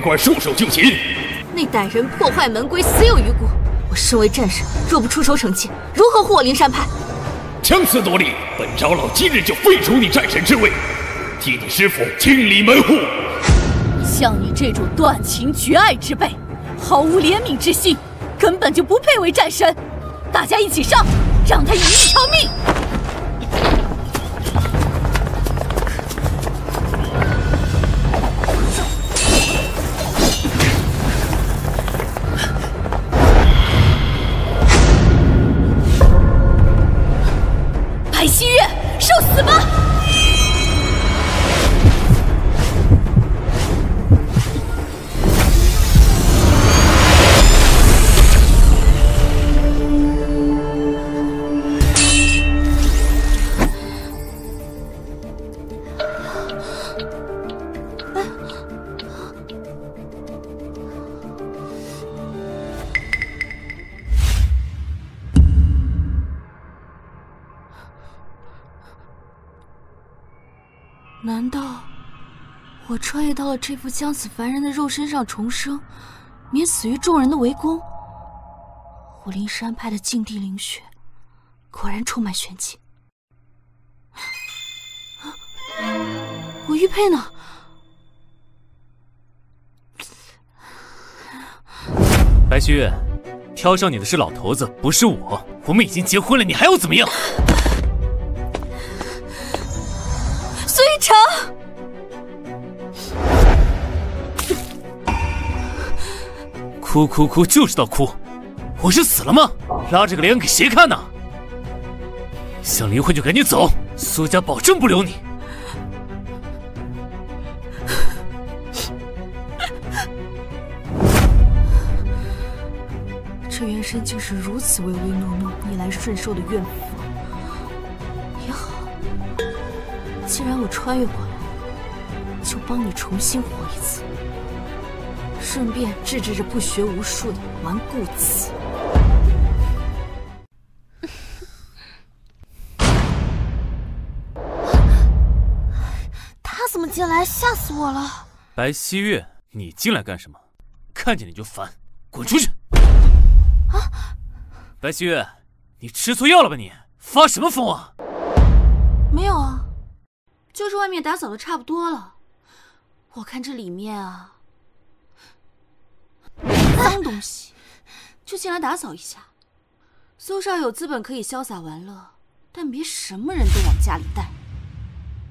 还不乖乖束手就擒？那歹人破坏门规，死有余辜。我身为战神，若不出手惩戒，如何护我灵山派？强词夺理！本长老今日就废除你战神之位，替你师父清理门户。像你这种断情绝爱之辈，毫无怜悯之心，根本就不配为战神。大家一起上，让他以命偿命！到了这副将死凡人的肉身上重生，免死于众人的围攻？武灵山派的禁地灵穴果然充满玄机。我玉佩呢？白希月，挑上你的是老头子，不是我。我们已经结婚了，你还要怎么样？苏一哭哭哭，就知道哭！我是死了吗？拉着个脸给谁看呢？想离婚就赶紧走，苏家保证不留你。这原身竟是如此唯唯诺诺、逆来顺受的怨妇。也好，既然我穿越过来，就帮你重新活一次，顺便制止这不学无术的顽固子。他怎么进来？吓死我了！白希月，你进来干什么？看见你就烦，滚出去！啊！白希月，你吃错药了吧你？发什么疯啊？没有啊，就是外面打扫的差不多了。我看这里面啊，脏东西，就进来打扫一下。苏少有资本可以潇洒玩乐，但别什么人都往家里带，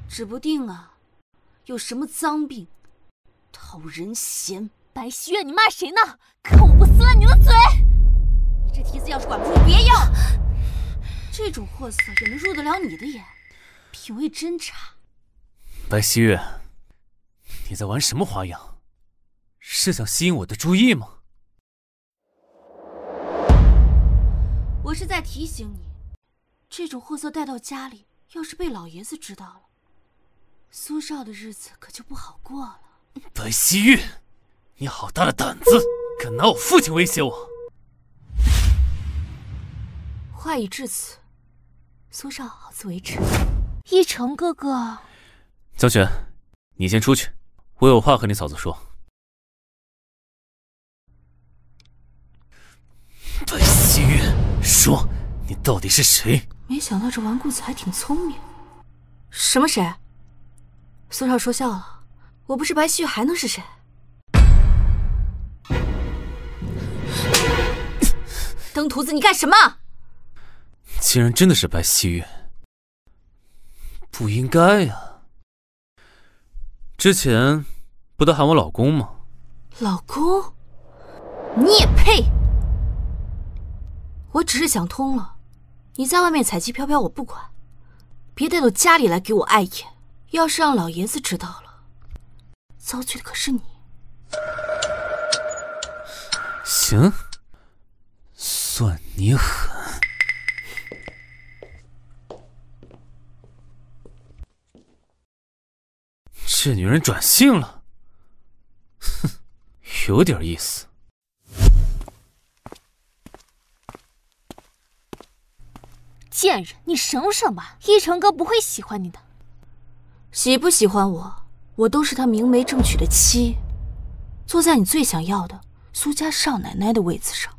指不定啊，有什么脏病讨人嫌。白希月，你骂谁呢？看我不撕烂你的嘴！你这蹄子要是管不住，别要。这种货色也能入得了你的眼，品味真差。白希月，你在玩什么花样？是想吸引我的注意吗？我是在提醒你，这种货色带到家里，要是被老爷子知道了，苏少的日子可就不好过了。白希玉，你好大的胆子，敢拿我父亲威胁我！话已至此，苏少好自为之。一成哥哥，江璇，你先出去，我有话和你嫂子说。白希月，说，你到底是谁？没想到这纨绔子还挺聪明。什么谁？苏少说笑了，我不是白希月还能是谁？登徒子，你干什么？竟然真的是白希月，不应该呀！之前不都喊我老公吗？老公，你也配？我只是想通了，你在外面彩旗飘飘我不管，别带到家里来给我碍眼。要是让老爷子知道了，遭罪的可是你。行，算你狠。这女人转性了，哼，有点意思。贱人，你省省吧，一成哥不会喜欢你的。喜不喜欢我，我都是他明媒正娶的妻，坐在你最想要的苏家少奶奶的位子上。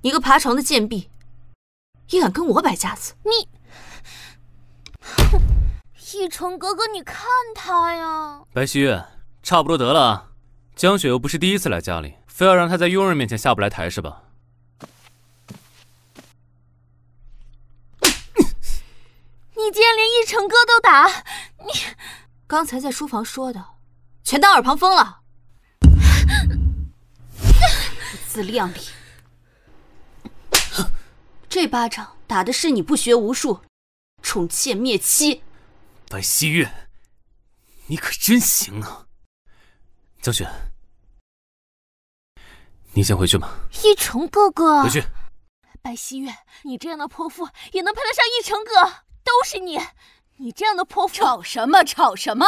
你个爬床的贱婢，也敢跟我摆架子？你，一成哥哥，你看他呀！白希月，差不多得了。江雪又不是第一次来家里，非要让他在佣人面前下不来台是吧？你竟然连一成哥都打！你刚才在书房说的，全当耳旁风了。不自量力！这巴掌打的是你不学无术，宠妾灭妻。白希月，你可真行啊！江雪，你先回去吧。一成哥哥，回去。白希月，你这样的泼妇也能配得上一成哥？都是你，你这样的泼妇！吵什么？吵什么？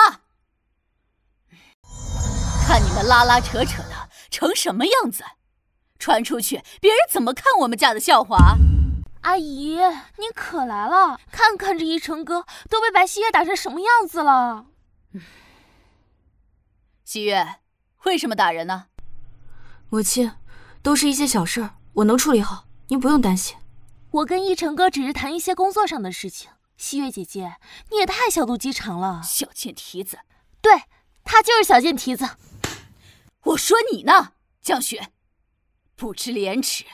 看你们拉拉扯扯的成什么样子？传出去，别人怎么看我们家的笑话？阿姨，您可来了！看看这一成哥都被白希月打成什么样子了。希月，为什么打人呢？母亲，都是一些小事，我能处理好，您不用担心。我跟一成哥只是谈一些工作上的事情。希月姐姐，你也太小肚鸡肠了！小贱蹄子，对他就是小贱蹄子。我说你呢，江雪，不知廉耻，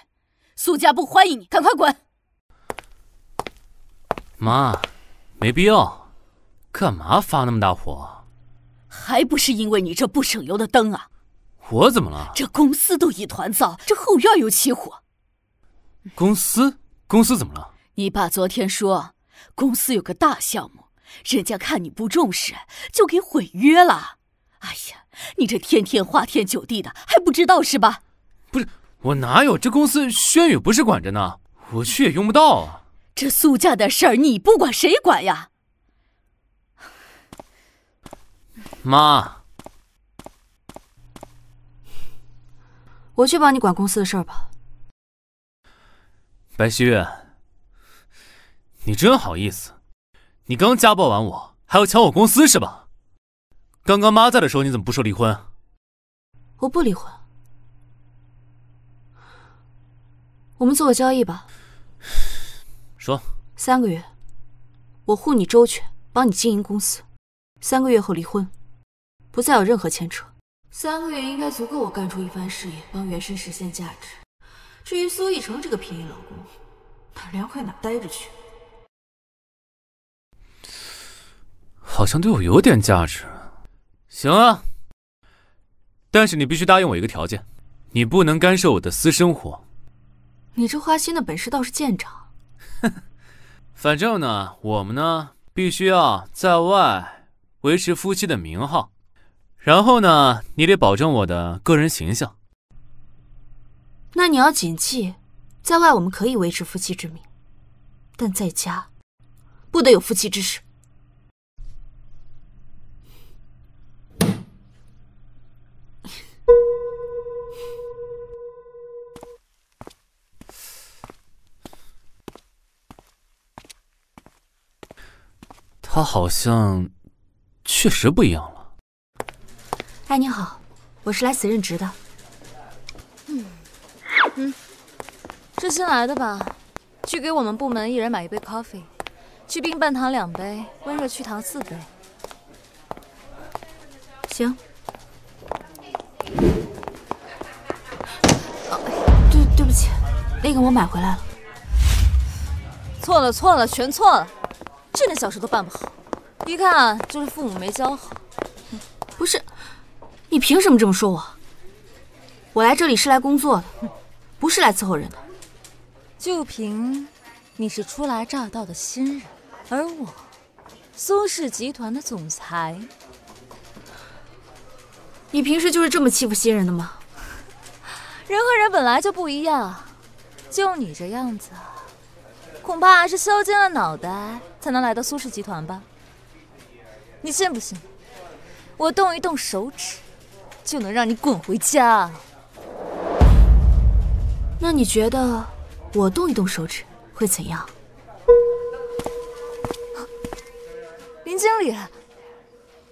苏家不欢迎你，赶快滚！妈，没必要，干嘛发那么大火？还不是因为你这不省油的灯啊！我怎么了？这公司都一团糟，这后院又起火。公司？公司怎么了？你爸昨天说。公司有个大项目，人家看你不重视，就给毁约了。哎呀，你这天天花天酒地的，还不知道是吧？不是，我哪有？这公司轩宇不是管着呢，我去也用不到啊。这苏家的事儿你不管谁管呀？妈，我去帮你管公司的事儿吧。白希月。你真好意思，你刚家暴完我，还要抢我公司是吧？刚刚妈在的时候，你怎么不说离婚？我不离婚，我们做个交易吧。说。三个月，我护你周全，帮你经营公司。三个月后离婚，不再有任何牵扯。三个月应该足够我干出一番事业，帮原生实现价值。至于苏逸成这个便宜老公，哪凉快哪待着去。好像对我有点价值，行啊。但是你必须答应我一个条件，你不能干涉我的私生活。你这花心的本事倒是见长。反正呢，我们呢必须要在外维持夫妻的名号，然后呢，你得保证我的个人形象。那你要谨记，在外我们可以维持夫妻之名，但在家不得有夫妻之事。他好像确实不一样了。哎，你好，我是来此任职的。嗯嗯，是新来的吧？去给我们部门一人买一杯 coffee，去冰半糖两杯，温热去糖四杯。行。对对不起，那个我买回来了。错了错了，全错了。这点小事都办不好，一看就是父母没教好。不是，你凭什么这么说我？我来这里是来工作的，不是来伺候人的。就凭你是初来乍到的新人，而我，苏氏集团的总裁，你平时就是这么欺负新人的吗？人和人本来就不一样，就你这样子。恐怕是削尖了脑袋才能来到苏氏集团吧？你信不信？我动一动手指，就能让你滚回家。那你觉得我动一动手指会怎样？林经理，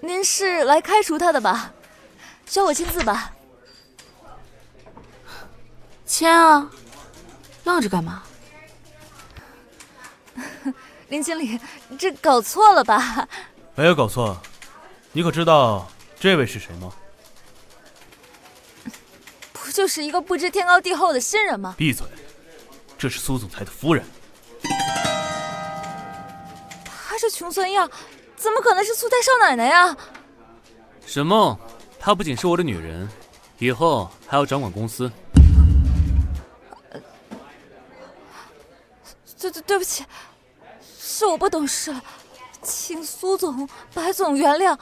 您是来开除他的吧？需要我签字吧？签啊！愣着干嘛？林经理，这搞错了吧？没有搞错，你可知道这位是谁吗？不就是一个不知天高地厚的新人吗？闭嘴！这是苏总裁的夫人。她这穷酸样，怎么可能是苏家少奶奶呀？沈梦，她不仅是我的女人，以后还要掌管公司。对对对不起，是我不懂事了，请苏总、白总原谅。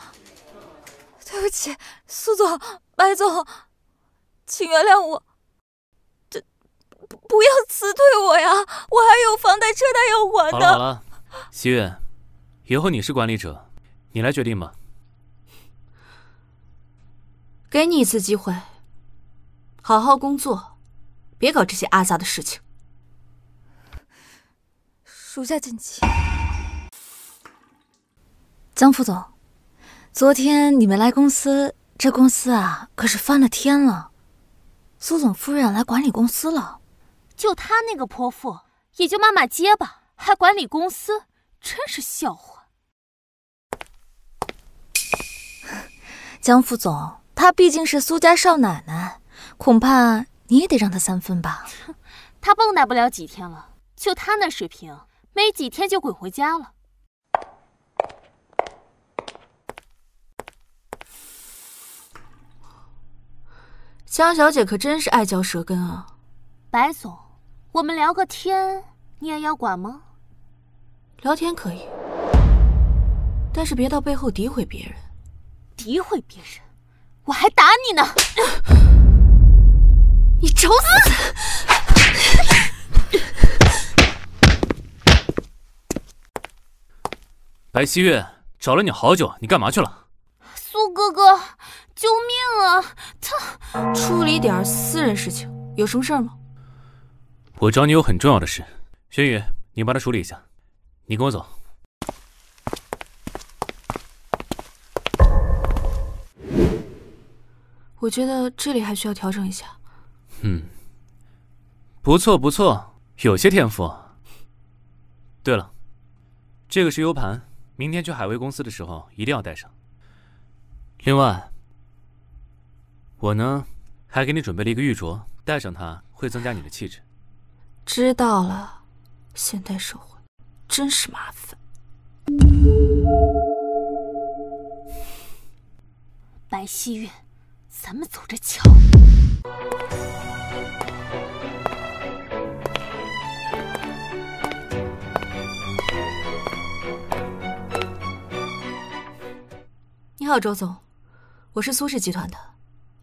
对不起，苏总、白总，请原谅我。这不不要辞退我呀，我还有房贷车贷要还呢。好了好了，西月，以后你是管理者，你来决定吧。给你一次机会，好好工作，别搞这些阿杂的事情。属下谨记。江副总，昨天你们来公司，这公司啊可是翻了天了。苏总夫人来管理公司了，就她那个泼妇，也就骂骂街吧，还管理公司，真是笑话。江副总，她毕竟是苏家少奶奶，恐怕你也得让她三分吧。她蹦跶不了几天了，就她那水平。没几天就滚回家了。江小姐可真是爱嚼舌根啊！白总，我们聊个天，你也要管吗？聊天可以，但是别到背后诋毁别人。诋毁别人？我还打你呢！你找死！白希月找了你好久，你干嘛去了？苏哥哥，救命啊！他处理点私人事情，有什么事吗？我找你有很重要的事，轩宇，你帮他处理一下。你跟我走。我觉得这里还需要调整一下。嗯，不错不错，有些天赋。对了，这个是 U 盘。明天去海威公司的时候一定要带上。另外，我呢还给你准备了一个玉镯，戴上它会增加你的气质。知道了，现代社会真是麻烦。白希月，咱们走着瞧。你好，周总，我是苏氏集团的，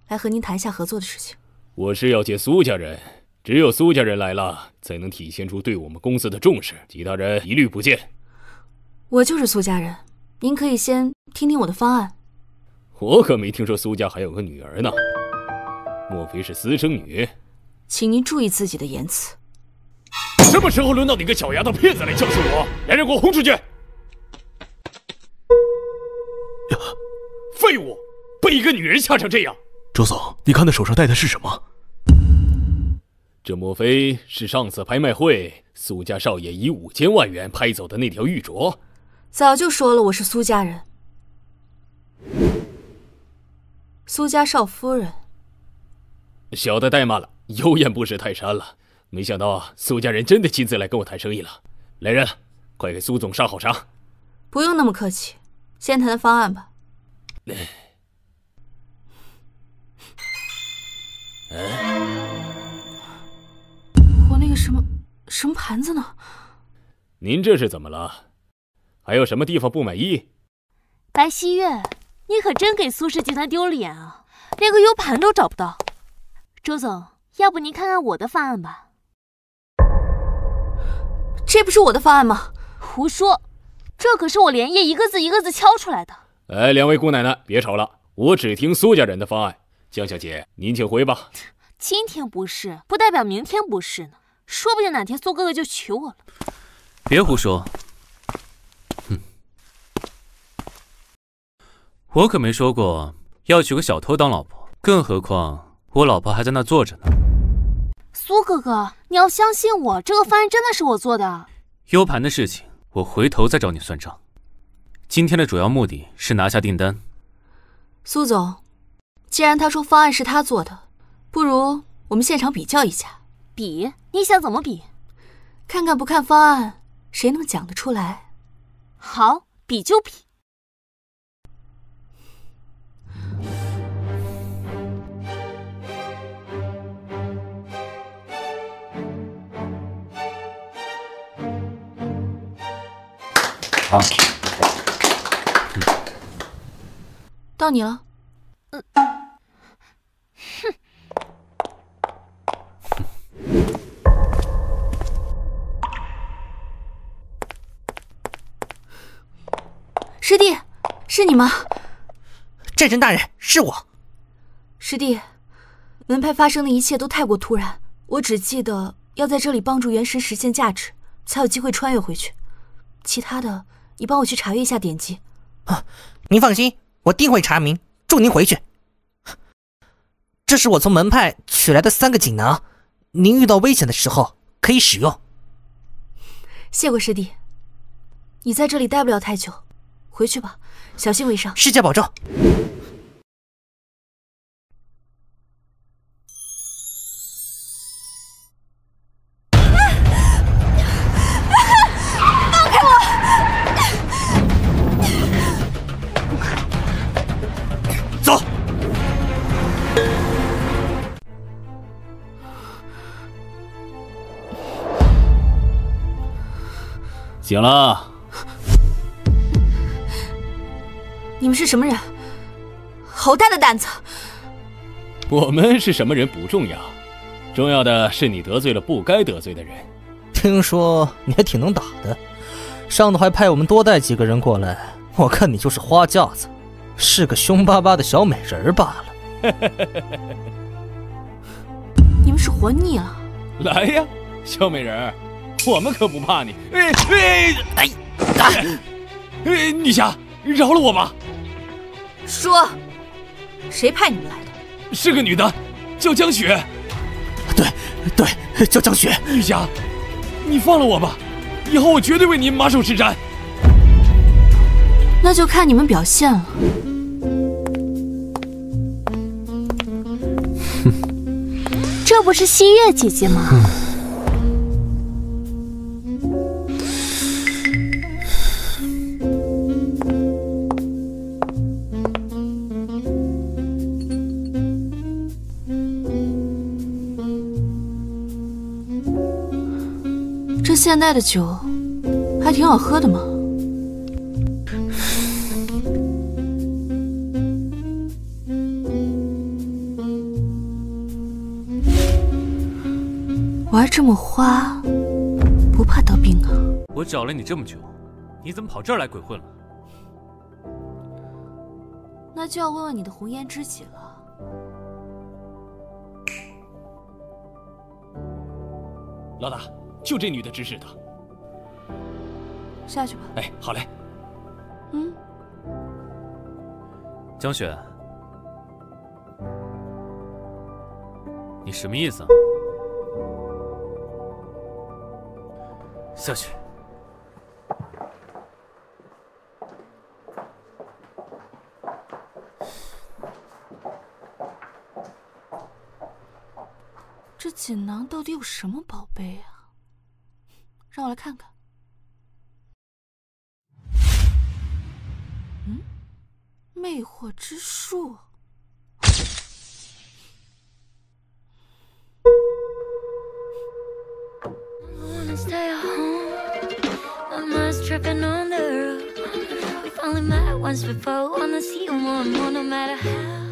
来和您谈一下合作的事情。我是要见苏家人，只有苏家人来了，才能体现出对我们公司的重视，其他人一律不见。我就是苏家人，您可以先听听我的方案。我可没听说苏家还有个女儿呢，莫非是私生女？请您注意自己的言辞。什么时候轮到你个小丫头片子来教训我？来人，给我轰出去！废物，被一个女人吓成这样。周总，你看他手上戴的是什么？这莫非是上次拍卖会苏家少爷以五千万元拍走的那条玉镯？早就说了，我是苏家人，苏家少夫人。小的怠慢了，有眼不识泰山了。没想到苏家人真的亲自来跟我谈生意了。来人，快给苏总上好茶。不用那么客气，先谈谈方案吧。我那个什么什么盘子呢？您这是怎么了？还有什么地方不满意？白希月，你可真给苏氏集团丢脸啊！连个 U 盘都找不到。周总，要不您看看我的方案吧？这不是我的方案吗？胡说！这可是我连夜一个字一个字敲出来的。哎，两位姑奶奶，别吵了，我只听苏家人的方案。江小姐，您请回吧。今天不是，不代表明天不是呢。说不定哪天苏哥哥就娶我了。别胡说。哼，我可没说过要娶个小偷当老婆，更何况我老婆还在那坐着呢。苏哥哥，你要相信我，这个方案真的是我做的。U 盘的事情，我回头再找你算账。今天的主要目的是拿下订单。苏总，既然他说方案是他做的，不如我们现场比较一下。比？你想怎么比？看看不看方案，谁能讲得出来？好，比就比。好，到你了。嗯，哼师弟，是你吗？战神大人，是我。师弟，门派发生的一切都太过突然，我只记得要在这里帮助元神实现价值，才有机会穿越回去。其他的，你帮我去查阅一下典籍。啊，您放心，我定会查明，助您回去。这是我从门派取来的三个锦囊，您遇到危险的时候可以使用。谢过师弟，你在这里待不了太久。回去吧，小心为上。师姐保重。醒了。你们是什么人？好大的胆子！我们是什么人不重要，重要的是你得罪了不该得罪的人。听说你还挺能打的，上头还派我们多带几个人过来。我看你就是花架子，是个凶巴巴的小美人罢了。你们是活腻了？来呀，小美人，我们可不怕你。哎哎哎！哎，女侠，饶了我吧！说，谁派你们来的？是个女的，叫江雪。对，对，叫江雪。女侠，你放了我吧，以后我绝对为您马首是瞻。那就看你们表现了。哼，这不是西月姐姐吗？现代的酒还挺好喝的嘛。玩这么花，不怕得病啊？我找了你这么久，你怎么跑这儿来鬼混了？那就要问问你的红颜知己了。老大。就这女的指使的，下去吧。哎，好嘞。嗯，江雪，你什么意思啊？下去。这锦囊到底有什么宝贝啊？让我来看看。嗯，魅惑之术。stay at home. My mind's tripping on the road. We finally met once before. Wanna see you more and more, no matter how.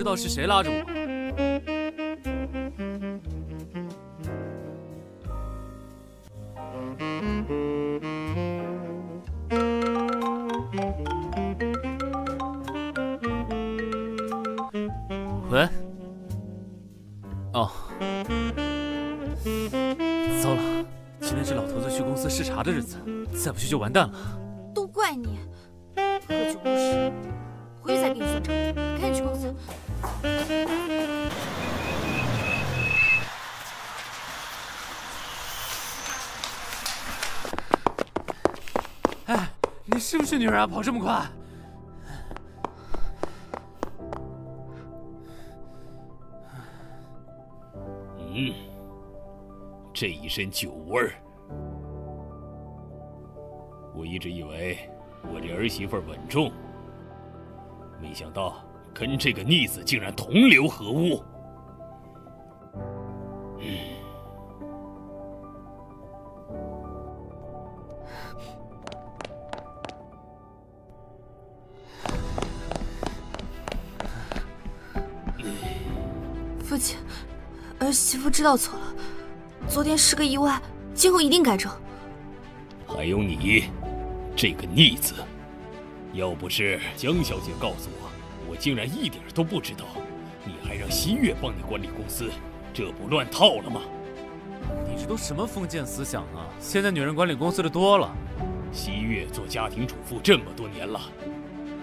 知道是谁拉着我。喂？哦，糟了，今天是老头子去公司视察的日子，再不去就完蛋了。啊？跑这么快？嗯，这一身酒味儿，我一直以为我这儿媳妇稳重，没想到跟这个逆子竟然同流合污。知道错了，昨天是个意外，今后一定改正。还有你，这个逆子，要不是江小姐告诉我，我竟然一点都不知道，你还让西月帮你管理公司，这不乱套了吗？你这都什么封建思想啊？现在女人管理公司的多了。西月做家庭主妇这么多年了，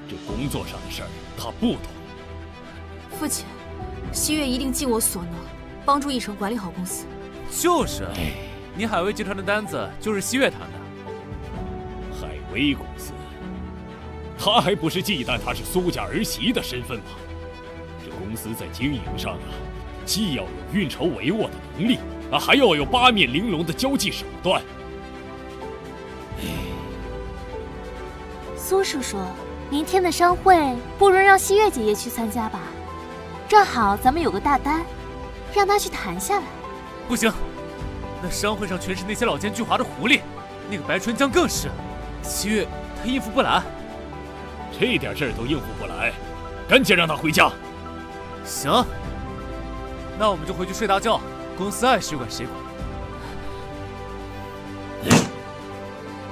这工作上的事儿她不懂。父亲，西月一定尽我所能，帮助奕成管理好公司。就是，你海威集团的单子就是西月谈的。海威公司，他还不是忌惮她是苏家儿媳的身份吗？这公司在经营上啊，既要有运筹帷幄的能力啊，还要有八面玲珑的交际手段。苏叔叔，明天的商会不如让西月姐姐去参加吧，正好咱们有个大单，让他去谈下来。不行，那商会上全是那些老奸巨猾的狐狸，那个白春江更是，七月他应付不来。这点事儿都应付不来，赶紧让他回家。行，那我们就回去睡大觉，公司爱谁管谁管。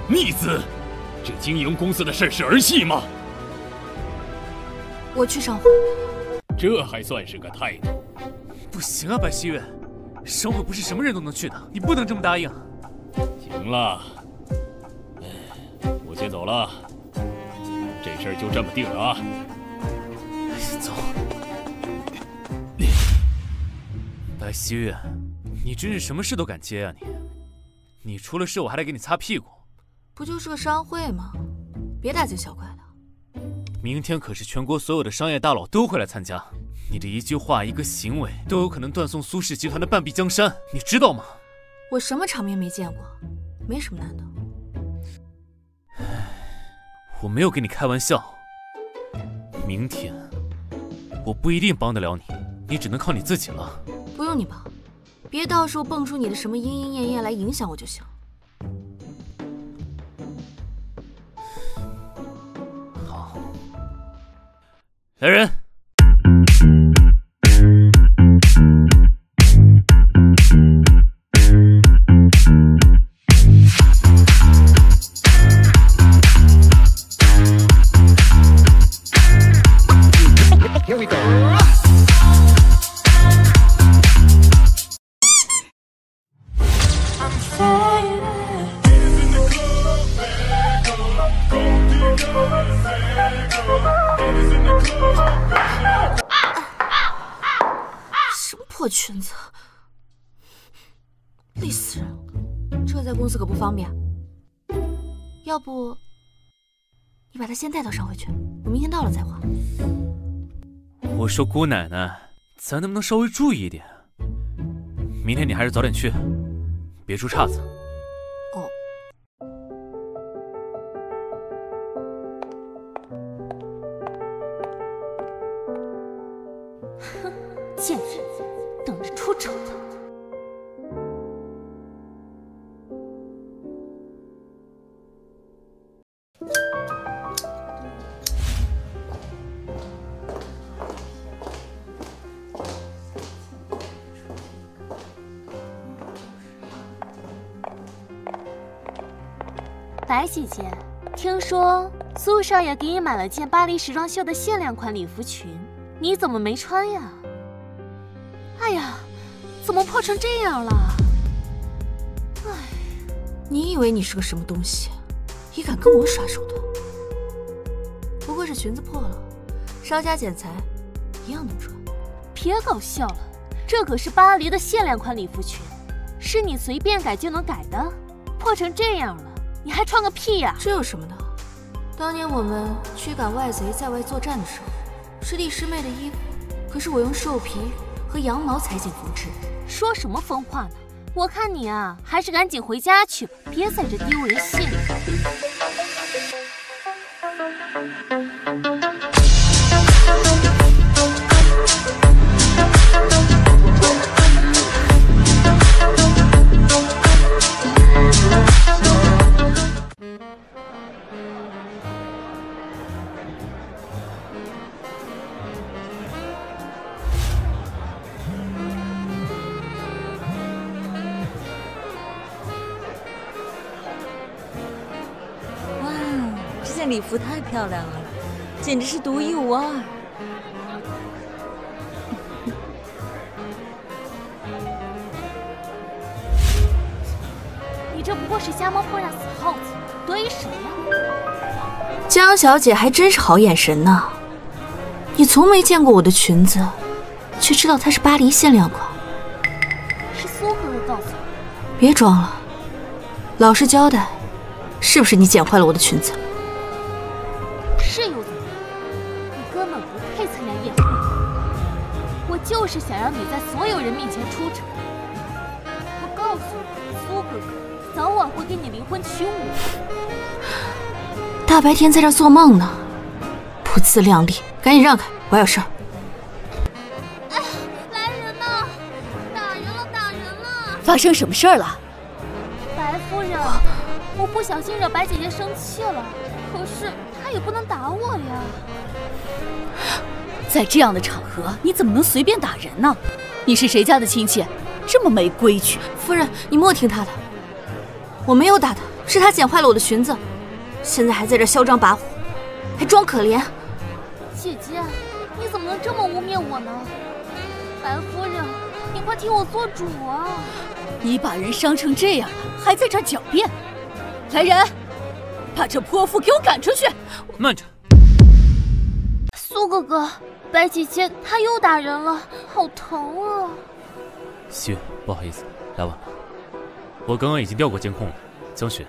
逆子，这经营公司的事儿是儿戏吗？我去上会。这还算是个态度？不行啊，白希月，商会不是什么人都能去的，你不能这么答应。行了，我先走了，这事儿就这么定了啊。走。白希月，你真是什么事都敢接啊你！你出了事我还得给你擦屁股。不就是个商会吗？别大惊小怪的。明天可是全国所有的商业大佬都会来参加，你的一句话、一个行为都有可能断送苏氏集团的半壁江山，你知道吗？我什么场面没见过，没什么难的。我没有跟你开玩笑。明天我不一定帮得了你，你只能靠你自己了。不用你帮，别到时候蹦出你的什么莺莺燕燕来影响我就行。好，来人。先带到上回去，我明天到了再还。我说姑奶奶，咱能不能稍微注意一点？明天你还是早点去，别出岔子。少爷给你买了件巴黎时装秀的限量款礼服裙，你怎么没穿呀？哎呀，怎么破成这样了？哎，你以为你是个什么东西，你敢跟我耍手段？不过是裙子破了，稍加剪裁，一样能穿。别搞笑了，这可是巴黎的限量款礼服裙，是你随便改就能改的，破成这样了。你还穿个屁呀！这有什么的？当年我们驱赶外贼在外作战的时候，师弟师妹的衣服可是我用兽皮和羊毛裁剪缝制。说什么疯话呢？我看你啊，还是赶紧回家去吧，别在这丢人现眼。件礼服太漂亮了，简直是独一无二。你这不过是瞎猫碰上死耗子，得意什么？江小姐还真是好眼神呢，你从没见过我的裙子，却知道它是巴黎限量款。是苏哥哥告诉我。别装了，老实交代，是不是你剪坏了我的裙子？是想让你在所有人面前出丑。我告诉你，苏哥哥早晚会跟你离婚娶我。大白天在这做梦呢，不自量力，赶紧让开，我还有事儿。哎，来人呐！打人了，打人了！发生什么事儿了？白夫人，我不小心惹白姐姐生气了，可是她也不能打我呀。在这样的场合，你怎么能随便打人呢？你是谁家的亲戚？这么没规矩！夫人，你莫听他的，我没有打他，是他剪坏了我的裙子，现在还在这嚣张跋扈，还装可怜。姐姐，你怎么能这么污蔑我呢？白夫人，你快替我做主啊！你把人伤成这样了，还在这儿狡辩！来人，把这泼妇给我赶出去！慢着，苏哥哥，白姐姐她又打人了，好疼啊！西月，不好意思，来晚了。我刚刚已经调过监控了。江雪，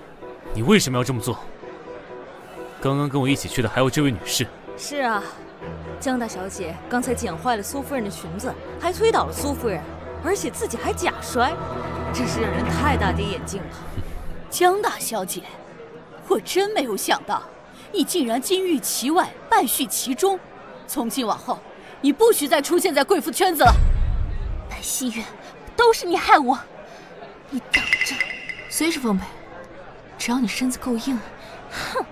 你为什么要这么做？刚刚跟我一起去的还有这位女士。是啊，江大小姐刚才剪坏了苏夫人的裙子，还推倒了苏夫人，而且自己还假摔，真是让人太大跌眼镜了。江大小姐，我真没有想到，你竟然金玉其外，败絮其中。从今往后，你不许再出现在贵妇圈子了。白希月，都是你害我！你等着，随时奉陪，只要你身子够硬。哼！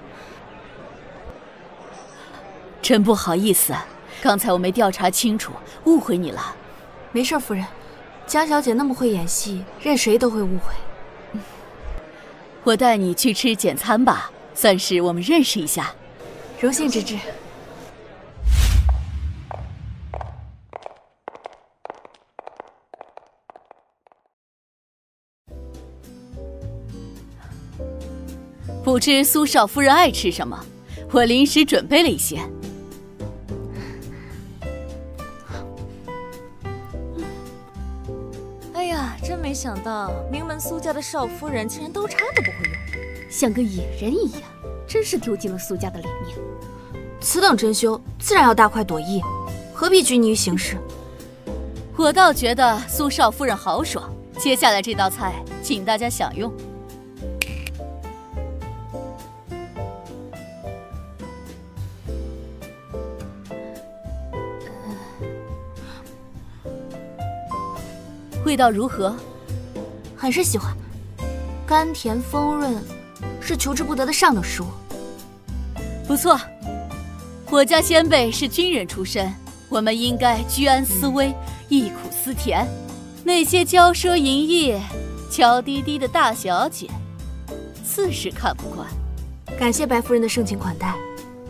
真不好意思，刚才我没调查清楚，误会你了。没事，夫人，江小姐那么会演戏，任谁都会误会。我带你去吃简餐吧，算是我们认识一下。荣幸之至。不知苏少夫人爱吃什么，我临时准备了一些。哎呀，真没想到名门苏家的少夫人竟然刀叉都不会用，像个野人一样，真是丢尽了苏家的脸面。此等珍馐，自然要大快朵颐，何必拘泥于形式？我倒觉得苏少夫人豪爽。接下来这道菜，请大家享用。味道如何？很是喜欢，甘甜丰润，是求之不得的上等食物。不错，我家先辈是军人出身，我们应该居安思危，忆苦思甜。那些骄奢淫逸、娇滴滴的大小姐，自是看不惯。感谢白夫人的盛情款待。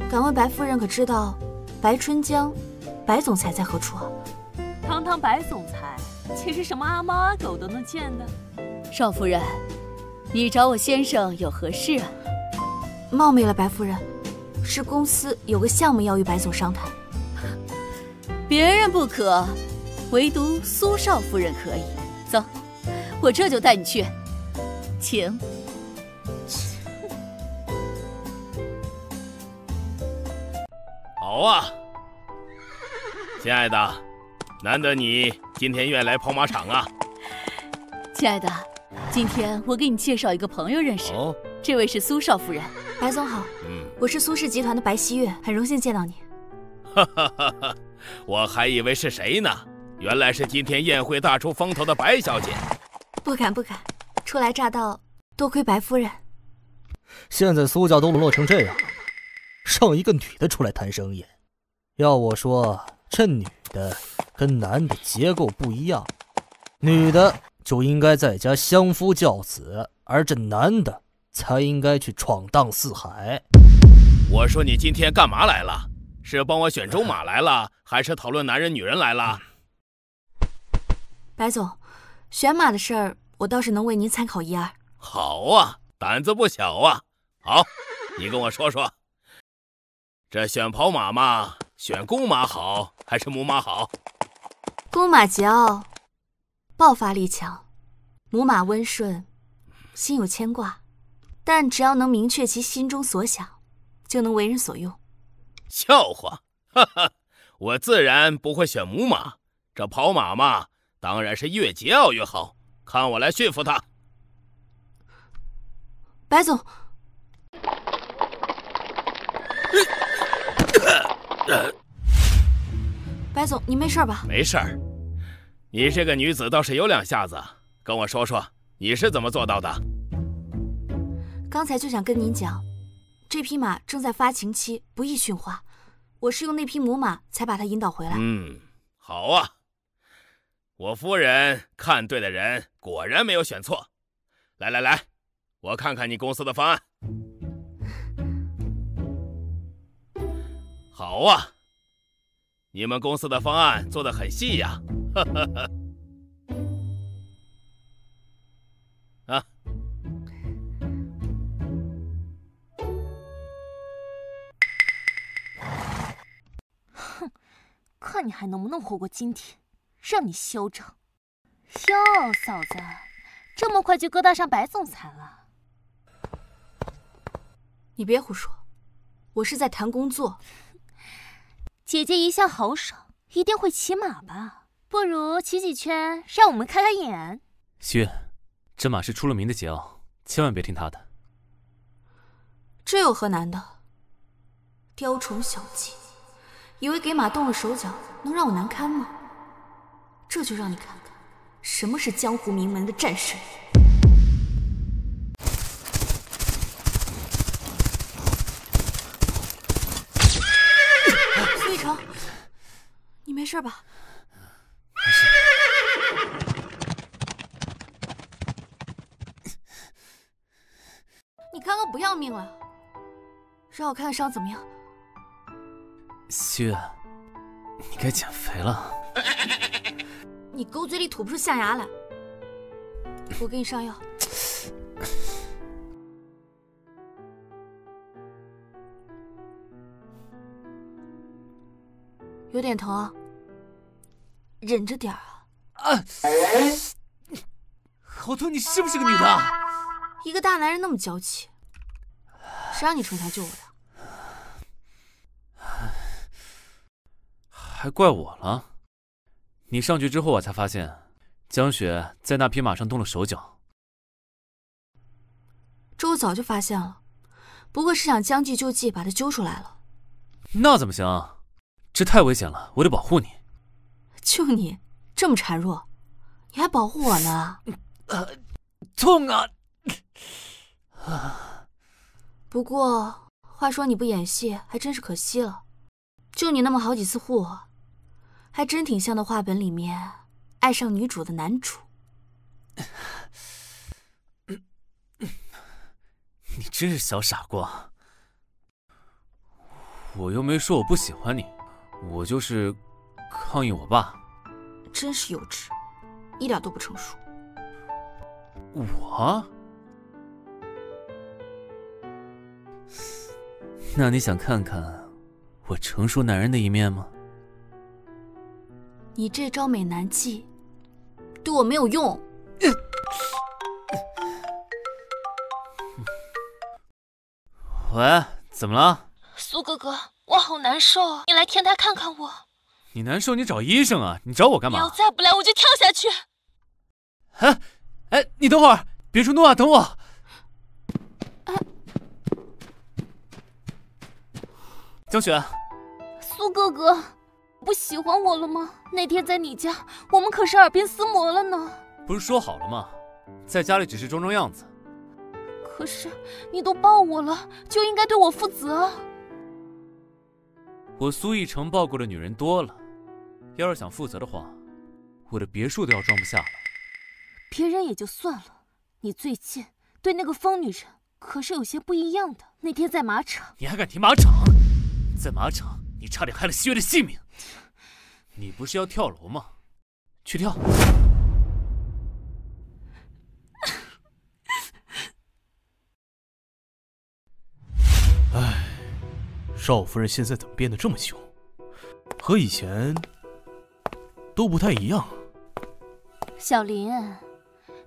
敢问白夫人可知道白春江、白总裁在何处啊？堂堂白总裁，岂是什么阿猫阿狗都能见的？少夫人，你找我先生有何事啊？冒昧了，白夫人，是公司有个项目要与白总商谈。别人不可。唯独苏少夫人可以，走，我这就带你去，请。好啊，亲爱的，难得你今天愿来跑马场啊。亲爱的，今天我给你介绍一个朋友认识，哦，这位是苏少夫人。白总好，嗯，我是苏氏集团的白希月，很荣幸见到你。哈哈哈哈，我还以为是谁呢。原来是今天宴会大出风头的白小姐，不敢不敢，初来乍到，多亏白夫人。现在苏家都沦落成这样，让一个女的出来谈生意，要我说，这女的跟男的结构不一样，女的就应该在家相夫教子，而这男的才应该去闯荡四海。我说你今天干嘛来了？是帮我选种马来了，还是讨论男人女人来了？白总，选马的事儿，我倒是能为您参考一二。好啊，胆子不小啊！好，你跟我说说，这选跑马嘛，选公马好还是母马好？公马桀骜，爆发力强；母马温顺，心有牵挂。但只要能明确其心中所想，就能为人所用。笑话，哈哈，我自然不会选母马。这跑马嘛。当然是越桀骜越好，看我来驯服它。白总，白总，你没事吧？没事儿。你这个女子倒是有两下子，跟我说说你是怎么做到的？刚才就想跟您讲，这匹马正在发情期，不易驯化，我是用那匹母马才把它引导回来。嗯，好啊。我夫人看对的人，果然没有选错。来来来，我看看你公司的方案。好啊，你们公司的方案做的很细呀。啊！哼，看你还能不能活过今天。让你嚣张哟，嫂子，这么快就勾搭上白总裁了？你别胡说，我是在谈工作。姐姐一向豪爽，一定会骑马吧？不如骑几圈，让我们开开眼。希月，这马是出了名的桀骜，千万别听他的。这有何难的？雕虫小技，以为给马动了手脚能让我难堪吗？这就让你看看，什么是江湖名门的战神。苏一成，你没事吧？没事。你刚刚不要命了？让我看看伤怎么样？希月，你该减肥了。你狗嘴里吐不出象牙来，我给你上药。有点疼啊，忍着点啊。啊！好痛，你是不是个女的？一个大男人那么娇气，谁让你出来救我的？还怪我了。你上去之后，我才发现江雪在那匹马上动了手脚。这我早就发现了，不过是想将计就计，把他揪出来了。那怎么行？这太危险了，我得保护你。就你这么孱弱，你还保护我呢？呃，痛啊！啊不过话说你不演戏还真是可惜了，就你那么好几次护我，还真挺像那话本里面爱上女主的男主。你真是小傻瓜！我又没说我不喜欢你，我就是抗议我爸。真是幼稚，一点都不成熟。我？那你想看看我成熟男人的一面吗？你这招美男计对我没有用。喂，怎么了？苏哥哥，我好难受，你来天台看看我。你难受，你找医生啊！你找我干嘛？你要再不来，我就跳下去。哎，哎，你等会儿，别冲动啊，等我。江雪，苏哥哥，不喜欢我了吗？那天在你家，我们可是耳鬓厮磨了呢。不是说好了吗？在家里只是装装样子。可是你都抱我了，就应该对我负责。我苏逸城抱过的女人多了，要是想负责的话，我的别墅都要装不下了。别人也就算了，你最近对那个疯女人可是有些不一样的。那天在马场，你还敢提马场？在马场，你差点害了西月的性命。你不是要跳楼吗？去跳。唉，少夫人现在怎么变得这么凶？和以前都不太一样。小林，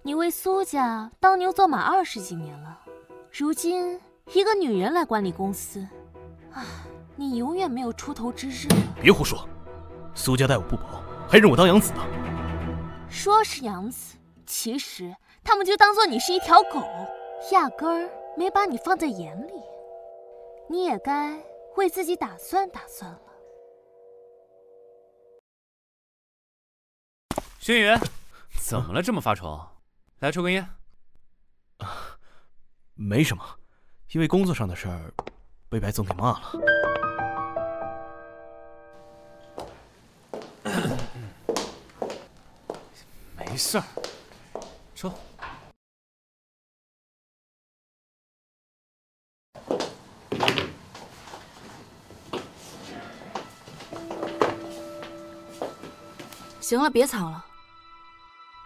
你为苏家当牛做马二十几年了，如今一个女人来管理公司，啊，你永远没有出头之日。别胡说，苏家待我不薄，还认我当养子呢。说是养子，其实他们就当做你是一条狗，压根儿没把你放在眼里。你也该为自己打算打算了。轩宇，怎么了？这么发愁？来抽根烟。啊，没什么，因为工作上的事儿被白总给骂了。没事儿，抽。行了，别藏了。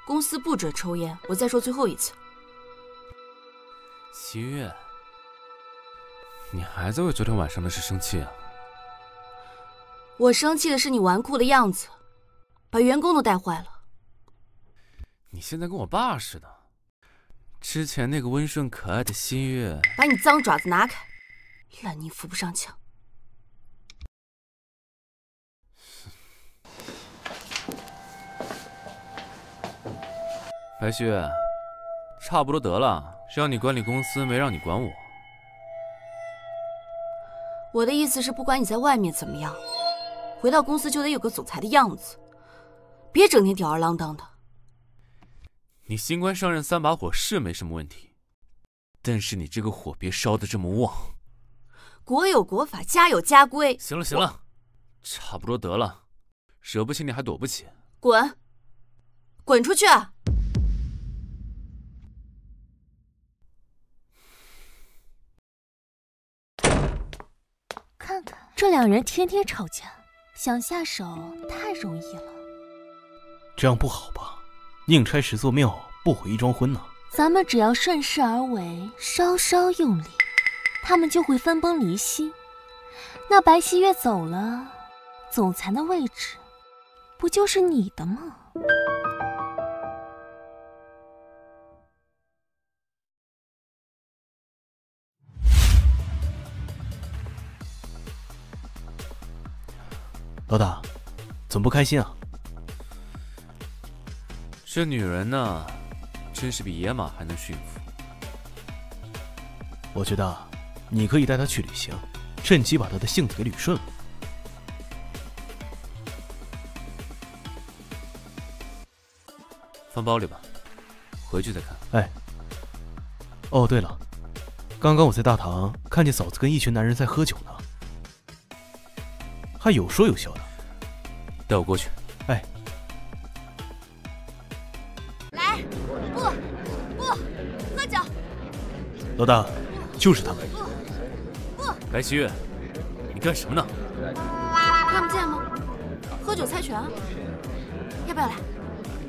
公司不准抽烟，我再说最后一次。七月，你还在为昨天晚上的事生气啊？我生气的是你纨绔的样子，把员工都带坏了。你现在跟我爸似的。之前那个温顺可爱的新月，把你脏爪子拿开，烂泥扶不上墙。白旭，差不多得了，让你管理公司，没让你管我。我的意思是，不管你在外面怎么样，回到公司就得有个总裁的样子，别整天吊儿郎当的。你新官上任三把火是没什么问题，但是你这个火别烧得这么旺。国有国法，家有家规。行了行了，差不多得了，惹不起你还躲不起。滚，滚出去！看看这两人天天吵架，想下手太容易了。这样不好吧？宁拆十座庙，不毁一桩婚呢。咱们只要顺势而为，稍稍用力，他们就会分崩离析。那白希月走了，总裁的位置不就是你的吗？老大，怎么不开心啊？这女人呢，真是比野马还能驯服。我觉得你可以带她去旅行，趁机把她的性子给捋顺了。放包里吧，回去再看。哎，哦对了，刚刚我在大堂看见嫂子跟一群男人在喝酒呢，还有说有笑的。带我过去。哎，来，不，不，喝酒，老大，就是他们。不不白希月，你干什么呢？看不见吗？喝酒猜拳啊！要不要来？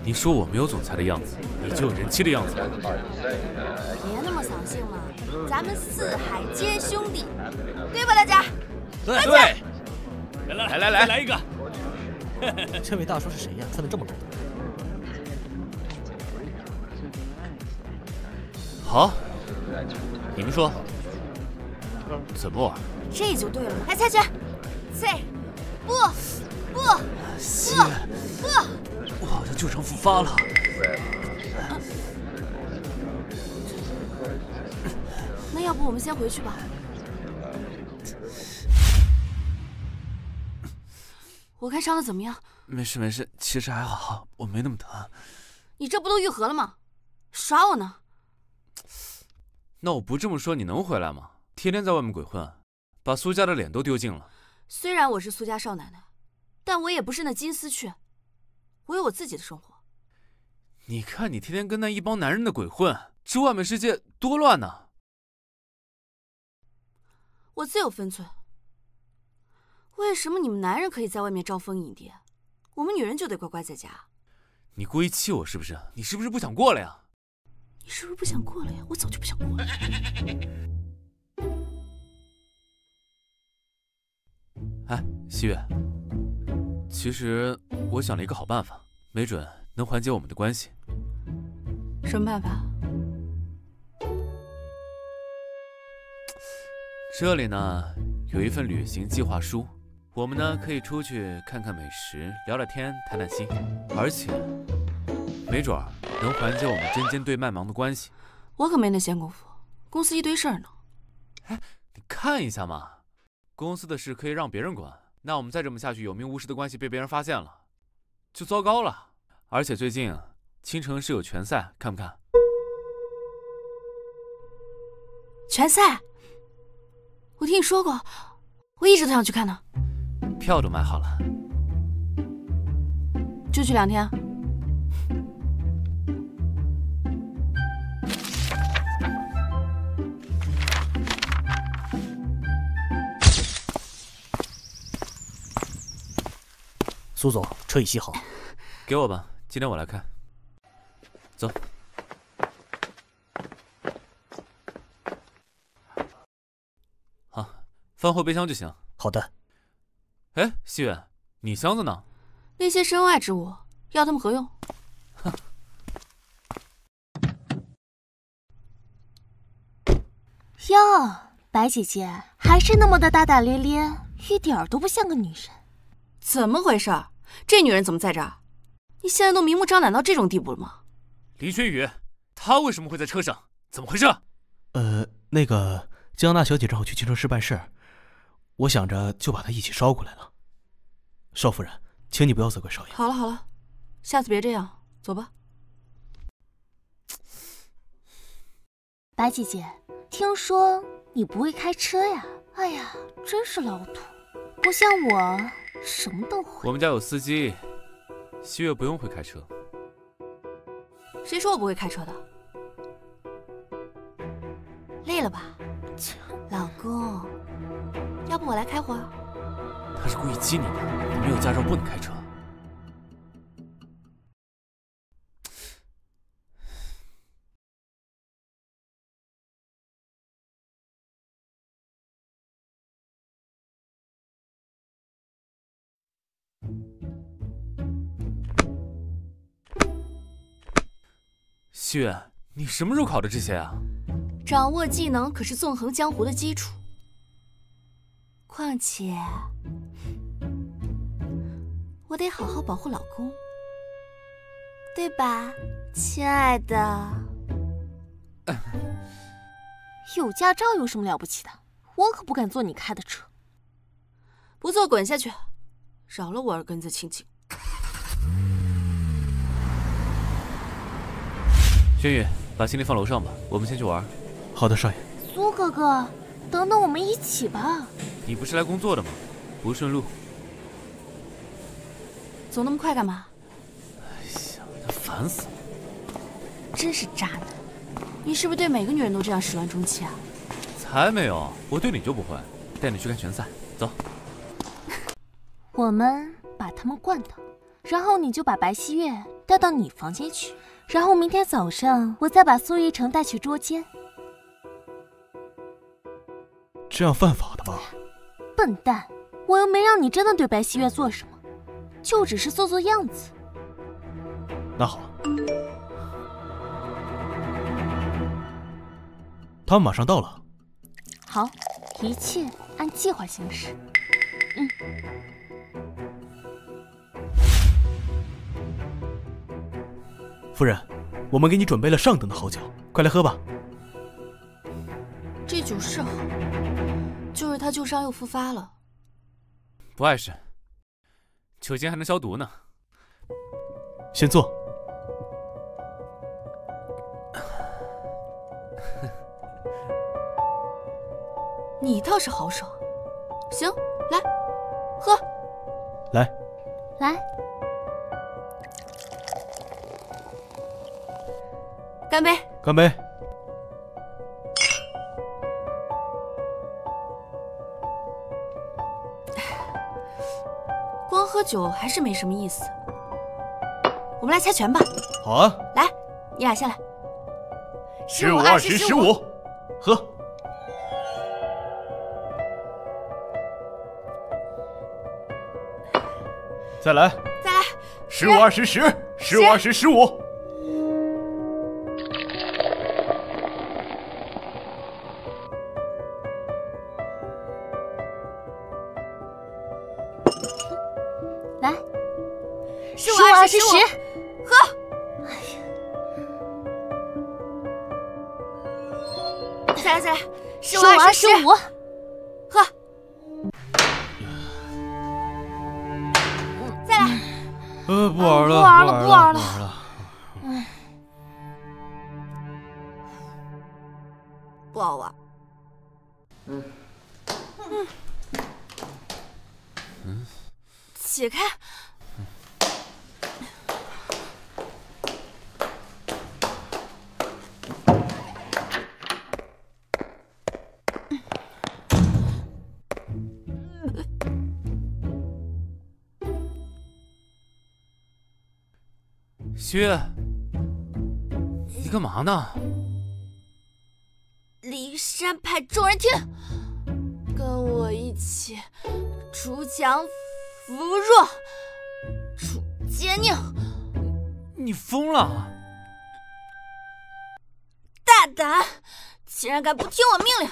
你说我没有总裁的样子，你就有人妻的样子。别那么扫兴了，咱们四海皆兄弟，对吧，大家？对对。来来来来来一个！这位大叔是谁呀？穿的这么隆重。好，你们说怎么玩？这就对了嘛！来猜拳，three，不，不，希不，不。我好像旧伤复发了。那要不我们先回去吧？我看伤的怎么样？没事没事，其实还好，我没那么疼。你这不都愈合了吗？耍我呢？那我不这么说，你能回来吗？天天在外面鬼混，把苏家的脸都丢尽了。虽然我是苏家少奶奶，但我也不是那金丝雀，我有我自己的生活。你看你天天跟那一帮男人的鬼混，这外面世界多乱呐！我自有分寸。为什么你们男人可以在外面招蜂引蝶，我们女人就得乖乖在家？你故意气我是不是？你是不是不想过了呀？你是不是不想过了呀？我早就不想过了。哎，西月，其实我想了一个好办法，没准能缓解我们的关系。什么办法？这里呢有一份旅行计划书，我们呢可以出去看看美食，聊聊天，谈谈心，而且没准儿能缓解我们针尖对麦芒的关系。我可没那闲工夫，公司一堆事儿呢。哎，你看一下嘛，公司的事可以让别人管，那我们再这么下去，有名无实的关系被别人发现了，就糟糕了。而且最近青城市有拳赛，看不看？拳赛？我听你说过，我一直都想去看呢。票都买好了，就去两天。苏总，车已洗好，给我吧，今天我来开。走。好，放后备箱就行。好的。哎，西远，你箱子呢？那些身外之物，要他们何用？哟，白姐姐还是那么的大大咧咧，一点儿都不像个女人。怎么回事？这女人怎么在这儿？你现在都明目张胆到这种地步了吗？林轩宇，她为什么会在车上？怎么回事？呃，那个江娜小姐正好去青城市办事，我想着就把他一起捎过来了。少夫人，请你不要责怪少爷。好了好了，下次别这样，走吧。白姐姐，听说你不会开车呀？哎呀，真是老土，不像我什么都会。我们家有司机，西月不用会开车。谁说我不会开车的？累了吧，老公？要不我来开会儿？他是故意激你的，你没有驾照不能开车。西月，你什么时候考的这些啊？掌握技能可是纵横江湖的基础。况且，我得好好保护老公，对吧，亲爱的？有驾照有什么了不起的？我可不敢坐你开的车。不坐滚下去，饶了我二根子清净。轩宇，把行李放楼上吧，我们先去玩。好的，少爷。苏哥哥，等等我们一起吧。你不是来工作的吗？不顺路。走那么快干嘛？哎呀，烦死了！真是渣男！你是不是对每个女人都这样始乱终弃啊？才没有，我对你就不会。带你去看拳赛，走。我们把他们灌倒，然后你就把白希月带到你房间去，然后明天早上我再把苏一成带去捉奸。这样犯法的吧？笨蛋，我又没让你真的对白希月做什么，就只是做做样子。那好，他们马上到了。好，一切按计划行事。嗯。夫人，我们给你准备了上等的好酒，快来喝吧。这酒是好，就是他旧伤又复发了。不碍事，酒精还能消毒呢。先坐。你倒是豪爽。行，来，喝。来。来。干杯！干杯！喝酒还是没什么意思，我们来猜拳吧。好啊！来，你俩下来。十五、二十、十五，喝。再来。再来。十五、二十、十，十五、二十、十五。薛，你干嘛呢？灵山派众人听，跟我一起锄强扶弱，除奸佞。你疯了！大胆，竟然敢不听我命令！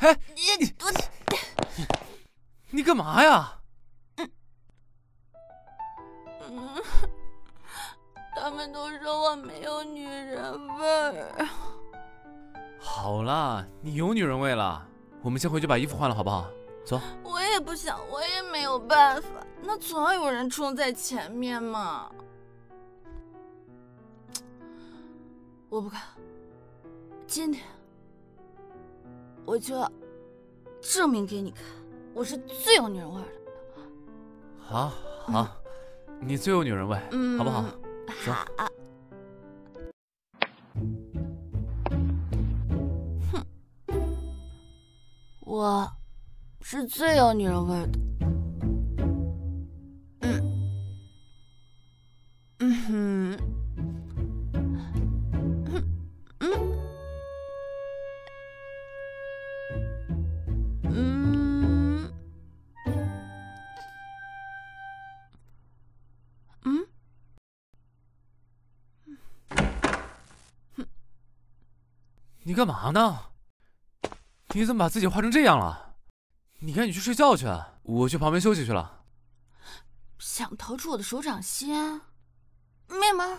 哎，你你你干嘛呀？我没有女人味儿。好了，你有女人味了。我们先回去把衣服换了，好不好？走。我也不想，我也没有办法。那总要有人冲在前面嘛。我不看，今天我就要证明给你看，我是最有女人味的。好，好，你最有女人味，嗯，好不好？走。好。我是最有女人味的。嗯，嗯哼，嗯嗯嗯嗯。你干嘛呢？你怎么把自己画成这样了？你赶紧去睡觉去。我去旁边休息去了。想逃出我的手掌心，没门。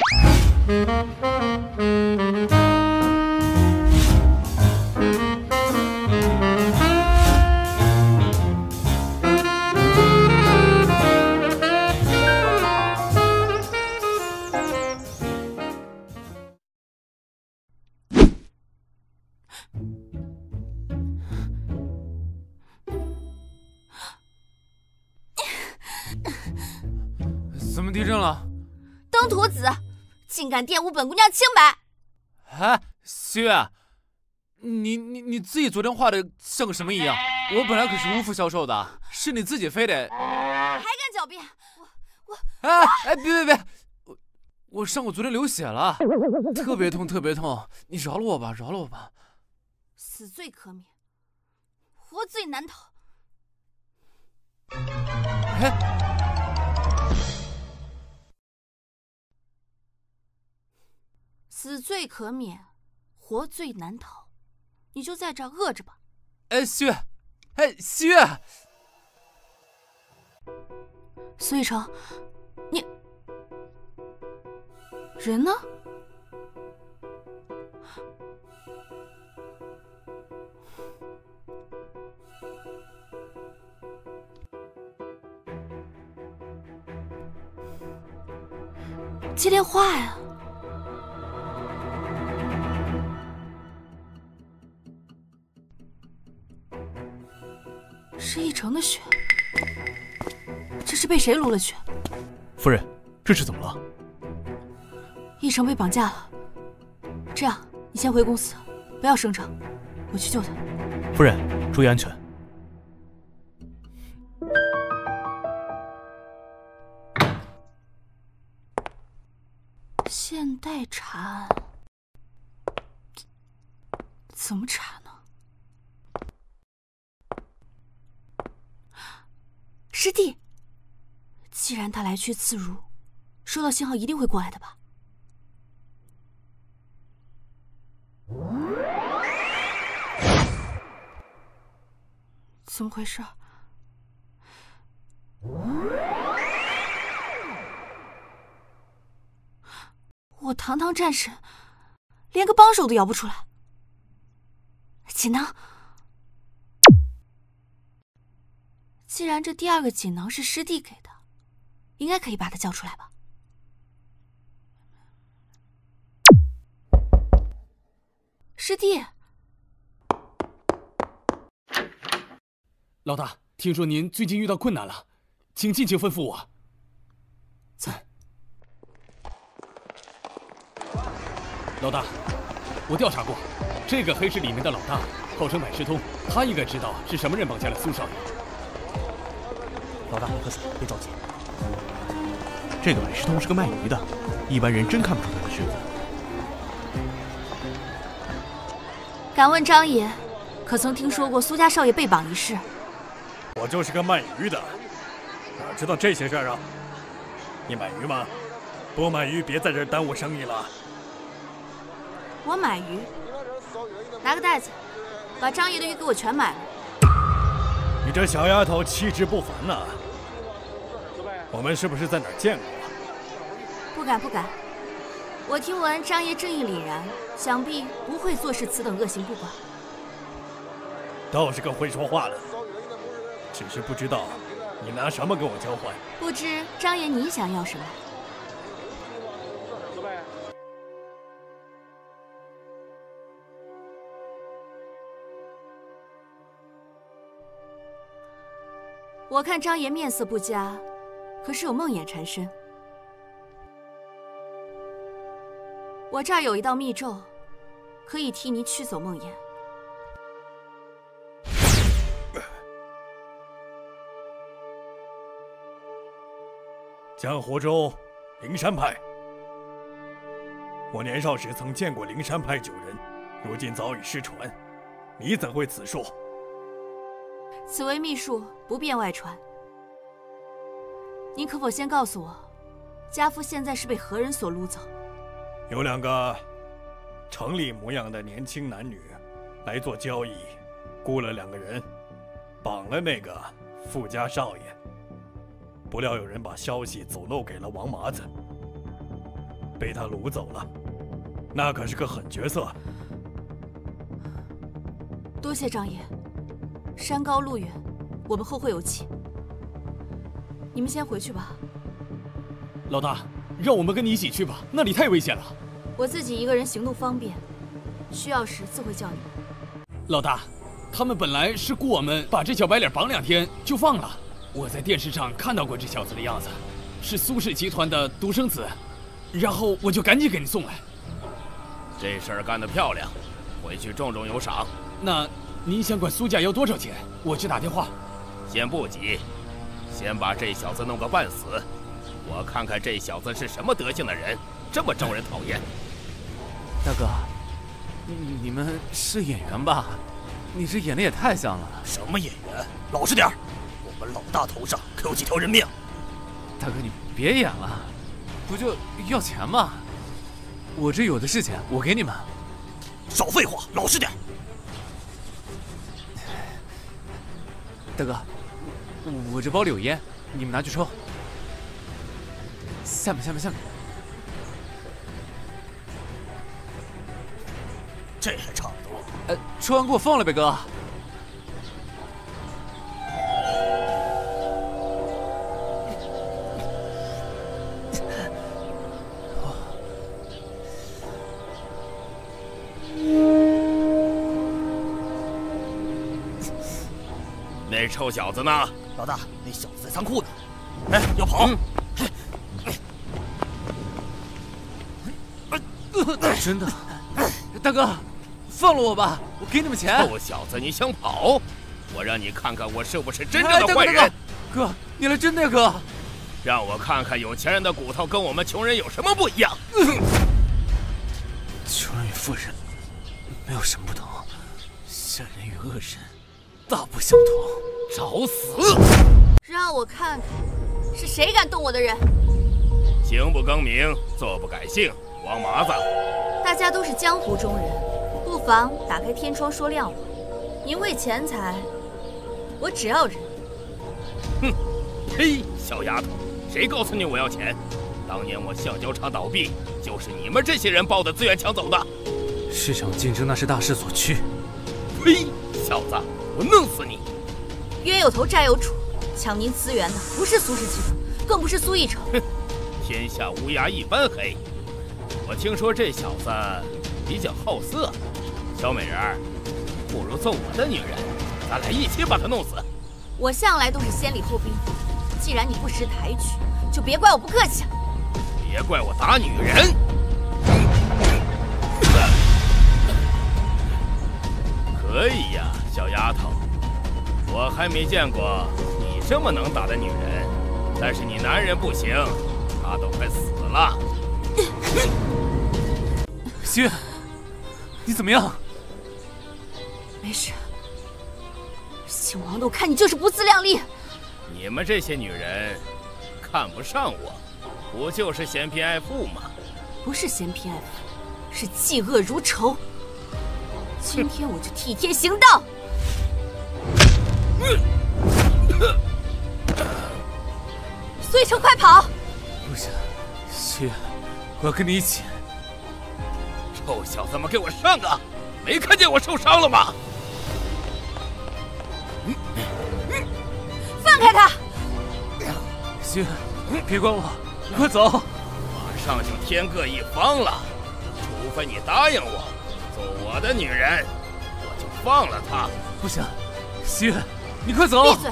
竟敢玷污本姑娘清白！哎，西月，你你你自己昨天画的像个什么一样？我本来可是无福消受的，是你自己非得……还敢狡辩！我我……哎哎，别别别！我我伤口昨天流血了，特别痛特别痛，你饶了我吧，饶了我吧！死罪可免，活罪难逃。哎。死罪可免，活罪难逃，你就在这儿饿着吧。哎，西月，哎，西月，苏逸成，你人呢？接电话呀！是逸成的血，这是被谁撸了去？夫人，这是怎么了？一成被绑架了。这样，你先回公司，不要声张，我去救他。夫人，注意安全。现代查案，怎么查呢？师弟，既然他来去自如，收到信号一定会过来的吧？怎么回事？我堂堂战神，连个帮手都摇不出来。锦囊，既然这第二个锦囊是师弟给的，应该可以把他叫出来吧？师弟，老大，听说您最近遇到困难了，请尽情吩咐我。在。老大，我调查过，这个黑市里面的老大号称百事通，他应该知道是什么人绑架了苏少爷。老大，你可死，别着急。这个百事通是个卖鱼的，一般人真看不出他的身份。敢问张爷，可曾听说过苏家少爷被绑一事？我就是个卖鱼的，哪知道这些事儿啊？你买鱼吗？不买鱼，别在这儿耽误生意了。我买鱼，拿个袋子，把张爷的鱼给我全买了。你这小丫头气质不凡呐！我们是不是在哪儿见过？不敢不敢，我听闻张爷正义凛然，想必不会坐视此等恶行不管。倒是个会说话的，只是不知道你拿什么跟我交换。不知张爷你想要什么？我看张爷面色不佳，可是有梦魇缠身。我这儿有一道密咒，可以替您驱走梦魇。江湖中灵山派，我年少时曾见过灵山派九人，如今早已失传，你怎会此术？此为秘术，不便外传。您可否先告诉我，家父现在是被何人所掳走？有两个城里模样的年轻男女来做交易，雇了两个人，绑了那个富家少爷。不料有人把消息走漏给了王麻子，被他掳走了。那可是个狠角色。多谢张爷，山高路远，我们后会有期。你们先回去吧。老大，让我们跟你一起去吧，那里太危险了。我自己一个人行动方便，需要时自会叫你们。老大，他们本来是雇我们把这小白脸绑两天就放了。我在电视上看到过这小子的样子，是苏氏集团的独生子，然后我就赶紧给你送来。这事儿干得漂亮，回去重重有赏。那您想管苏家要多少钱？我去打电话。先不急，先把这小子弄个半死，我看看这小子是什么德行的人，这么招人讨厌。大哥，你你们是演员吧？你这演的也太像了。什么演员？老实点儿！我们老大头上可有几条人命。大哥，你别演了，不就要钱吗？我这有的是钱，我给你们。少废话，老实点。大哥，我这包里有烟，你们拿去抽。下面，下面，下面。这还差不多。呃，抽完给我放了呗，哥。那臭小子呢？老大，那小子在仓库呢。哎，要跑！真的，大哥，放了我吧，我给你们钱。臭小子，你想跑？我让你看看我是不是真正的坏人。哥，你来真的，哥。让我看看有钱人的骨头跟我们穷人有什么不一样。穷人与富人没有什么不同，善人与恶人大不相同。找死！让我看看是谁敢动我的人。行不更名，坐不改姓，王麻子。大家都是江湖中人，不妨打开天窗说亮话。您为钱财，我只要人。哼，嘿，小丫头，谁告诉你我要钱？当年我橡胶厂倒闭，就是你们这些人把我的资源抢走的。市场竞争那是大势所趋。呸！小子，我弄死你！冤有头债有主，抢您资源的不是苏氏集团，更不是苏逸城。哼，天下乌鸦一般黑。我听说这小子比较好色，小美人儿，不如做我的女人，咱俩一起把他弄死。我向来都是先礼后兵，既然你不识抬举，就别怪我不客气了。别怪我打女人。可以呀，小丫头，我还没见过你这么能打的女人。但是你男人不行，他都快死了。心月，你怎么样？没事。姓王的，我看你就是不自量力。你们这些女人看不上我，不就是嫌贫爱富吗？不是嫌贫爱富，是嫉恶如仇。今天我就替天行道。苏一成，快跑！不行，西月，我要跟你一起。臭小子们，给我上啊！没看见我受伤了吗？放开他！西月，别管我，你快走！马上就天各一方了，除非你答应我，做我的女人，我就放了她。不行，西月，你快走！闭嘴！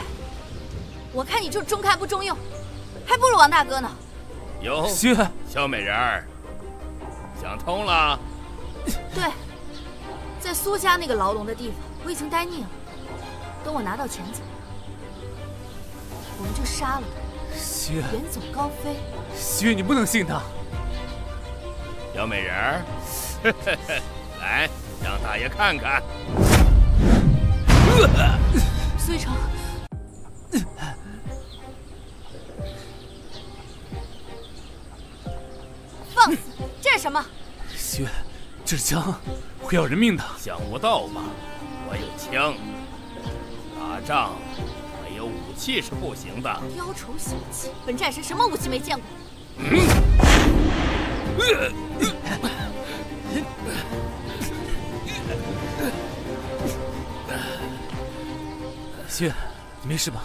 我看你就是中看不中用，还不如王大哥呢。哟，西月，小美人儿，想通了？对，在苏家那个牢笼的地方，我已经待腻了。等我拿到钱走，我们就杀了他，西月，远走高飞。西月，你不能信他。小美人儿，来，让大爷看看。苏一成，放肆！这是什么？西月，这是枪，会要人命的。想不到吧？我有枪，打仗没有武器是不行的。雕虫小技，本战神什么武器没见过？希月，你没事吧？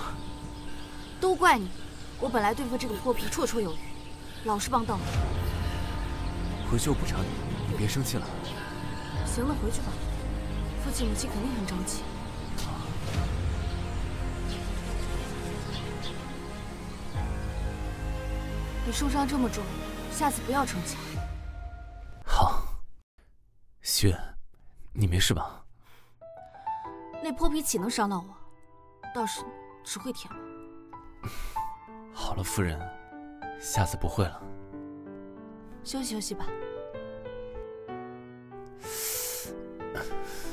都怪你！我本来对付这个泼皮绰绰有余，老是帮倒忙。回去我补偿你，你别生气了。行了，回去吧。父亲母亲肯定很着急。你受伤这么重，下次不要逞强。好。希月，你没事吧？那泼皮岂能伤到我？倒是只会舔了。好了，夫人，下次不会了。休息休息吧。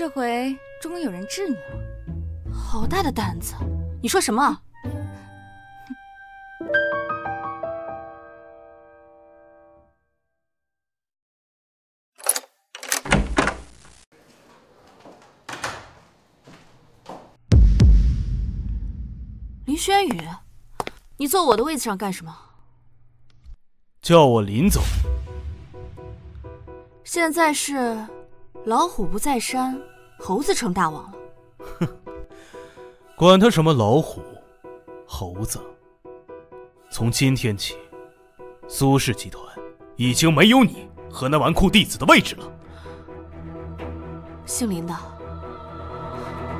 这回终于有人治你了，好大的胆子！你说什么？林轩宇，你坐我的位子上干什么？叫我林总。现在是老虎不在山，猴子称大王了。哼管他什么老虎、猴子，从今天起，苏氏集团已经没有你和那纨绔弟子的位置了。姓林的，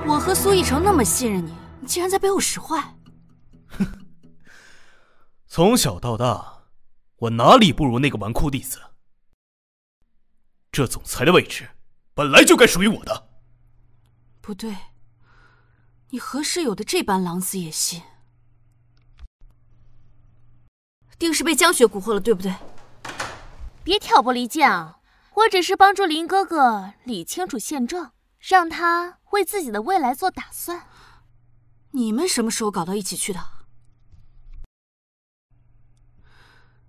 我和苏逸成那么信任你，你竟然在背后使坏！哼从小到大，我哪里不如那个纨绔弟子？这总裁的位置本来就该属于我的。不对，你何时有的这般狼子野心？定是被江雪蛊惑了，对不对？别挑拨离间啊！我只是帮助林哥哥理清楚现状，让他为自己的未来做打算。你们什么时候搞到一起去的？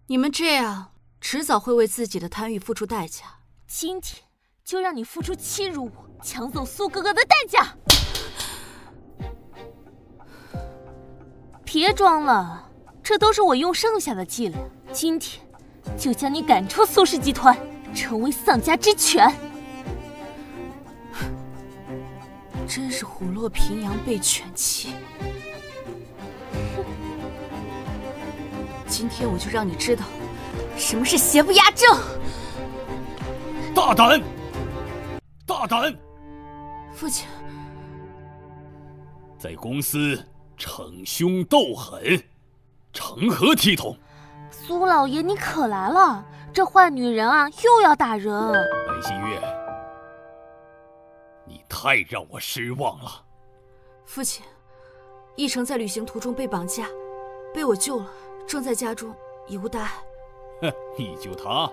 你们这样，迟早会为自己的贪欲付出代价。今天就让你付出欺辱我、抢走苏哥哥的代价！别装了，这都是我用剩下的伎俩。今天就将你赶出苏氏集团，成为丧家之犬！真是虎落平阳被犬欺。今天我就让你知道，什么是邪不压正！大胆！大胆！父亲，在公司逞凶斗狠，成何体统？苏老爷，你可来了！这坏女人啊，又要打人！白新月，你太让我失望了。父亲，奕成在旅行途中被绑架，被我救了，正在家中，已无大碍。哼，你救他？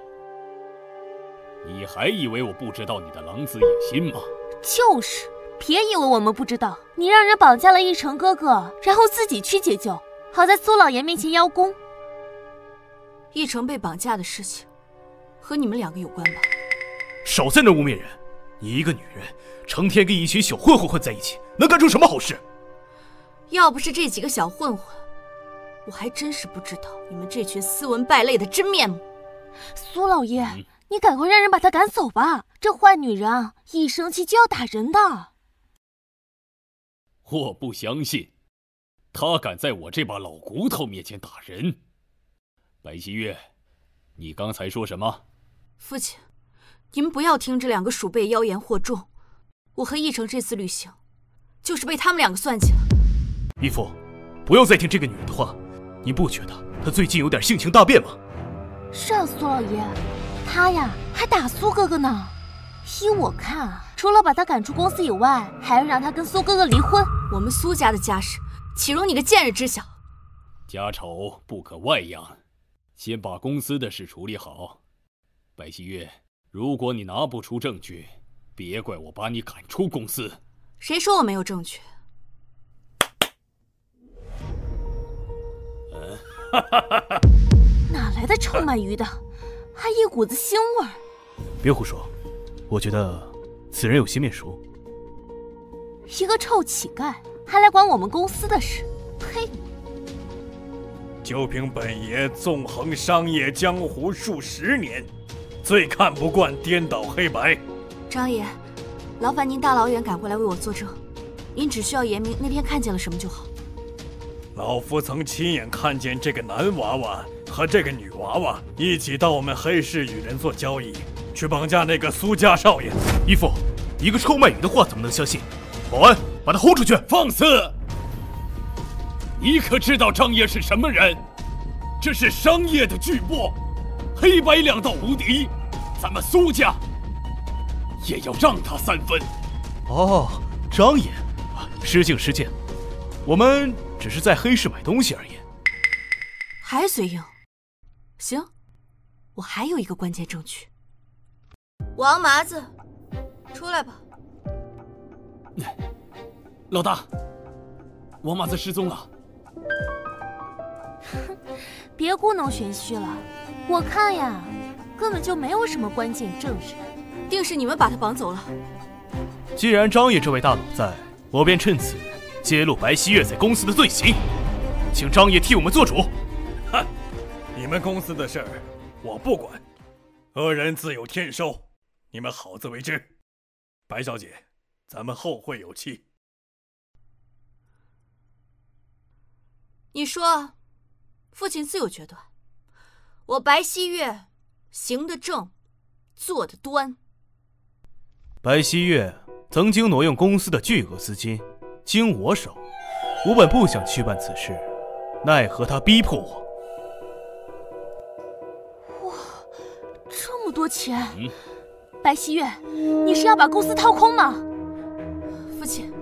你还以为我不知道你的狼子野心吗？就是，别以为我们不知道。你让人绑架了奕成哥哥，然后自己去解救，好在苏老爷面前邀功。奕成被绑架的事情，和你们两个有关吧？少在那污蔑人！你一个女人，成天跟一群小混混混在一起，能干出什么好事？要不是这几个小混混，我还真是不知道你们这群斯文败类的真面目。苏老爷。嗯你赶快让人把她赶走吧！这坏女人啊，一生气就要打人的。我不相信，她敢在我这把老骨头面前打人？白希月，你刚才说什么？父亲，你们不要听这两个鼠辈妖言惑众。我和奕成这次旅行，就是被他们两个算计了。义父，不要再听这个女人的话。你不觉得她最近有点性情大变吗？是啊，苏老爷，她呀还打苏哥哥呢。依我看啊，除了把他赶出公司以外，还要让他跟苏哥哥离婚。我们苏家的家事，岂容你个贱人知晓？家丑不可外扬，先把公司的事处理好。白希月，如果你拿不出证据，别怪我把你赶出公司。谁说我没有证据？嗯，哪来的臭鳗鱼的，还一股子腥味儿？别胡说，我觉得此人有些面熟。一个臭乞丐还来管我们公司的事？呸！就凭本爷纵横商业江湖数十年。最看不惯颠倒黑白，张爷，劳烦您大老远赶过来为我作证，您只需要言明那天看见了什么就好。老夫曾亲眼看见这个男娃娃和这个女娃娃一起到我们黑市与人做交易，去绑架那个苏家少爷。义父，一个臭卖鱼的话怎么能相信？保安，把他轰出去！放肆！你可知道张爷是什么人？这是商业的巨擘，黑白两道无敌。咱们苏家也要让他三分。哦，张爷，失敬失敬，我们只是在黑市买东西而已。还随应？行，我还有一个关键证据。王麻子，出来吧。老大，王麻子失踪了。哼，别故弄玄虚了，我看呀。根本就没有什么关键证据，定是你们把他绑走了。既然张爷这位大佬在，我便趁此揭露白希月在公司的罪行，请张爷替我们做主。哼，你们公司的事儿我不管，恶人自有天收，你们好自为之。白小姐，咱们后会有期。你说，父亲自有决断，我白希月。行得正，坐得端。白希月曾经挪用公司的巨额资金，经我手，我本不想去办此事，奈何他逼迫我。么多钱！白希月，你是要把公司掏空吗？父亲，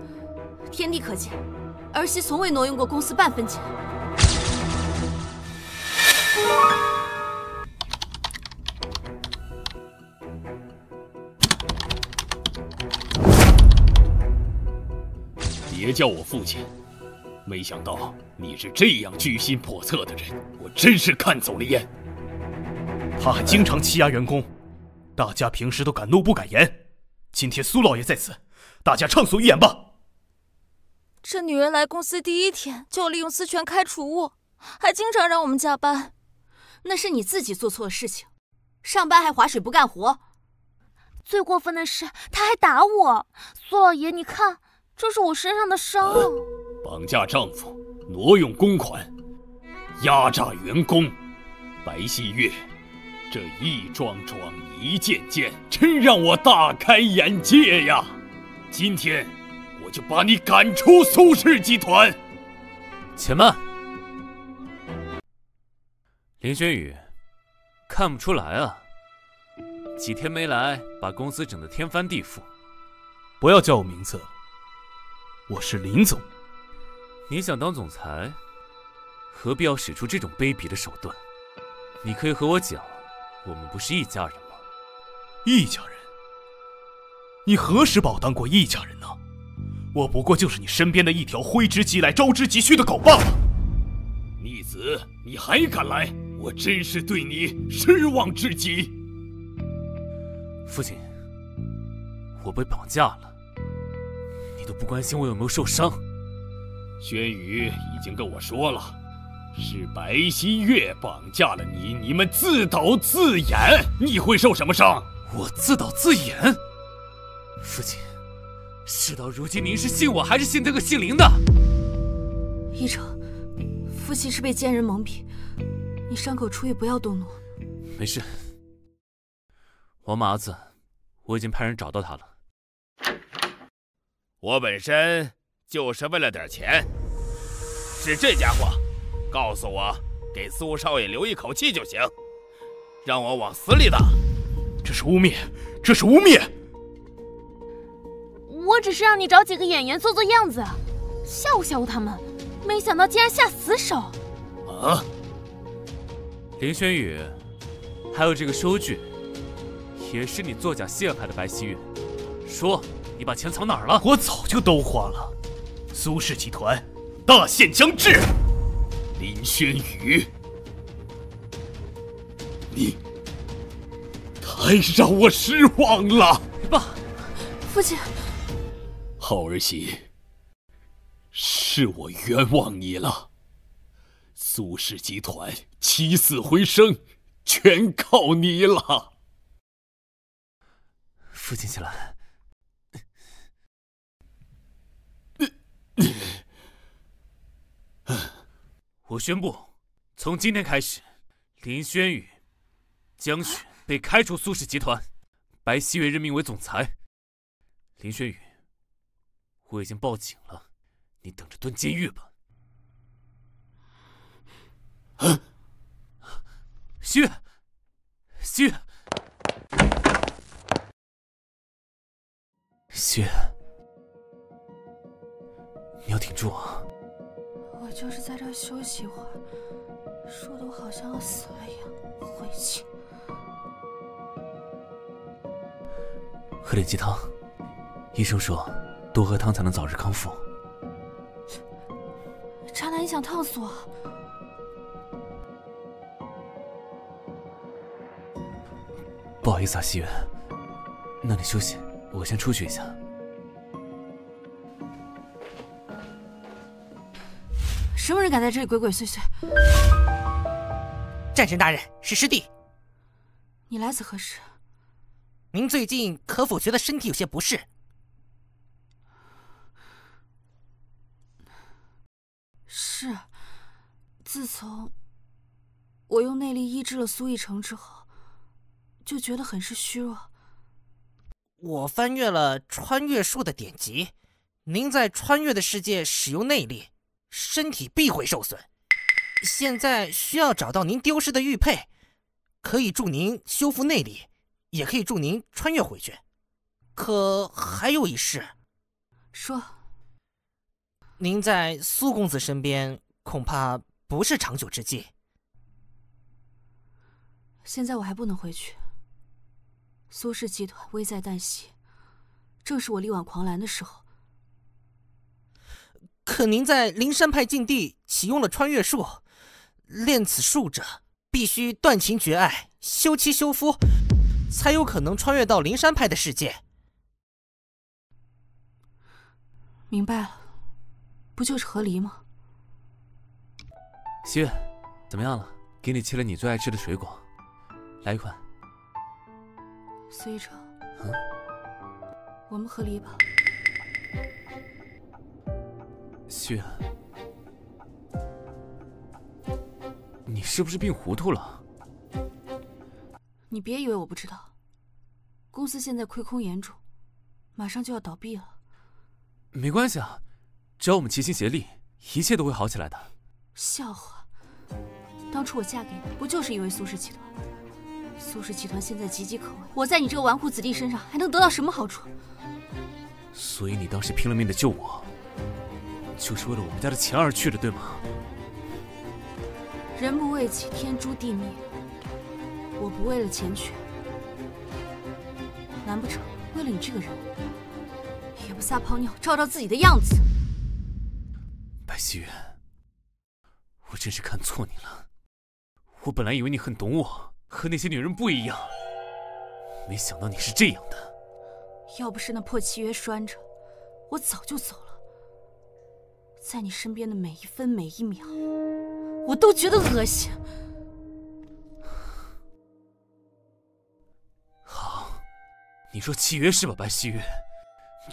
天地可见，儿媳从未挪用过公司半分钱。别叫我父亲！没想到你是这样居心叵测的人，我真是看走了眼。他还经常欺压员工，大家平时都敢怒不敢言。今天苏老爷在此，大家畅所欲言吧。这女人来公司第一天就利用私权开除我，还经常让我们加班。那是你自己做错了事情，上班还划水不干活。最过分的是，他还打我。苏老爷，你看。这是我身上的伤。绑架丈夫，挪用公款，压榨员工，白希月，这一桩桩一件件，真让我大开眼界呀！今天我就把你赶出苏氏集团。且慢，林轩宇，看不出来啊，几天没来，把公司整得天翻地覆。不要叫我名字。我是林总，你想当总裁，何必要使出这种卑鄙的手段？你可以和我讲，我们不是一家人吗？一家人？你何时把我当过一家人呢？我不过就是你身边的一条挥之即来招之即去的狗罢了。逆子，你还敢来？我真是对你失望至极。父亲，我被绑架了。你都不关心我有没有受伤。轩宇已经跟我说了，是白希月绑架了你，你们自导自演，你会受什么伤？我自导自演？父亲，事到如今，您是信我还是信那个姓林的？一成，父亲是被奸人蒙蔽，你伤口处也不要动怒。没事，王麻子，我已经派人找到他了。我本身就是为了点钱，是这家伙告诉我给苏少爷留一口气就行，让我往死里打。这是污蔑，这是污蔑！我只是让你找几个演员做做样子，吓唬吓唬他们，没想到竟然下死手。啊！林轩宇，还有这个收据，也是你作假陷害的白希月。说，你把钱藏哪儿了？我早就都花了。苏氏集团大限将至，林轩宇，你。太让我失望了，爸，父亲，好儿媳，是我冤枉你了。苏氏集团起死回生，全靠你了。父亲起来，我宣布，从今天开始，林轩宇将选。被开除苏氏集团，白希月任命为总裁。林轩宇，我已经报警了，你等着蹲监狱吧。啊希月，希月，希月，你要挺住啊！我就是在这休息一会儿，说的我好像要死了一样，晦气。喝点鸡汤，医生说多喝汤才能早日康复。渣男，你想烫死我？不好意思啊，西元，那你休息，我先出去一下。什么人敢在这里鬼鬼祟祟？战神大人，是师弟。你来此何事？您最近可否觉得身体有些不适？是，自从我用内力医治了苏逸成之后，就觉得很是虚弱。我翻阅了穿越术的典籍，您在穿越的世界使用内力，身体必会受损。现在需要找到您丢失的玉佩，可以助您修复内力。也可以助您穿越回去，可还有一事。说，您在苏公子身边恐怕不是长久之计。现在我还不能回去。苏氏集团危在旦夕，正是我力挽狂澜的时候。可您在灵山派禁地启用了穿越术，练此术者必须断情绝爱，休妻休夫。才有可能穿越到灵山派的世界。明白了，不就是和离吗？西月，怎么样了？给你切了你最爱吃的水果，来一块。苏一成，嗯，我们和离吧。希月，你是不是病糊涂了？你别以为我不知道，公司现在亏空严重，马上就要倒闭了。没关系啊，只要我们齐心协力，一切都会好起来的。笑话，当初我嫁给你不就是因为苏氏集团？苏氏集团现在岌岌可危，我在你这个纨绔子弟身上还能得到什么好处？所以你当时拼了命的救我，就是为了我们家的钱而去的，对吗？人不为己，天诛地灭。我不为了钱去，难不成为了你这个人，也不撒泡尿照照自己的样子？白希月，我真是看错你了。我本来以为你很懂我，和那些女人不一样，没想到你是这样的。要不是那破契约拴着，我早就走了。在你身边的每一分每一秒，我都觉得恶心。好你说契约是吧，白希月？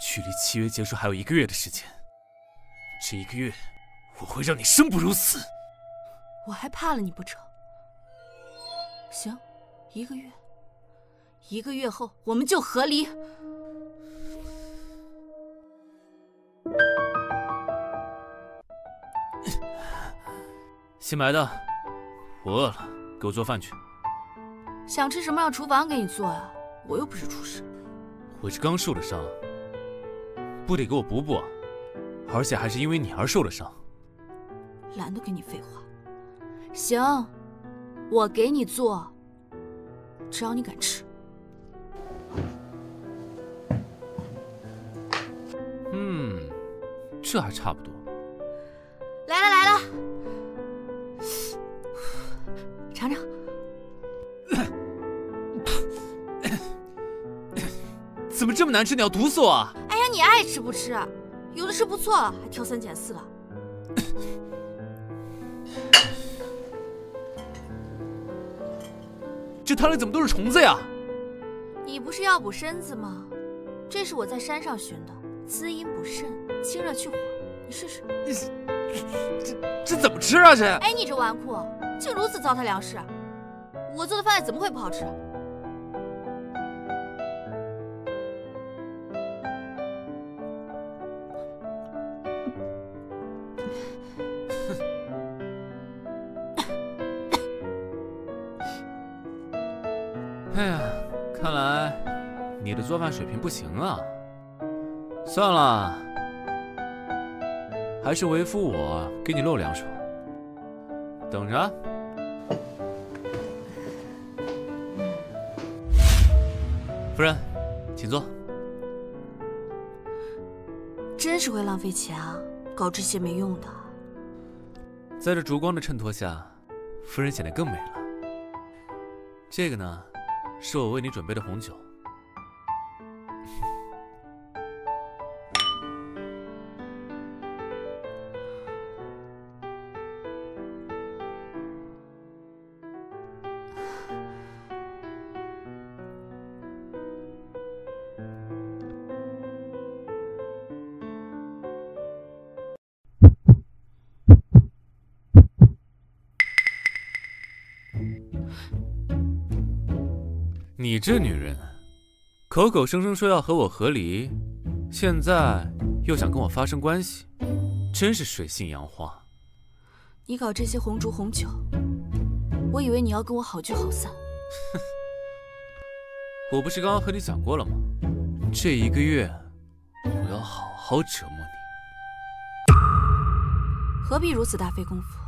距离契约结束还有一个月的时间，这一个月我会让你生不如死。我还怕了你不成？行，一个月，一个月后我们就和离。新买的，我饿了，给我做饭去。想吃什么让厨房给你做呀，我又不是厨师。我是刚受了伤，不得给我补补？而且还是因为你而受了伤。懒得跟你废话。行，我给你做，只要你敢吃。嗯，这还差不多。怎么这么难吃？你要毒死我啊！哎呀，你爱吃不吃？有的是不错，还挑三拣四的。这汤里怎么都是虫子呀？你不是要补身子吗？这是我在山上寻的，滋阴补肾，清热去火。你试试。这这怎么吃啊？这……哎，你这纨绔，竟如此糟蹋粮食！我做的饭怎么会不好吃？做饭水平不行啊。算了，还是为夫我给你露两手。等着。夫人，请坐。真是会浪费钱啊，搞这些没用的。在这烛光的衬托下，夫人显得更美了。这个呢？是我为你准备的红酒。这女人，口口声声说要和我和离，现在又想跟我发生关系，真是水性杨花。你搞这些红烛红酒，我以为你要跟我好聚好散。我不是刚刚和你讲过了吗？这一个月，我要好好折磨你。何必如此大费功夫？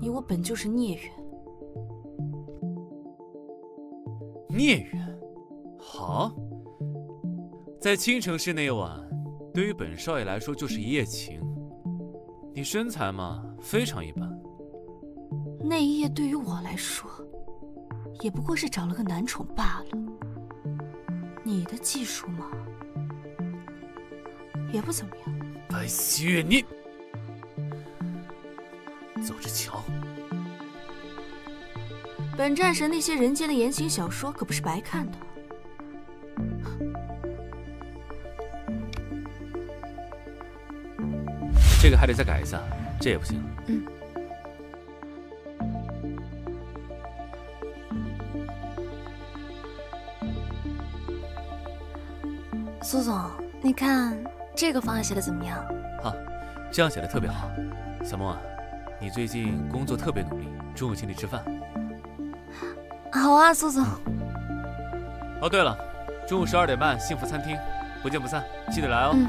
你我本就是孽缘。孽缘，好，在青城市那一晚，对于本少爷来说就是一夜情。你身材嘛，非常一般。那一夜对于我来说，也不过是找了个男宠罢了。你的技术嘛，也不怎么样。白希月，你走着瞧。本战神那些人间的言情小说可不是白看的。这个还得再改一下，这也不行。嗯。苏总，你看这个方案写的怎么样？好，这样写的特别好。小梦啊，你最近工作特别努力，中午请你吃饭。好啊，苏总。哦，对了，中午十二点半，幸福餐厅，不见不散，记得来哦。嗯。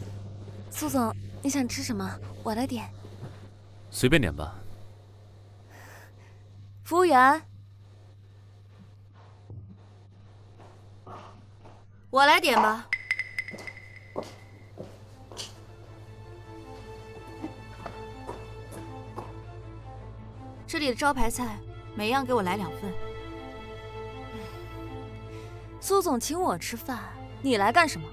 苏总，你想吃什么？我来点。随便点吧。服务员，我来点吧。这里的招牌菜，每样给我来两份。苏总请我吃饭，你来干什么？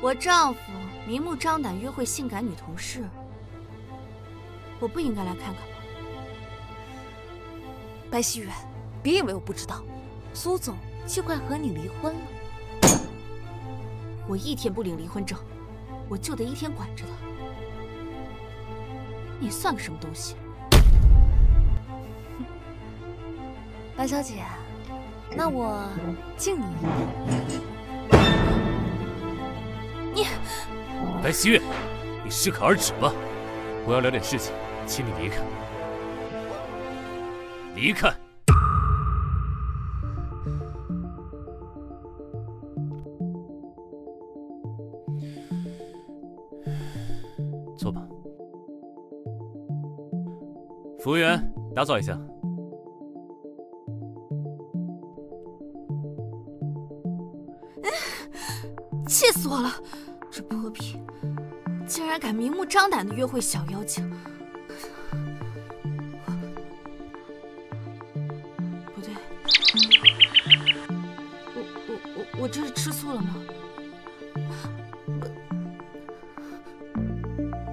我丈夫明目张胆约会性感女同事，我不应该来看看吗？白希远，别以为我不知道，苏总就快和你离婚了。我一天不领离婚证，我就得一天管着他。你算个什么东西？白小姐，那我敬你一杯。你，白希月，你适可而止吧。我要聊点事情，请你离开。离开。坐吧。服务员，打扫一下。张胆的约会小妖精。不对，我我我我这是吃醋了吗？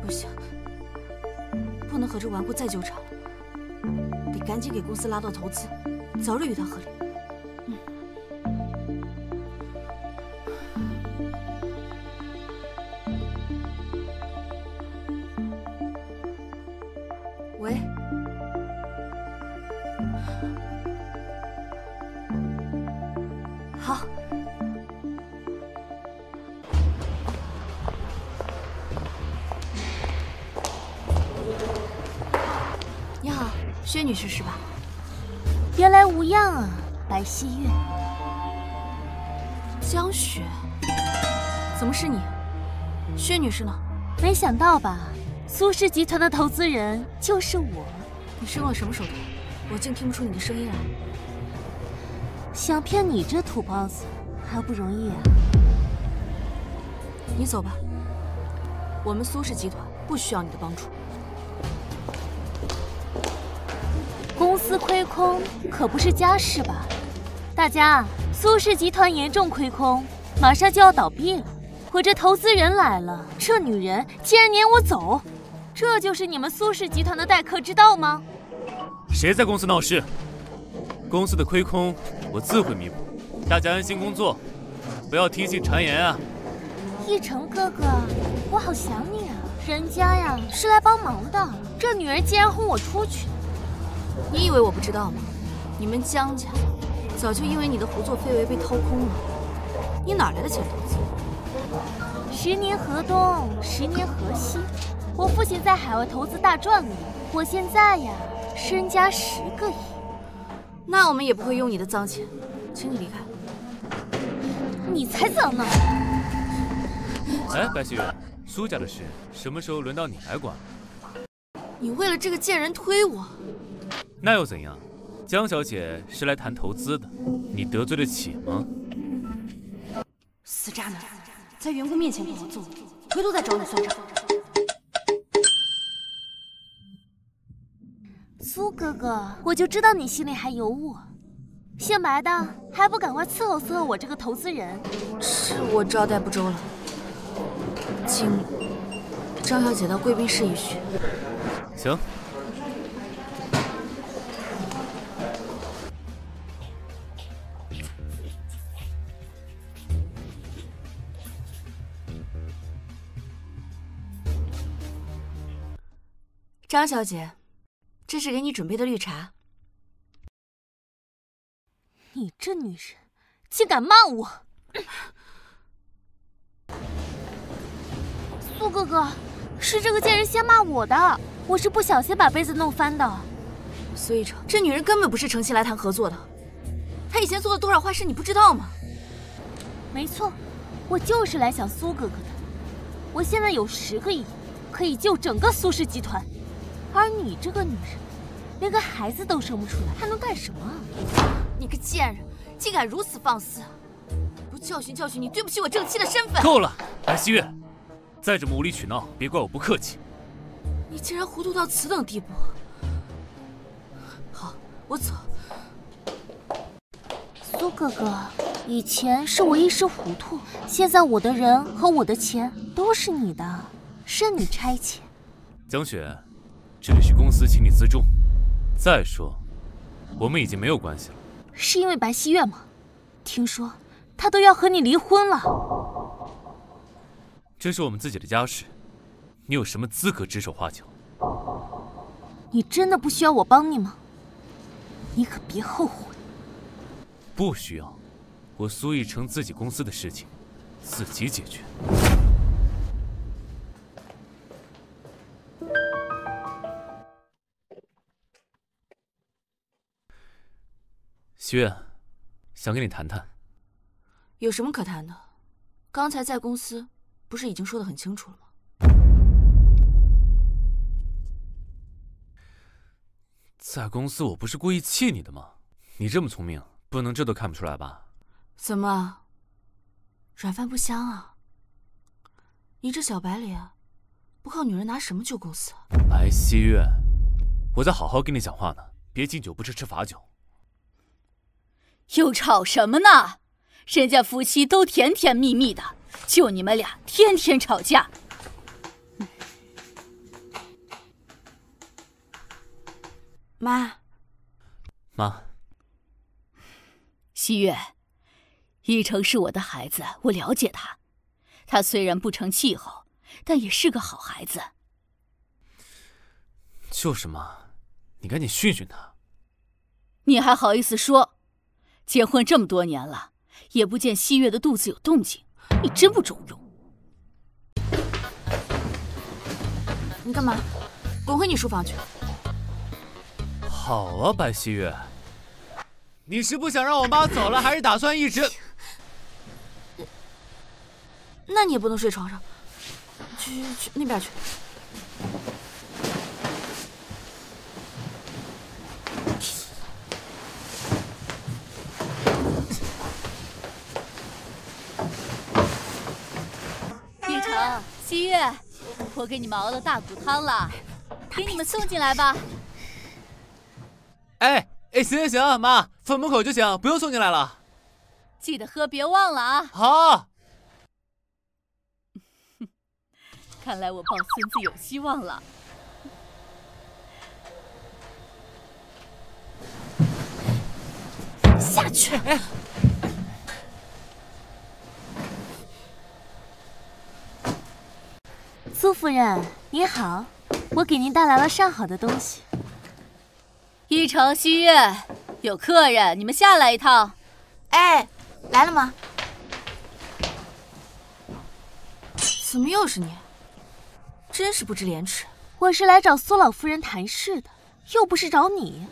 不行，不能和这顽固再纠缠了，得赶紧给公司拉到投资，早日与他和离。喂，好。你好，薛女士是吧？原来无恙啊，白希月。江雪，怎么是你？薛女士呢？没想到吧？苏氏集团的投资人就是我。你是用了什么手段？我竟听不出你的声音来。想骗你这土包子还不容易啊！你走吧，我们苏氏集团不需要你的帮助。公司亏空可不是家事吧？大家，苏氏集团严重亏空，马上就要倒闭了。我这投资人来了，这女人竟然撵我走！这就是你们苏氏集团的待客之道吗？谁在公司闹事？公司的亏空我自会弥补，大家安心工作，不要听信谗言啊！一成哥哥，我好想你啊！人家呀是来帮忙的，这女人竟然轰我出去！你以为我不知道吗？你们江家早就因为你的胡作非为被掏空了，你哪来的钱投资？十年河东，十年河西。我父亲在海外投资大赚了，我现在呀，身家十个亿。那我们也不会用你的脏钱，请你离开。你才脏呢！哎，白希月，苏家的事什么时候轮到你来管？你为了这个贱人推我，那又怎样？江小姐是来谈投资的，你得罪得起吗？死渣男，在员工面前不合作，回头再找你算账。苏哥哥，我就知道你心里还有我。姓白的，还不赶快伺候伺候我这个投资人？是我招待不周了，请张小姐到贵宾室一叙。行。张小姐。这是给你准备的绿茶。你这女人，竟敢骂我！苏哥哥，是这个贱人先骂我的，我是不小心把杯子弄翻的。苏一成，这女人根本不是诚心来谈合作的，她以前做了多少坏事，你不知道吗？没错，我就是来想苏哥哥的。我现在有十个亿，可以救整个苏氏集团。而你这个女人，连个孩子都生不出来，还能干什么？你个贱人，竟敢如此放肆！不教训教训你，对不起我正妻的身份。够了，白希月，再这么无理取闹，别怪我不客气。你竟然糊涂到此等地步！好，我走。苏哥哥，以前是我一时糊涂，现在我的人和我的钱都是你的，任你差遣。江雪。这里是公司，请你自重。再说，我们已经没有关系了。是因为白希月吗？听说他都要和你离婚了。这是我们自己的家事，你有什么资格指手画脚？你真的不需要我帮你吗？你可别后悔。不需要，我苏逸成自己公司的事情，自己解决。徐月，想跟你谈谈。有什么可谈的？刚才在公司不是已经说的很清楚了吗？在公司我不是故意气你的吗？你这么聪明，不能这都看不出来吧？怎么，软饭不香啊？你这小白脸，不靠女人拿什么救公司？白希月，我在好好跟你讲话呢，别敬酒不吃吃罚酒。又吵什么呢？人家夫妻都甜甜蜜蜜的，就你们俩天天吵架。妈，妈，西月，一成是我的孩子，我了解他。他虽然不成气候，但也是个好孩子。就是嘛，你赶紧训训他。你还好意思说？结婚这么多年了，也不见西月的肚子有动静，你真不中用。你干嘛？滚回你书房去！好啊，白汐月，你是不想让我妈走了，还是打算一直？那你也不能睡床上，去去去那边去。玉成、西月，我给你们熬了大骨汤了，给你们送进来吧。哎哎，行行行，妈，放门口就行，不用送进来了。记得喝，别忘了啊。好。看来我抱孙子有希望了。下去。苏夫人，您好，我给您带来了上好的东西。一城西月，有客人，你们下来一趟。哎，来了吗？怎么又是你？真是不知廉耻！我是来找苏老夫人谈事的，又不是找你。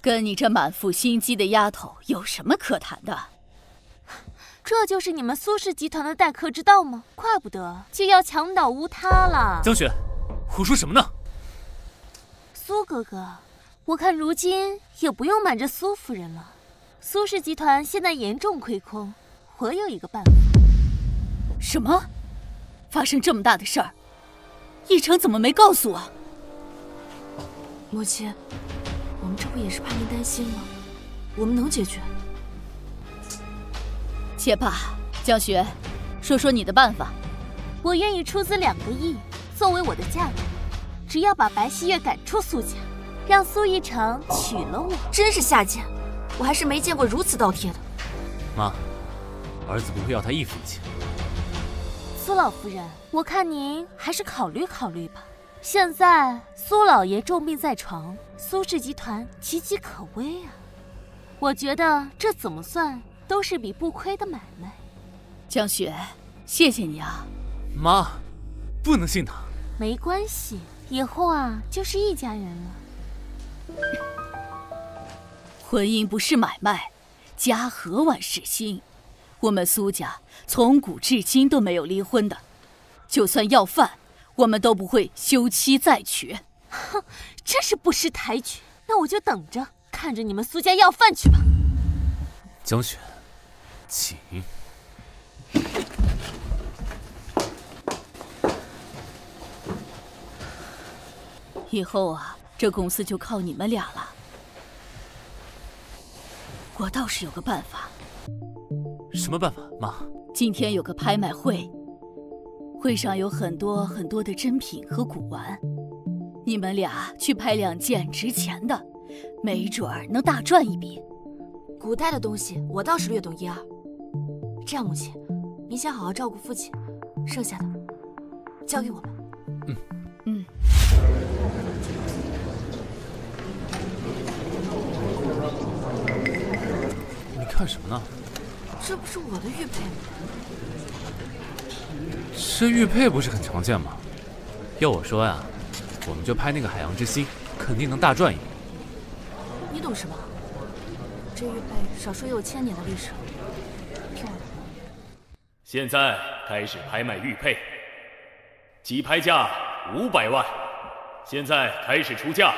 跟你这满腹心机的丫头有什么可谈的？这就是你们苏氏集团的待客之道吗？怪不得就要墙倒屋塌了。江雪，胡说什么呢？苏哥哥，我看如今也不用瞒着苏夫人了。苏氏集团现在严重亏空，我有一个办法。什么？发生这么大的事儿，一成怎么没告诉我？母亲，我们这不也是怕您担心吗？我们能解决。且罢，江雪，说说你的办法。我愿意出资两个亿作为我的嫁妆，只要把白希月赶出苏家，让苏逸成娶了我。真是下贱！我还是没见过如此倒贴的。妈，儿子不会要他一分钱。苏老夫人，我看您还是考虑考虑吧。现在苏老爷重病在床，苏氏集团岌岌可危啊。我觉得这怎么算都是笔不亏的买卖。江雪，谢谢你啊。妈，不能信他。没关系，以后啊就是一家人了。婚姻不是买卖，家和万事兴。我们苏家从古至今都没有离婚的，就算要饭，我们都不会休妻再娶。哼，真是不识抬举。那我就等着看着你们苏家要饭去吧。江雪，请。以后啊，这公司就靠你们俩了。我倒是有个办法。什么办法，妈？今天有个拍卖会，会上有很多很多的珍品和古玩，你们俩去拍两件值钱的，没准儿能大赚一笔。古代的东西我倒是略懂一二。这样，母亲，您先好好照顾父亲，剩下的交给我们。嗯嗯。你看什么呢？这不是我的玉佩吗？这玉佩不是很常见吗？要我说呀，我们就拍那个海洋之心，肯定能大赚一笔。你懂什么？这玉佩少说也有千年的历史了。现在开始拍卖玉佩，起拍价五百万。现在开始出价，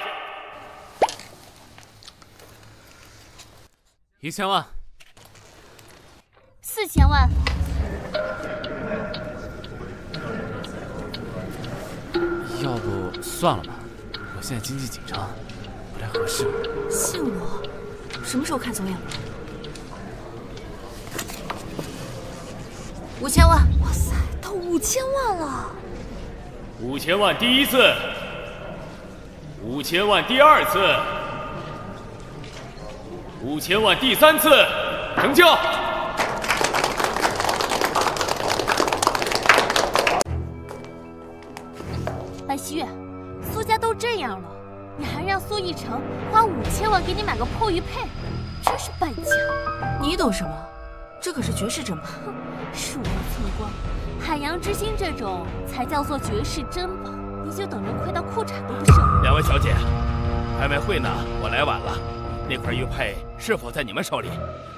一千万，四千万。要不算了吧，我现在经济紧张，不太合适。信我，什么时候看走眼了？五千万！哇塞，到五千万了！五千万第一次，五千万第二次，五千万第三次，成交！白希月，苏家都这样了，你还让苏逸成花五千万给你买个破玉佩，真是败家！你懂什么？这可是绝世珍宝。哼，数落寸光，海洋之心这种才叫做绝世珍宝，你就等着亏到裤衩都不剩。两位小姐，拍卖会呢，我来晚了。那块玉佩是否在你们手里？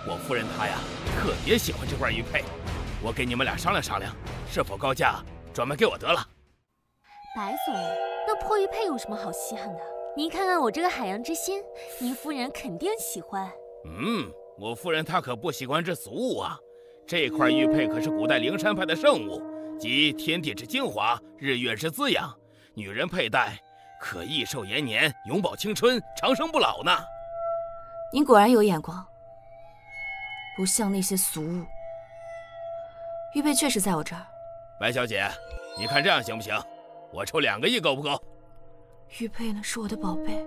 我夫人她呀，特别喜欢这块玉佩，我给你们俩商量商量，是否高价转卖给我得了。白总，那破玉佩有什么好稀罕的？您看看我这个海洋之心，您夫人肯定喜欢。嗯，我夫人她可不喜欢这俗物啊。这块玉佩可是古代灵山派的圣物，集天地之精华，日月之滋养，女人佩戴可益寿延年，永葆青春，长生不老呢。您果然有眼光，不像那些俗物。玉佩确实在我这儿。白小姐，你看这样行不行？我出两个亿够不够？玉佩呢，是我的宝贝。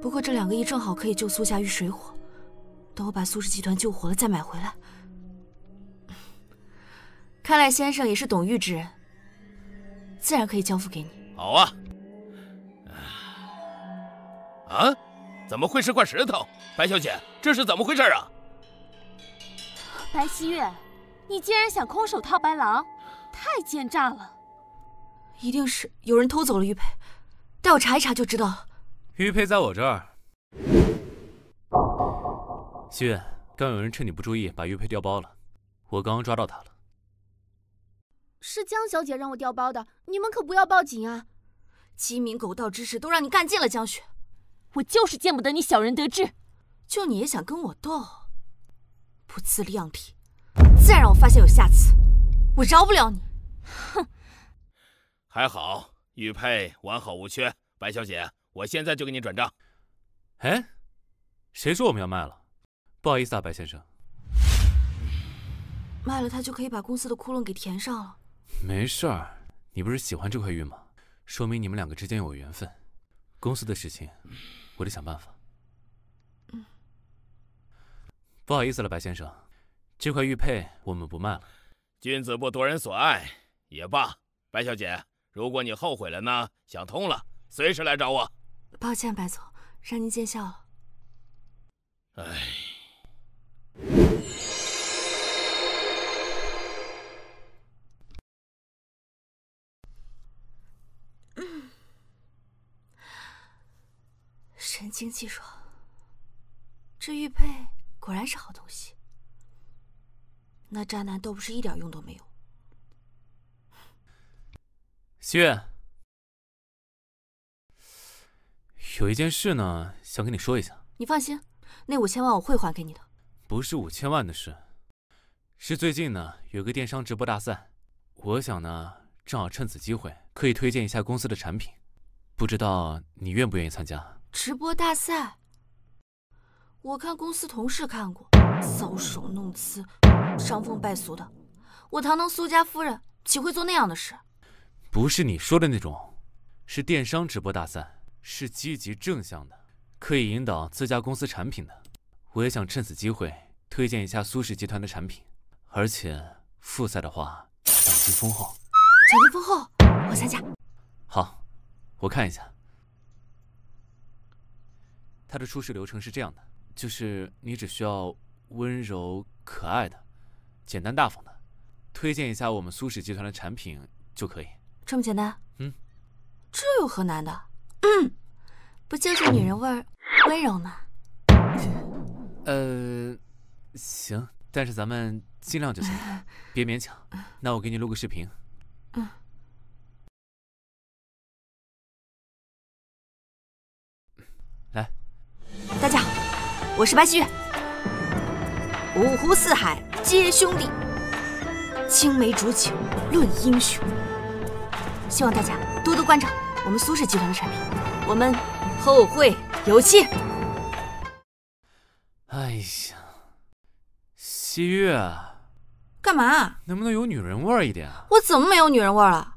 不过这两个亿正好可以救苏家于水火。等我把苏氏集团救活了再买回来。看来先生也是懂玉之人，自然可以交付给你。好啊。啊？怎么会是块石头？白小姐，这是怎么回事啊？白希月，你竟然想空手套白狼，太奸诈了！一定是有人偷走了玉佩，待我查一查就知道了。玉佩在我这儿。希月，刚有人趁你不注意把玉佩调包了，我刚刚抓到他了。是江小姐让我调包的，你们可不要报警啊！鸡鸣狗盗之事都让你干尽了，江雪。我就是见不得你小人得志，就你也想跟我斗？不自量力！再让我发现有下次，我饶不了你！哼！还好玉佩完好无缺，白小姐，我现在就给你转账。哎，谁说我们要卖了？不好意思啊，白先生。卖了它就可以把公司的窟窿给填上了。没事儿，你不是喜欢这块玉吗？说明你们两个之间有缘分。公司的事情。我得想办法。嗯，不好意思了，白先生，这块玉佩我们不卖了。君子不夺人所爱也罢，白小姐，如果你后悔了呢，想通了，随时来找我。抱歉，白总，让您见笑了。唉。神清气爽，这玉佩果然是好东西。那渣男都不是一点用都没有。希月，有一件事呢，想跟你说一下。你放心，那五千万我会还给你的。不是五千万的事，是最近呢有个电商直播大赛，我想呢正好趁此机会可以推荐一下公司的产品，不知道你愿不愿意参加？直播大赛，我看公司同事看过，搔首弄姿、伤风败俗的。我堂堂苏家夫人，岂会做那样的事？不是你说的那种，是电商直播大赛，是积极正向的，可以引导自家公司产品的。我也想趁此机会推荐一下苏氏集团的产品，而且复赛的话，奖金丰厚。奖金丰厚，我参加。好，我看一下。它的初始流程是这样的，就是你只需要温柔可爱的、简单大方的，推荐一下我们苏氏集团的产品就可以。这么简单？嗯，这有何难的？嗯，不就是女人味儿、温柔吗？呃，行，但是咱们尽量就行，别勉强。那我给你录个视频。大家好，我是白希月。五湖四海皆兄弟，青梅煮酒论英雄。希望大家多多关照我们苏氏集团的产品，我们后会有期。哎呀，西月，干嘛？能不能有女人味儿一点啊？我怎么没有女人味儿了？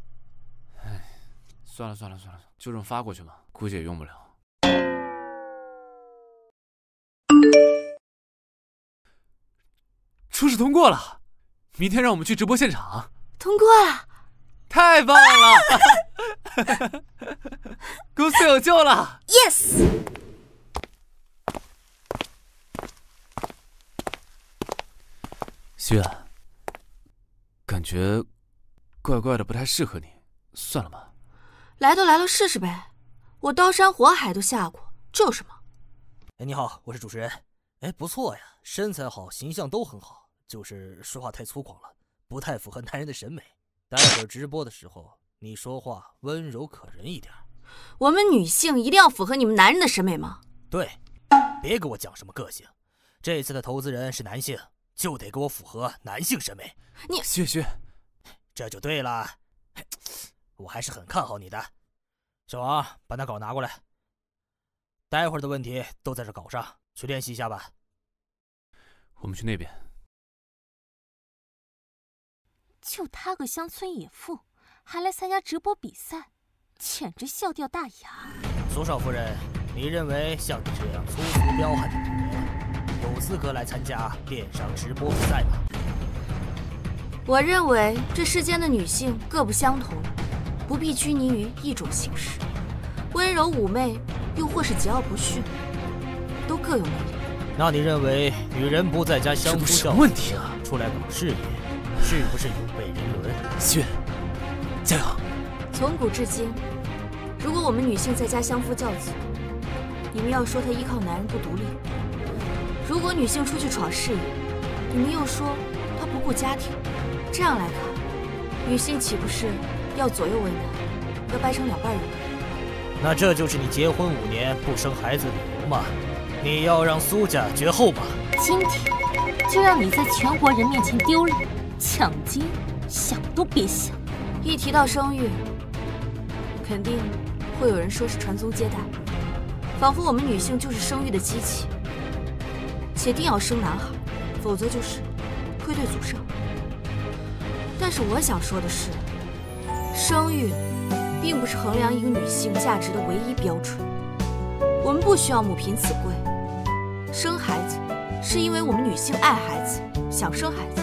哎，算了算了算了，就这么发过去吧，估计也用不了。初试通过了，明天让我们去直播现场。通过了，太棒了！公司有救了！Yes。徐远，感觉怪怪的，不太适合你，算了吧。来都来了，试试呗。我刀山火海都下过，这有什么？哎，你好，我是主持人。哎，不错呀，身材好，形象都很好，就是说话太粗犷了，不太符合男人的审美。待会儿直播的时候，你说话温柔可人一点。我们女性一定要符合你们男人的审美吗？对，别给我讲什么个性。这次的投资人是男性。就得给我符合男性审美，你谢谢，这就对了。我还是很看好你的，小王，把那稿拿过来。待会儿的问题都在这稿上，去练习一下吧。我们去那边。就他个乡村野妇，还来参加直播比赛，简直笑掉大牙。苏少夫人，你认为像你这样粗俗彪悍的女人？有资格来参加电商直播比赛吗？我认为这世间的女性各不相同，不必拘泥于一种形式，温柔妩媚，又或是桀骜不驯，都各有魅力。那你认为女人不在家相夫教子，问题啊？出来搞事业，是不是有悖人伦？希月，加油！从古至今，如果我们女性在家相夫教子，你们要说她依靠男人不独立。如果女性出去闯事业，你们又说她不顾家庭，这样来看，女性岂不是要左右为难，要掰成两半人？那这就是你结婚五年不生孩子的理由吗？你要让苏家绝后吗？今天就让你在全国人面前丢脸，抢金想都别想。一提到生育，肯定会有人说是传宗接代，仿佛我们女性就是生育的机器。且定要生男孩，否则就是愧对祖上。但是我想说的是，生育并不是衡量一个女性价值的唯一标准。我们不需要母凭子贵，生孩子是因为我们女性爱孩子，想生孩子，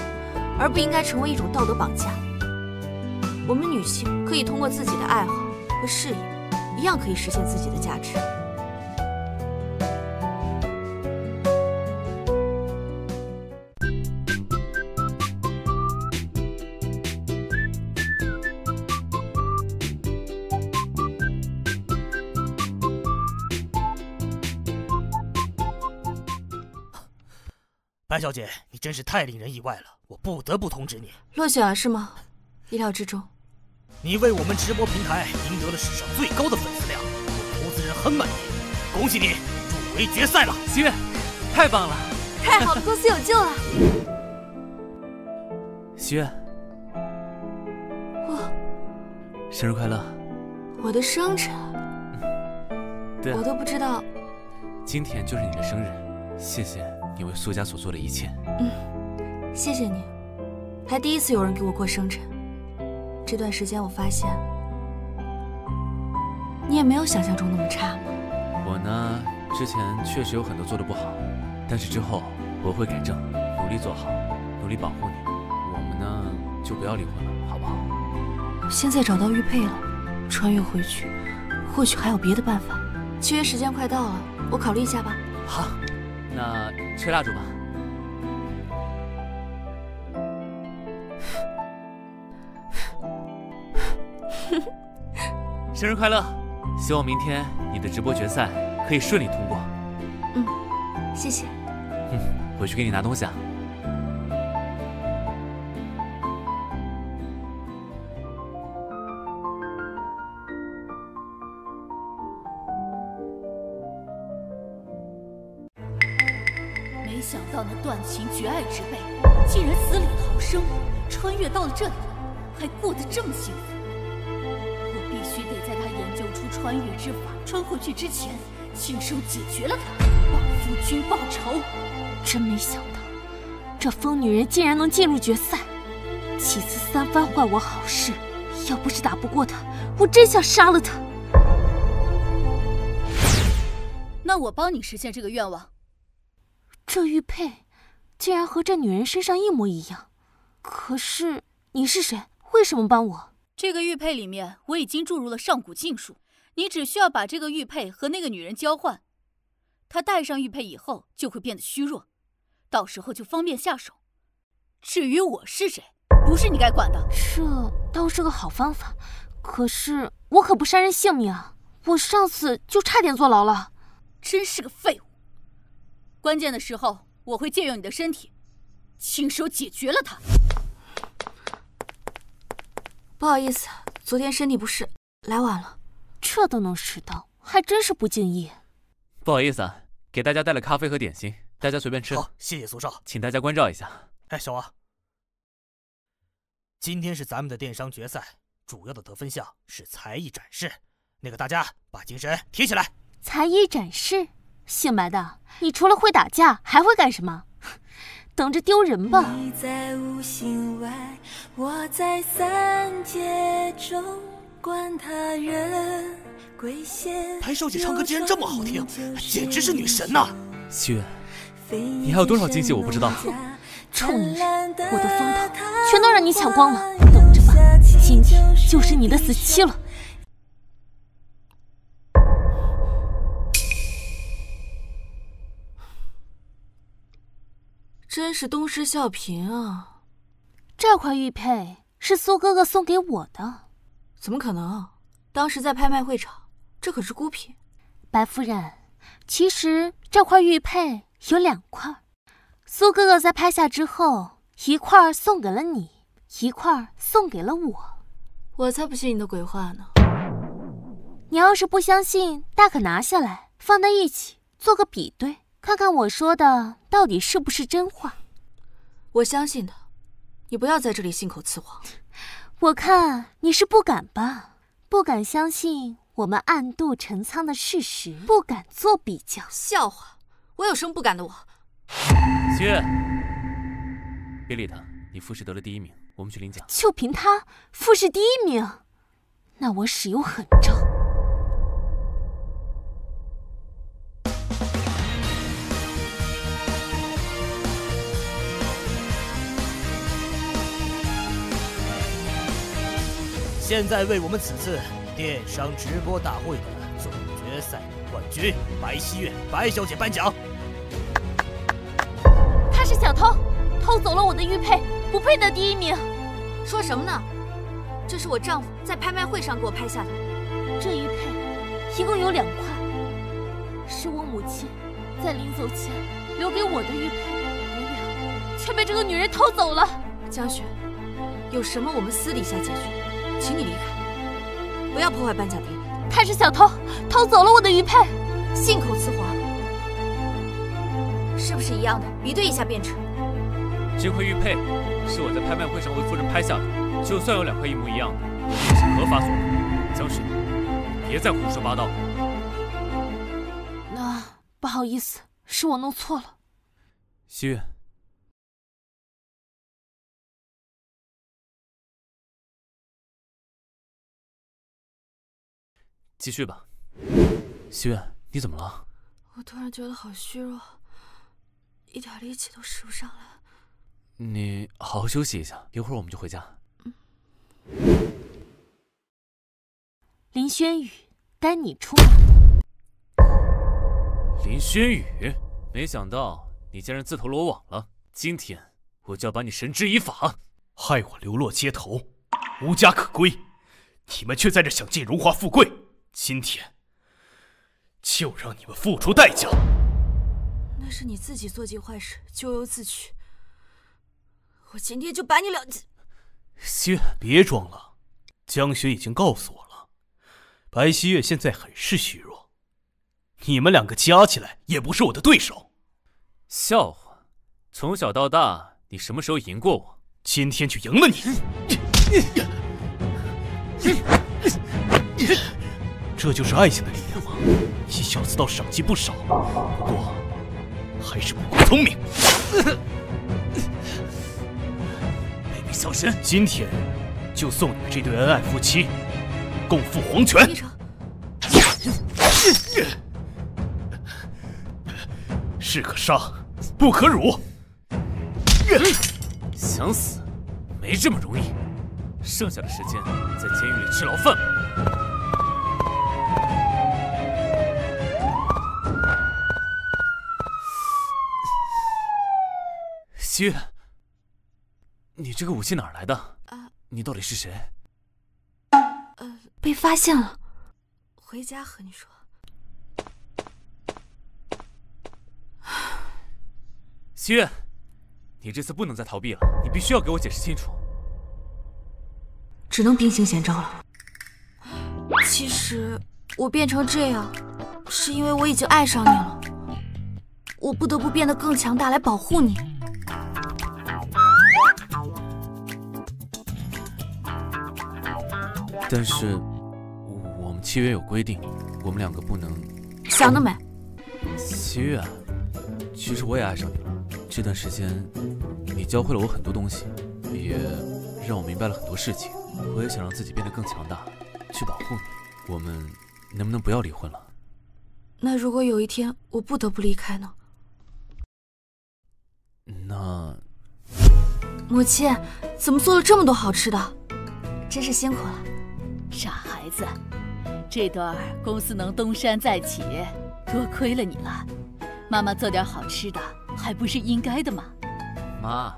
而不应该成为一种道德绑架。我们女性可以通过自己的爱好和事业，一样可以实现自己的价值。白小姐，你真是太令人意外了，我不得不通知你。落选了是吗？意料之中。你为我们直播平台赢得了史上最高的粉丝量，投资人很满意，恭喜你入围决赛了。心月，太棒了！太好了，公司有救了。心月，我生日快乐！我的生辰，对啊，我都不知道。今天就是你的生日，谢谢。你为苏家所做的一切，嗯，谢谢你，还第一次有人给我过生辰。这段时间我发现，你也没有想象中那么差。我呢，之前确实有很多做的不好，但是之后我会改正，努力做好，努力保护你。我们呢，就不要离婚了，好不好？现在找到玉佩了，穿越回去，或许还有别的办法。契约时间快到了，我考虑一下吧。好，那吹蜡烛吧。生日快乐！希望明天你的直播决赛可以顺利通过。嗯，谢谢。嗯，回去给你拿东西啊。这里，还过得这么幸福。我必须得在他研究出穿越之法，穿回去之前，亲手解决了他，帮夫君报仇。真没想到，这疯女人竟然能进入决赛。几次三番坏我好事，要不是打不过她，我真想杀了她。那我帮你实现这个愿望。这玉佩竟然和这女人身上一模一样，可是你是谁？为什么帮我？这个玉佩里面我已经注入了上古禁术，你只需要把这个玉佩和那个女人交换，她戴上玉佩以后就会变得虚弱，到时候就方便下手。至于我是谁，不是你该管的。这倒是个好方法，可是我可不杀人性命啊！我上次就差点坐牢了。真是个废物。关键的时候，我会借用你的身体，亲手解决了他。不好意思，昨天身体不适，来晚了。这都能迟到，还真是不敬业。不好意思啊，给大家带了咖啡和点心，大家随便吃。好，谢谢苏少，请大家关照一下。哎，小王，今天是咱们的电商决赛，主要的得分项是才艺展示，那个大家把精神提起来。才艺展示。姓白的，你除了会打架，还会干什么？等着丢人吧！你在五行外，我在三界中，管他人贵贱。白小姐唱歌竟然这么好听，简直是女神呐！西月，你还有多少惊喜我不知道？臭女人，我的风头全都让你抢光了，等着吧，今天就是你的死期了。真是东施效颦啊！这块玉佩是苏哥哥送给我的，怎么可能？当时在拍卖会场，这可是孤品。白夫人，其实这块玉佩有两块，苏哥哥在拍下之后，一块送给了你，一块送给了我。我才不信你的鬼话呢！你要是不相信，大可拿下来放在一起做个比对。看看我说的到底是不是真话？我相信他，你不要在这里信口雌黄。我看你是不敢吧？不敢相信我们暗度陈仓的事实，不敢做比较。笑话！我有什么不敢的？我。七月，别理他。你复试得了第一名，我们去领奖。就凭他复试第一名，那我使用狠招。现在为我们此次电商直播大会的总决赛冠军白希月白小姐颁奖。他是小偷，偷走了我的玉佩，不配得第一名。说什么呢？这是我丈夫在拍卖会上给我拍下的。这玉佩一共有两块，是我母亲在临走前留给我的玉佩，不料却被这个女人偷走了。江雪，有什么我们私底下解决。请你离开，不要破坏颁奖典礼。他是小偷，偷走了我的玉佩，信口雌黄，是不是一样的？比对一下便知。这块玉佩是我在拍卖会上为夫人拍下的，就算有两块一模一样的，也是合法所得。江氏，别再胡说八道了。那不好意思，是我弄错了。西月。继续吧，希月，你怎么了？我突然觉得好虚弱，一点力气都使不上来。你好好休息一下，一会儿我们就回家。林轩宇，该你出马。林轩宇，没想到你竟然自投罗网了。今天我就要把你绳之以法，害我流落街头，无家可归，你们却在这享尽荣华富贵。今天就让你们付出代价。那是你自己做尽坏事，咎由自取。我今天就把你了结。西月，别装了，江雪已经告诉我了，白希月现在很是虚弱，你们两个加起来也不是我的对手。笑话，从小到大你什么时候赢过我？今天就赢了你。这就是爱情的力量吗？你小子倒赏金不少，不过还是不够聪明。卑鄙小神，今天就送你们这对恩爱夫妻共赴黄泉。士可杀，不可辱。想死，没这么容易。剩下的时间在监狱里吃牢饭吧。西月，你这个武器哪儿来的？啊，你到底是谁？呃，被发现了，回家和你说。西月，你这次不能再逃避了，你必须要给我解释清楚。只能兵行险招了。其实我变成这样，是因为我已经爱上你了，我不得不变得更强大来保护你。但是我们契约有规定，我们两个不能。想得美！七月，其实我也爱上你了。这段时间，你教会了我很多东西，也让我明白了很多事情。我也想让自己变得更强大，去保护你。我们能不能不要离婚了？那如果有一天我不得不离开呢？那母亲怎么做了这么多好吃的？真是辛苦了。傻孩子，这段公司能东山再起，多亏了你了。妈妈做点好吃的，还不是应该的吗？妈，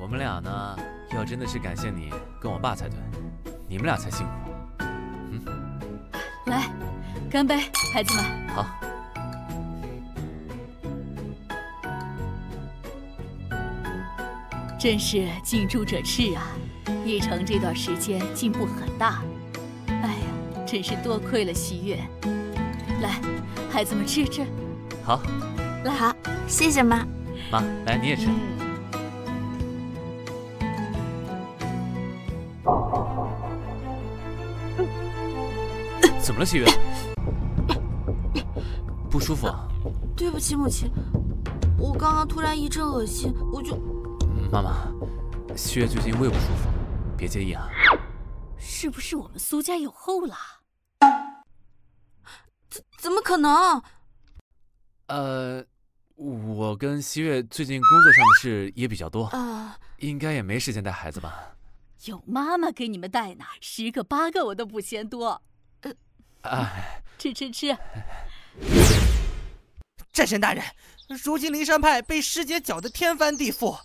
我们俩呢，要真的是感谢你跟我爸才对，你们俩才辛苦。嗯，来，干杯，孩子们。好。真是近朱者赤啊！一成这段时间进步很大。真是多亏了西月。来，孩子们吃吃。好。来，好，谢谢妈。妈，来你也吃。怎么了，西月？不舒服啊？对不起，母亲，我刚刚突然一阵恶心，我就……妈妈，西月最近胃不舒服，别介意啊。是不是我们苏家有后了？怎怎么可能？呃，我跟西月最近工作上的事也比较多，啊，应该也没时间带孩子吧？有妈妈给你们带呢，十个八个我都不嫌多。呃，哎，吃吃吃。战神大人，如今灵山派被师姐搅得天翻地覆，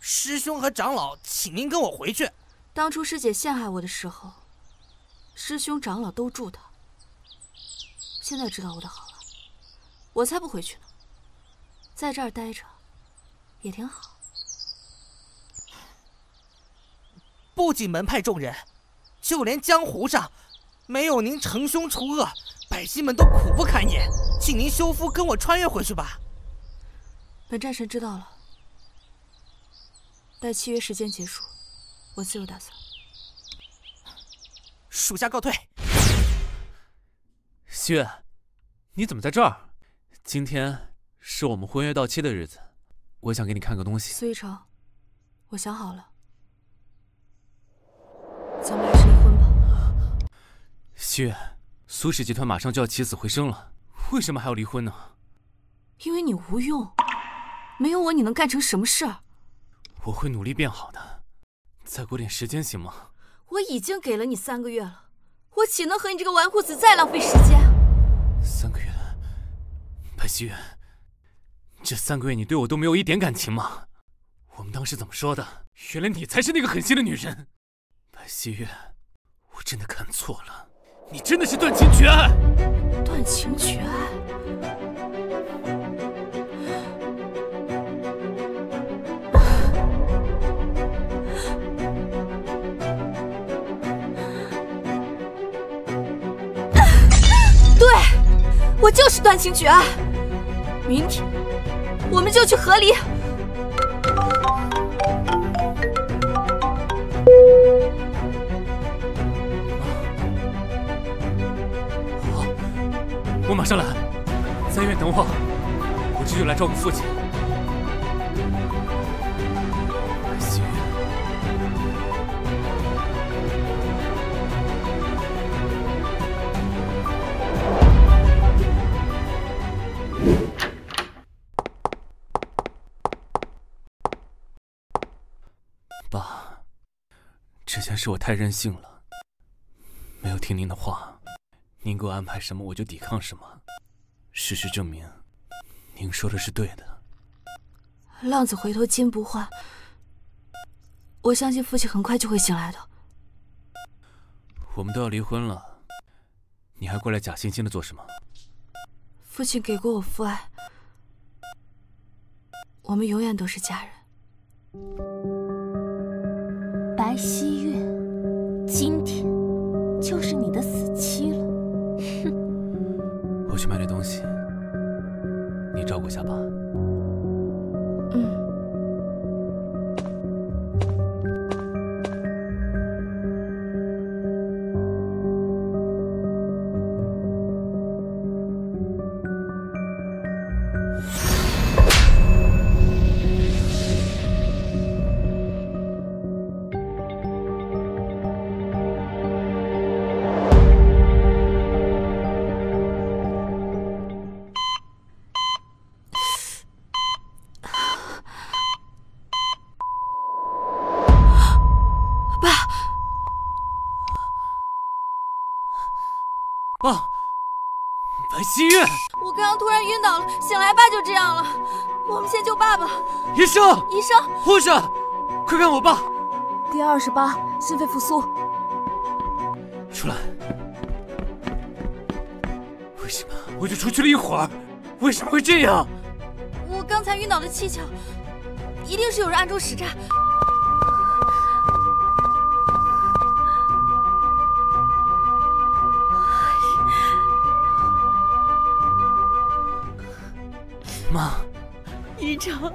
师兄和长老，请您跟我回去。当初师姐陷害我的时候，师兄长老都助她。现在知道我的好了，我才不回去呢。在这儿待着，也挺好。不仅门派众人，就连江湖上，没有您惩凶除恶，百姓们都苦不堪言。请您修夫跟我穿越回去吧。本战神知道了。待契约时间结束，我自有打算。属下告退。西月，你怎么在这儿？今天是我们婚约到期的日子，我想给你看个东西。苏一成，我想好了，咱们还是离婚吧。西月，苏氏集团马上就要起死回生了，为什么还要离婚呢？因为你无用。没有我，你能干成什么事儿？我会努力变好的。再给我点时间行吗？我已经给了你三个月了，我岂能和你这个纨绔子再浪费时间？三个月，白希月，这三个月你对我都没有一点感情吗？我们当时怎么说的？原来你才是那个狠心的女人，白希月，我真的看错了，你真的是断情绝爱。断情绝爱。我就是断情绝爱。明天我们就去河里。好，我马上来。在医院等我，我这就来照顾父亲。是我太任性了，没有听您的话，您给我安排什么我就抵抗什么。事实证明，您说的是对的。浪子回头金不换，我相信父亲很快就会醒来的。我们都要离婚了，你还过来假惺惺的做什么？父亲给过我父爱，我们永远都是家人。白希月，今天就是你的死期了。哼我去买点东西，你照顾下吧。生，医生，护士，快看我爸！第二十八，心肺复苏。出来。为什么？我就出去了一会儿，为什么会这样？我刚才晕倒的蹊跷，一定是有人暗中使诈。妈，一成，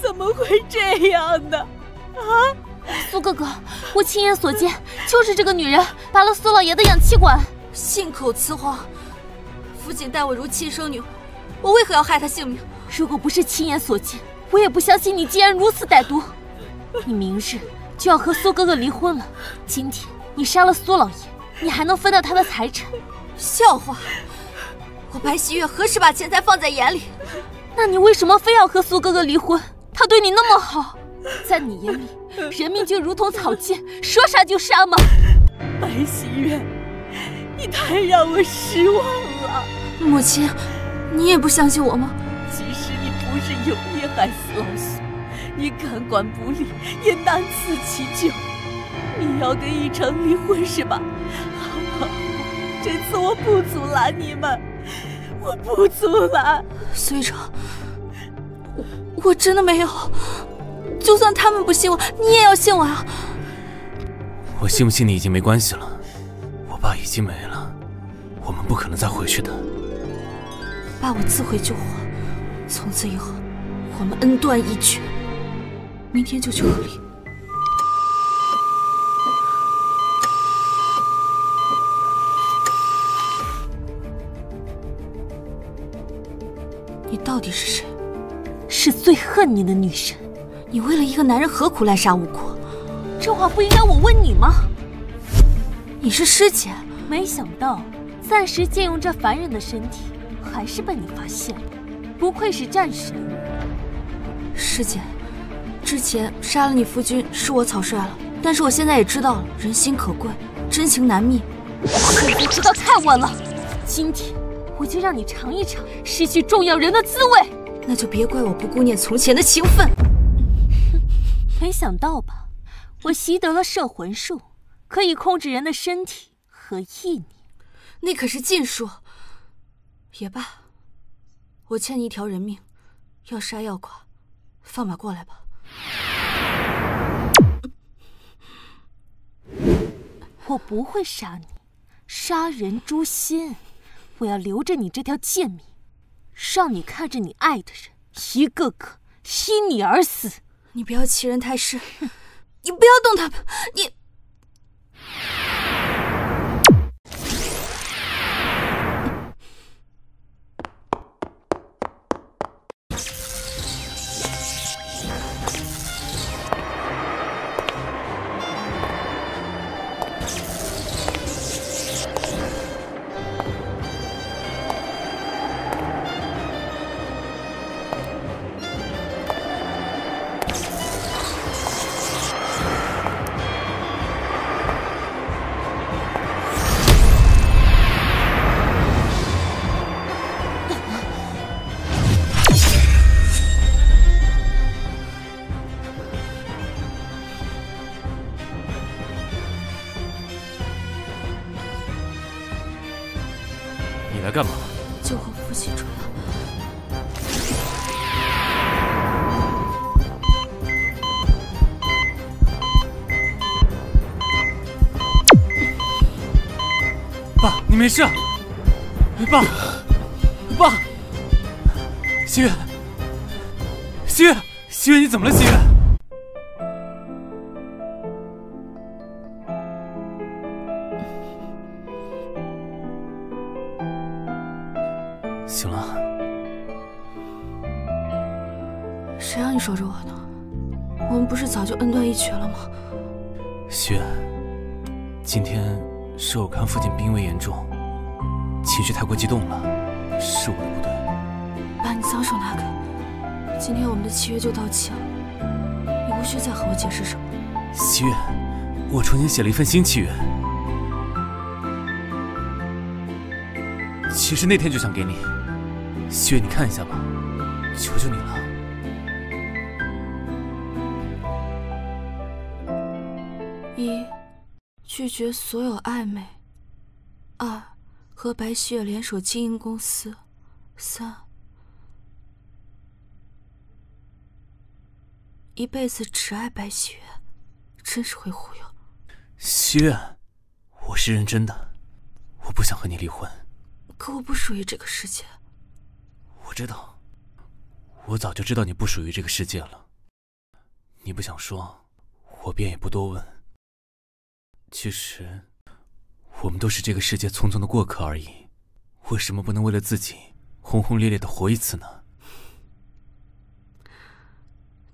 怎么会这样呢？啊！苏哥哥，我亲眼所见，就是这个女人拔了苏老爷的氧气管。信口雌黄！父亲待我如亲生女儿，我为何要害她性命？如果不是亲眼所见，我也不相信你竟然如此歹毒。你明日就要和苏哥哥离婚了，今天你杀了苏老爷，你还能分到他的财产？笑话！我白希月何时把钱财放在眼里？那你为什么非要和苏哥哥离婚？他对你那么好，在你眼里，人命就如同草芥，说杀就杀吗？白喜月，你太让我失望了。母亲，你也不相信我吗？即使你不是有意害死老苏，你看管不力也难辞其咎。你要跟一成离婚是吧？好，好，这次我不阻拦你们，我不阻拦。苏一成，我我真的没有。就算他们不信我，你也要信我啊！我信不信你已经没关系了，我爸已经没了，我们不可能再回去的。爸，我自毁就活，从此以后我们恩断义绝。明天就去河里。你到底是谁？是最恨你的女人。你为了一个男人何苦滥杀无辜？这话不应该我问你吗？你是师姐，没想到暂时借用这凡人的身体，还是被你发现了。不愧是战神，师姐，之前杀了你夫君是我草率了，但是我现在也知道了，人心可贵，真情难觅。现在知道太晚了，今天我就让你尝一尝失去重要人的滋味。那就别怪我不顾念从前的情分。没想到吧？我习得了摄魂术，可以控制人的身体和意念。那可是禁术。也罢，我欠你一条人命，要杀要剐，放马过来吧。我不会杀你，杀人诛心。我要留着你这条贱命，让你看着你爱的人一个个因你而死。你不要欺人太甚，你不要动他们，你。你写了一份新契约，其实那天就想给你，希月，你看一下吧，求求你了。一，拒绝所有暧昧；二，和白希月联手经营公司；三，一辈子只爱白希月。真是会忽悠。希月，我是认真的，我不想和你离婚。可我不属于这个世界。我知道，我早就知道你不属于这个世界了。你不想说，我便也不多问。其实，我们都是这个世界匆匆的过客而已。为什么不能为了自己轰轰烈烈的活一次呢？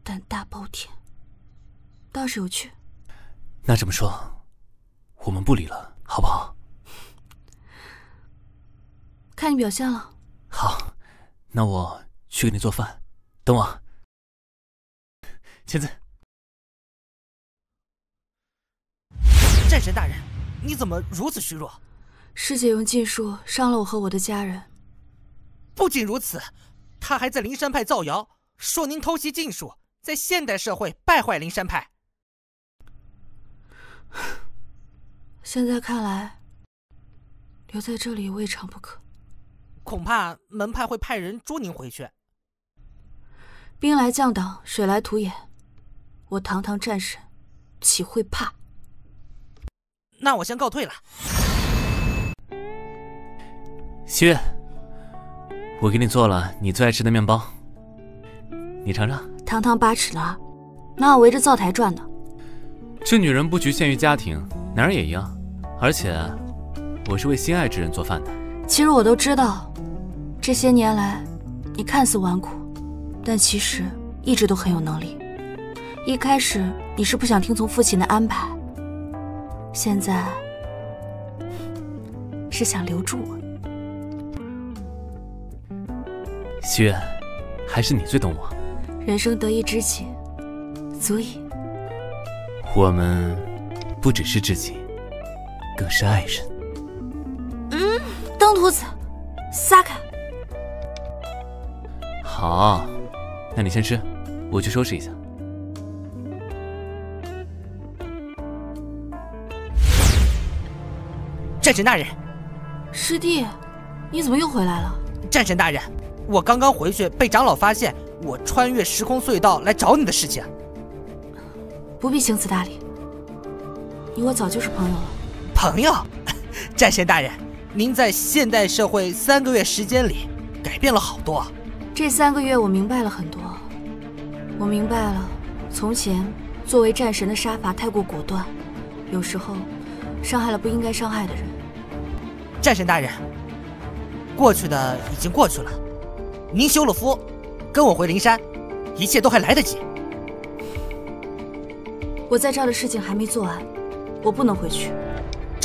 胆大包天，倒是有趣。那这么说，我们不理了，好不好？看你表现了。好，那我去给你做饭，等我。签字。战神大人，你怎么如此虚弱？师姐用禁术伤了我和我的家人。不仅如此，他还在灵山派造谣，说您偷袭禁术，在现代社会败坏灵山派。现在看来，留在这里未尝不可。恐怕门派会派人捉您回去。兵来将挡，水来土掩，我堂堂战神，岂会怕？那我先告退了。希月，我给你做了你最爱吃的面包，你尝尝。堂堂八尺的，哪有围着灶台转的？这女人不局限于家庭，男人也一样。而且，我是为心爱之人做饭的。其实我都知道，这些年来，你看似纨绔，但其实一直都很有能力。一开始你是不想听从父亲的安排，现在是想留住我。希月，还是你最懂我。人生得一知己，足矣。我们不只是知己，更是爱人。嗯，登徒子，撒开！好，那你先吃，我去收拾一下。战神大人，师弟，你怎么又回来了？战神大人，我刚刚回去被长老发现我穿越时空隧道来找你的事情。不必行此大礼，你我早就是朋友了。朋友，战神大人，您在现代社会三个月时间里改变了好多。这三个月我明白了很多，我明白了，从前作为战神的杀伐太过果断，有时候伤害了不应该伤害的人。战神大人，过去的已经过去了，您休了夫，跟我回灵山，一切都还来得及。我在这儿的事情还没做完，我不能回去。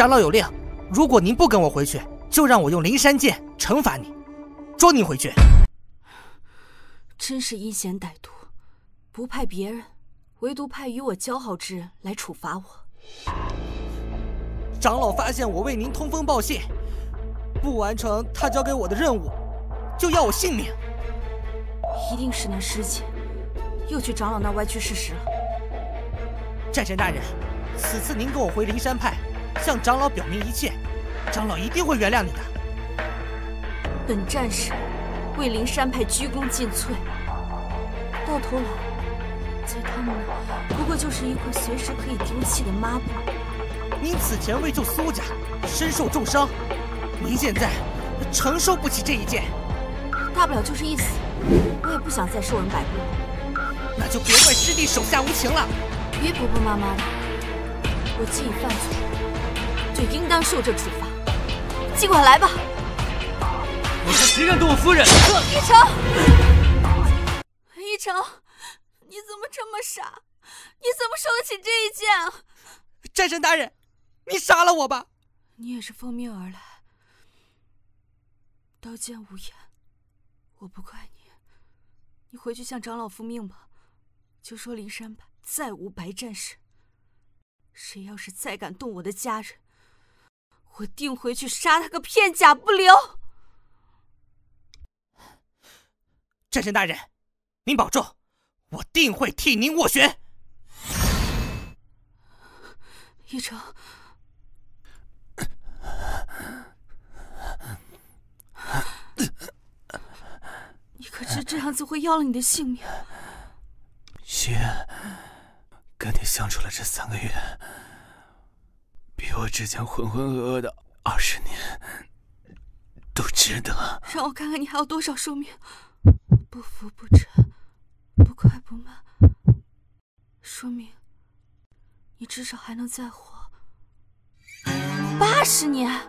长老有令，如果您不跟我回去，就让我用灵山剑惩罚你，捉您回去。真是阴险歹毒，不派别人，唯独派与我交好之人来处罚我。长老发现我为您通风报信，不完成他交给我的任务，就要我性命。一定是那师姐又去长老那歪曲事实了。战神大人，此次您跟我回灵山派，向长老表明一切，长老一定会原谅你的。本战士为灵山派鞠躬尽瘁，到头来，在他们那不过就是一块随时可以丢弃的抹布。您此前为救苏家，身受重伤，您现在承受不起这一剑，大不了就是一死，我也不想再受人摆布。那就别怪师弟手下无情了。别婆婆妈妈的，我既已犯错，就应当受这处罚。尽管来吧。我是谁敢动我夫人？一成，一成，你怎么这么傻？你怎么受得起这一剑啊？战神大人，你杀了我吧！你也是奉命而来，刀剑无眼，我不怪你。你回去向长老复命吧，就说灵山派再无白战士。谁要是再敢动我的家人，我定回去杀他个片甲不留。战神大人，您保重，我定会替您斡旋。一成，你可知这样子会要了你的性命？雪，跟你相处了这三个月，比我之前浑浑噩噩的二十年都值得。让我看看你还有多少寿命。不浮不沉，不快不慢，说明你至少还能再活八十年。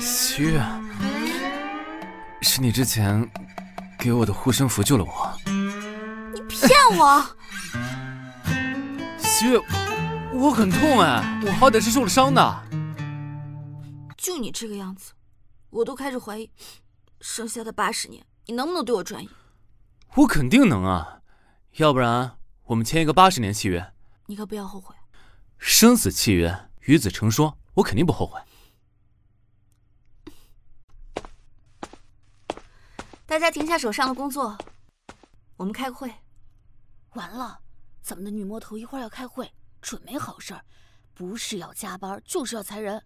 西月，是你之前给我的护身符救了我。你骗我！西月，我很痛哎，我好歹是受了伤的。就你这个样子，我都开始怀疑。剩下的八十年，你能不能对我专一？我肯定能啊，要不然我们签一个八十年契约。你可不要后悔。生死契约，与子成说，我肯定不后悔。大家停下手上的工作，我们开个会。完了，咱们的女魔头一会儿要开会，准没好事儿，不是要加班，就是要裁人。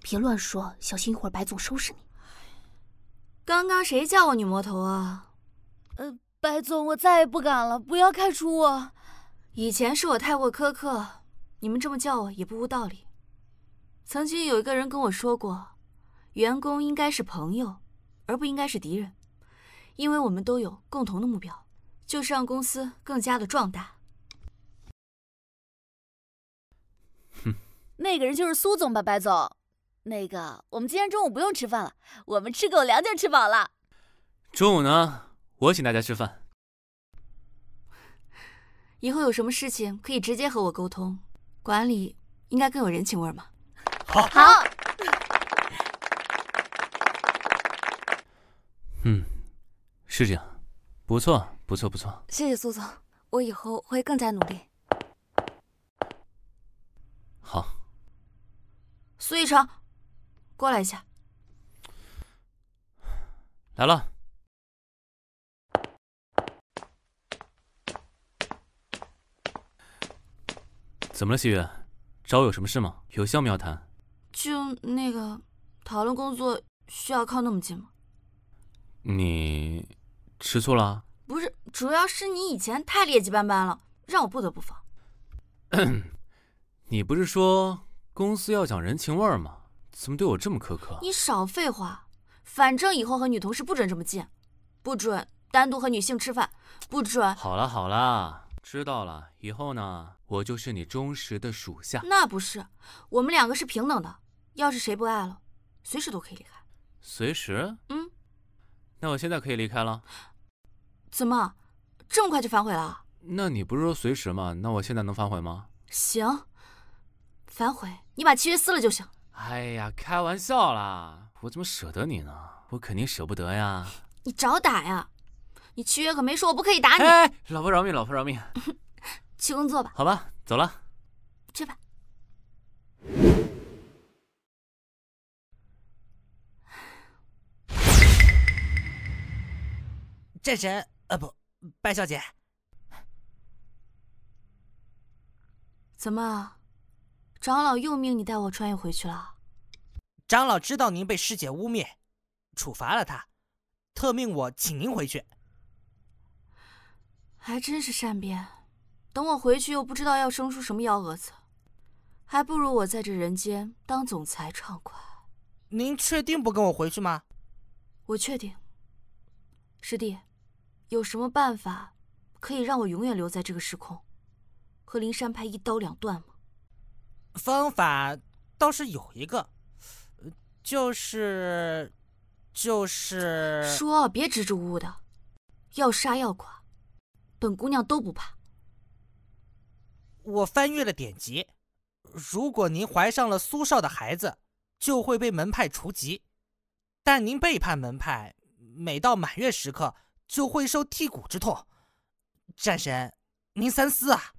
别乱说，小心一会儿白总收拾你。刚刚谁叫我女魔头啊？呃，白总，我再也不敢了，不要开除我。以前是我太过苛刻，你们这么叫我也不无道理。曾经有一个人跟我说过，员工应该是朋友，而不应该是敌人，因为我们都有共同的目标，就是让公司更加的壮大。那个人就是苏总吧，白总。那个，我们今天中午不用吃饭了，我们吃狗粮就吃饱了。中午呢，我请大家吃饭。以后有什么事情可以直接和我沟通，管理应该更有人情味嘛。好。好。嗯，是这样，不错，不错，不错。谢谢苏总，我以后会更加努力。好，苏一成，过来一下。来了。怎么了，西月？找我有什么事吗？有项目要谈？就那个讨论工作需要靠那么近吗？你吃醋了？不是，主要是你以前太劣迹斑斑了，让我不得不防。你不是说公司要讲人情味儿吗？怎么对我这么苛刻？你少废话，反正以后和女同事不准这么近，不准单独和女性吃饭，不准。好了好了，知道了。以后呢，我就是你忠实的属下。那不是，我们两个是平等的。要是谁不爱了，随时都可以离开。随时？嗯。那我现在可以离开了。怎么，这么快就反悔了？那你不是说随时吗？那我现在能反悔吗？行，反悔，你把契约撕了就行。哎呀，开玩笑啦，我怎么舍得你呢？我肯定舍不得呀。你找打呀！你契约可没说我不可以打你。哎，老婆饶命，老婆饶命。去工作吧。好吧，走了。去吧。战神，呃，不，白小姐。怎么，长老又命你带我穿越回去了？长老知道您被师姐污蔑，处罚了他，特命我请您回去。还真是善变，等我回去又不知道要生出什么幺蛾子，还不如我在这人间当总裁畅快。您确定不跟我回去吗？我确定。师弟。有什么办法可以让我永远留在这个时空，和灵山派一刀两断吗？方法倒是有一个，就是，就是说，别支支吾吾的，要杀要剐，本姑娘都不怕。我翻阅了典籍，如果您怀上了苏少的孩子，就会被门派除籍；但您背叛门派，每到满月时刻。就会受剔骨之痛，战神，您三思啊！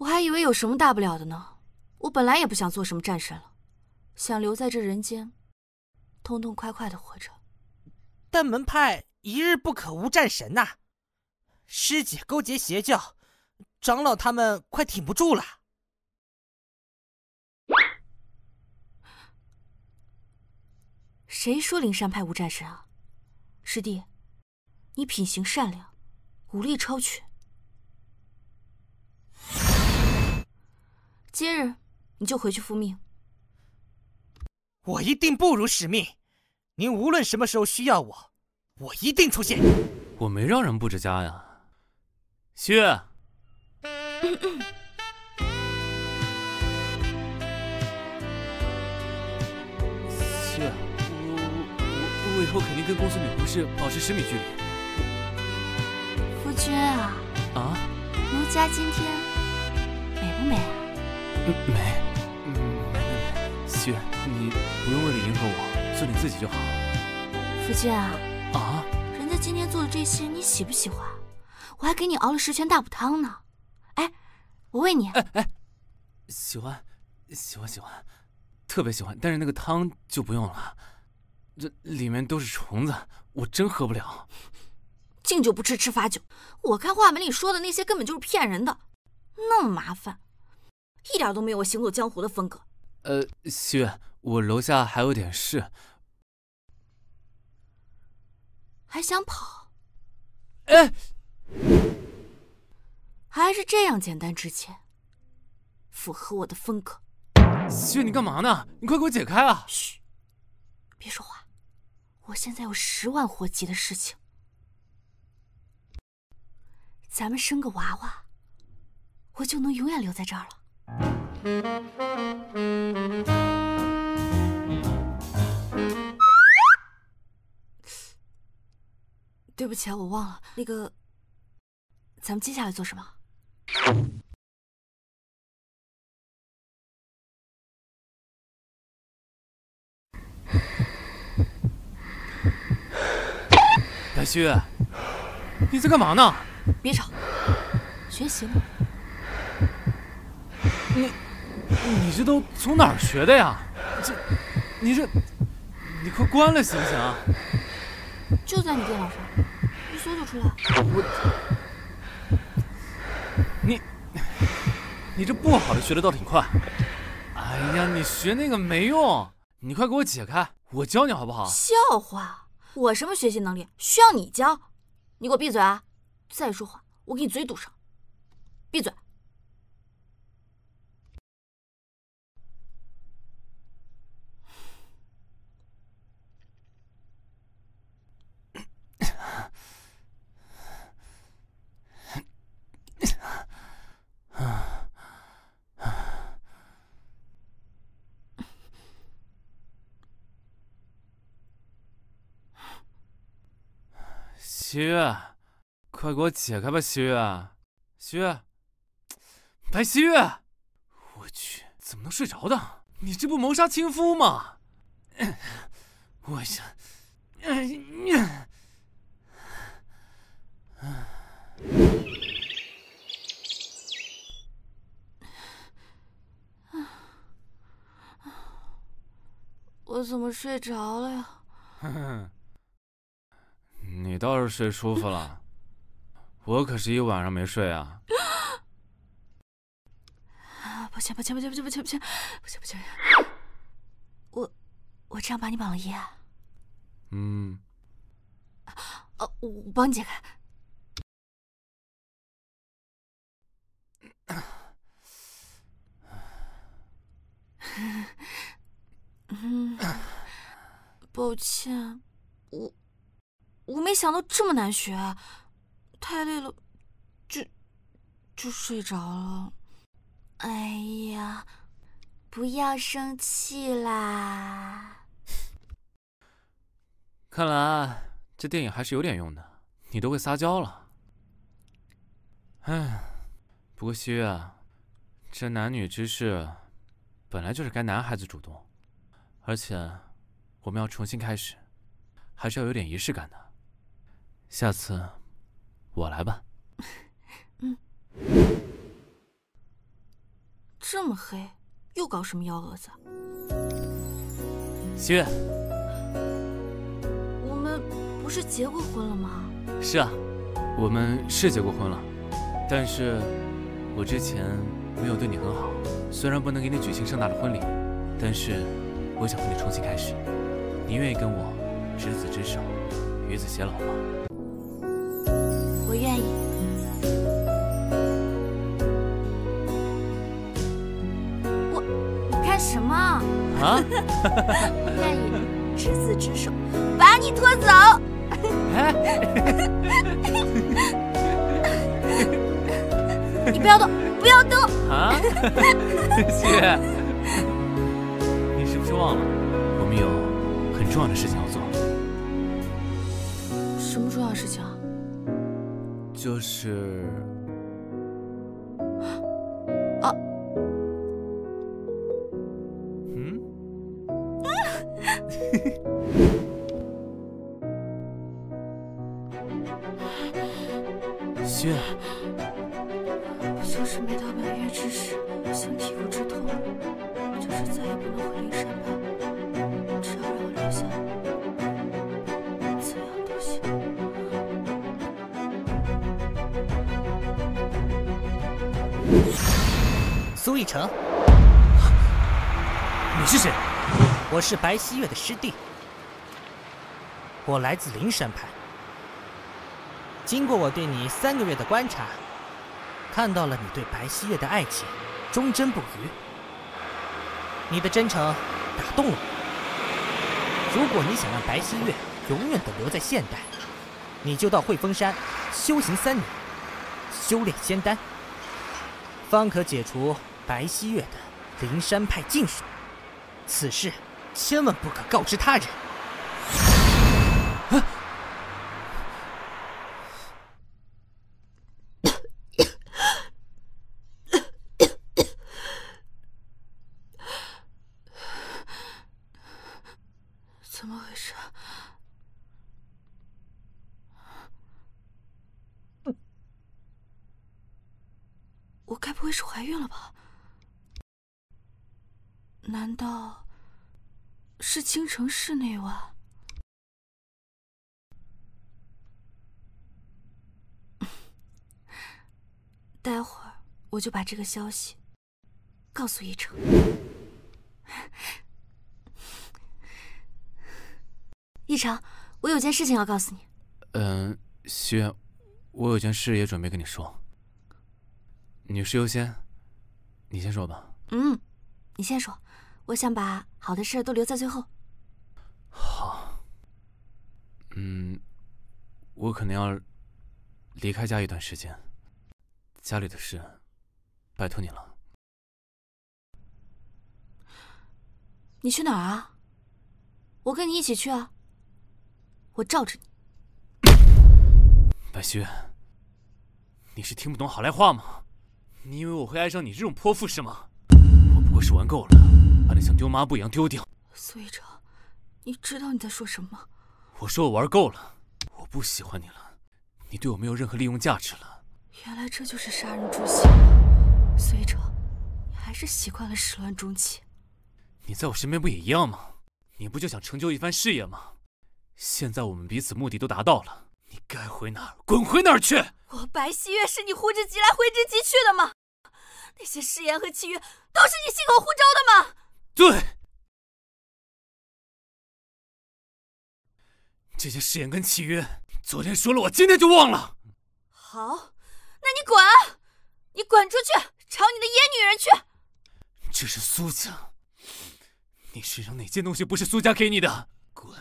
我还以为有什么大不了的呢。我本来也不想做什么战神了，想留在这人间，痛痛快快的活着。但门派一日不可无战神呐！师姐勾结邪教，长老他们快挺不住了。谁说灵山派无战神啊？师弟，你品行善良，武力超群，今日你就回去复命。我一定不辱使命，您无论什么时候需要我，我一定出现。我没让人布置家呀，西月。西月。我以后肯定跟公司女同事保持十米距离。夫君啊，啊，奴家今天美不美啊？美，嗯，美美美。希月，你不用为了迎合我，做你自己就好。夫君啊，啊，人家今天做的这些你喜不喜欢？我还给你熬了十全大补汤呢。哎，我喂你。哎哎，喜欢，喜欢喜欢，特别喜欢。但是那个汤就不用了。这里面都是虫子，我真喝不了。敬酒不吃吃罚酒，我看话本里说的那些根本就是骗人的，那么麻烦，一点都没有我行走江湖的风格。呃，西月，我楼下还有点事。还想跑？哎，还是这样简单直接，符合我的风格。西月，你干嘛呢？你快给我解开啊！嘘，别说话。我现在有十万火急的事情，咱们生个娃娃，我就能永远留在这儿了。对不起啊，我忘了那个，咱们接下来做什么？白旭，你在干嘛呢？别吵，学习呢。你，你这都从哪儿学的呀？这，你这，你快关了行不行？就在你电脑上，一搜就出来。我，你，你这不好的学的倒挺快。哎呀，你学那个没用，你快给我解开，我教你好不好？笑话，我什么学习能力需要你教？你给我闭嘴啊！再说话，我给你嘴堵上。闭嘴。西月，快给我解开吧，西月，西月，白西月，我去，怎么能睡着的？你这不谋杀亲夫吗？我想，哎呀，我怎么睡着了呀？你倒是睡舒服了，我可是一晚上没睡啊！抱歉，抱歉，抱歉，抱歉，抱歉，抱歉，抱歉，抱歉，我我这样把你绑了夜？嗯。哦，我帮你解开。嗯，抱歉，我。我没想到这么难学，太累了，就就睡着了。哎呀，不要生气啦！看来这电影还是有点用的，你都会撒娇了。哎，不过西月，这男女之事本来就是该男孩子主动，而且我们要重新开始，还是要有点仪式感的。下次我来吧。嗯，这么黑，又搞什么幺蛾子？西月，我们不是结过婚了吗？是啊，我们是结过婚了，但是我之前没有对你很好。虽然不能给你举行盛大的婚礼，但是我想和你重新开始。你愿意跟我执子之手，与子偕老吗？我愿意执子之手，把你拖走。你不要动，不要动。啊？西月，你是不是忘了，我们有很重要的事情要做？什么重要事情啊？就是，我是白希月的师弟，我来自灵山派。经过我对你三个月的观察，看到了你对白希月的爱情忠贞不渝，你的真诚打动了我。如果你想让白希月永远的留在现代，你就到汇丰山修行三年，修炼仙丹，方可解除。白希月的灵山派禁术，此事千万不可告知他人。怎么回事？我该不会是怀孕了吧？难道是京城市那晚？待会儿我就把这个消息告诉一成。一成，我有件事情要告诉你。嗯，西苑，我有件事也准备跟你说。女士优先，你先说吧。嗯，你先说。我想把好的事都留在最后。好。嗯，我可能要离开家一段时间。家里的事，拜托你了。你去哪儿啊？我跟你一起去啊。我罩着你。白希月，你是听不懂好赖话吗？你以为我会爱上你这种泼妇是吗？我不是玩够了，把你像丢抹布一样丢掉。苏一成，你知道你在说什么吗？我说我玩够了，我不喜欢你了，你对我没有任何利用价值了。原来这就是杀人诛心啊！苏一成，你还是习惯了始乱终弃。你在我身边不也一样吗？你不就想成就一番事业吗？现在我们彼此目的都达到了，你该回哪儿滚回哪儿去！我白希月是你呼之即来挥之即去的吗？那些誓言和契约都是你信口胡诌的吗？对，这些誓言跟契约，昨天说了，我今天就忘了。好，那你滚，你滚出去，找你的野女人去。这是苏家，你身上哪件东西不是苏家给你的？滚！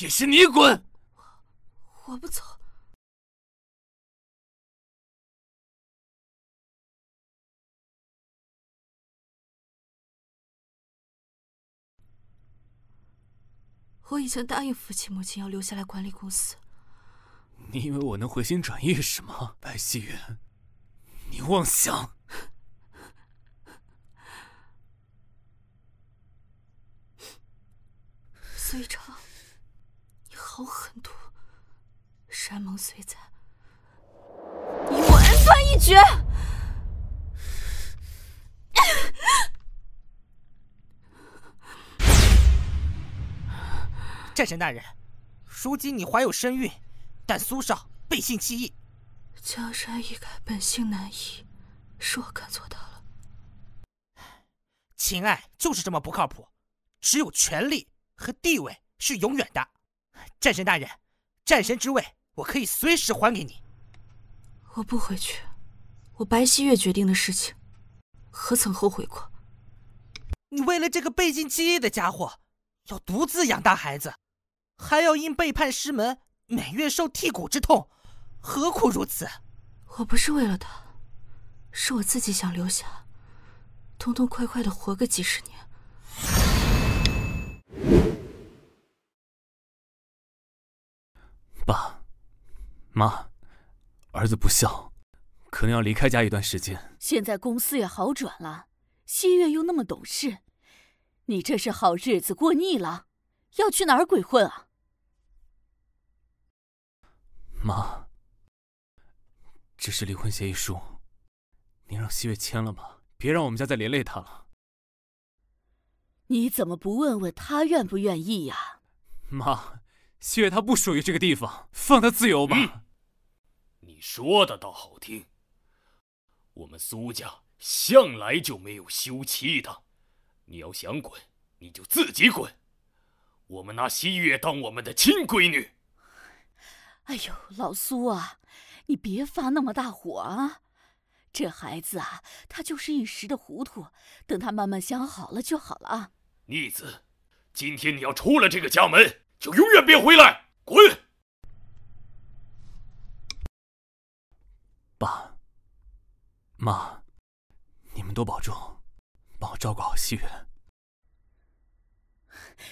也是你滚！我不走。我已经答应父亲母亲要留下来管理公司。你以为我能回心转意是吗，白希月？你妄想！隋成。好狠毒！山盟虽在，你我恩断义绝。战神大人，如今你怀有身孕，但苏少背信弃义。江山易改，本性难移，是我看错他了。情爱就是这么不靠谱，只有权力和地位是永远的。战神大人，战神之位我可以随时还给你。我不回去，我白希月决定的事情，何曾后悔过？你为了这个背信弃义的家伙，要独自养大孩子，还要因背叛师门每月受剔骨之痛，何苦如此？我不是为了他，是我自己想留下，痛痛快快的活个几十年。爸，妈，儿子不孝，可能要离开家一段时间。现在公司也好转了，西月又那么懂事，你这是好日子过腻了，要去哪儿鬼混啊？妈，这是离婚协议书，您让西月签了吧，别让我们家再连累她了。你怎么不问问他愿不愿意呀？妈。西月她不属于这个地方，放她自由吧。你说的倒好听。我们苏家向来就没有休妻的，你要想滚，你就自己滚。我们拿西月当我们的亲闺女。哎呦，老苏啊，你别发那么大火啊！这孩子啊，他就是一时的糊涂，等他慢慢想好了就好了啊。逆子，今天你要出了这个家门。就永远别回来！滚！爸妈，你们多保重，帮我照顾好西月。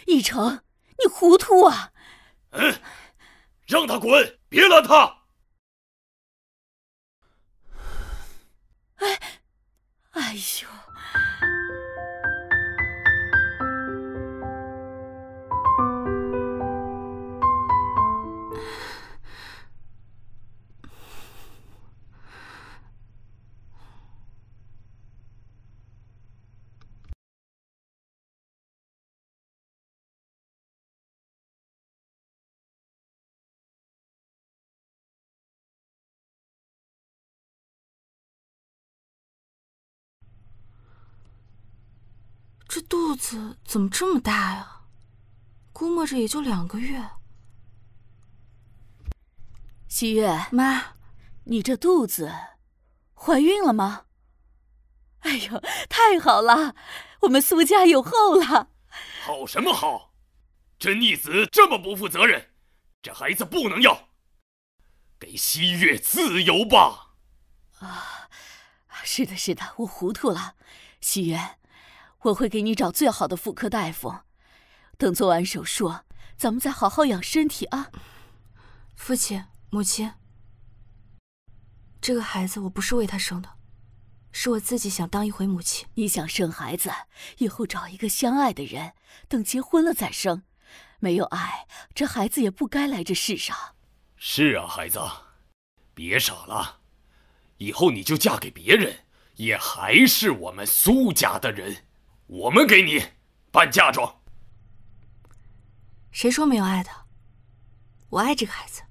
一成，你糊涂啊！嗯，让他滚，别拦他。哎，哎呦！肚子怎么这么大呀？估摸着也就两个月。西月，妈，你这肚子怀孕了吗？哎呦，太好了，我们苏家有后了。好什么好？真逆子这么不负责任，这孩子不能要，给西月自由吧。啊，是的，是的，我糊涂了。西月，我会给你找最好的妇科大夫，等做完手术，咱们再好好养身体啊。父亲。母亲，这个孩子我不是为他生的，是我自己想当一回母亲。你想生孩子，以后找一个相爱的人，等结婚了再生。没有爱，这孩子也不该来这世上。是啊，孩子，别傻了，以后你就嫁给别人，也还是我们苏家的人。我们给你办嫁妆。谁说没有爱的？我爱这个孩子。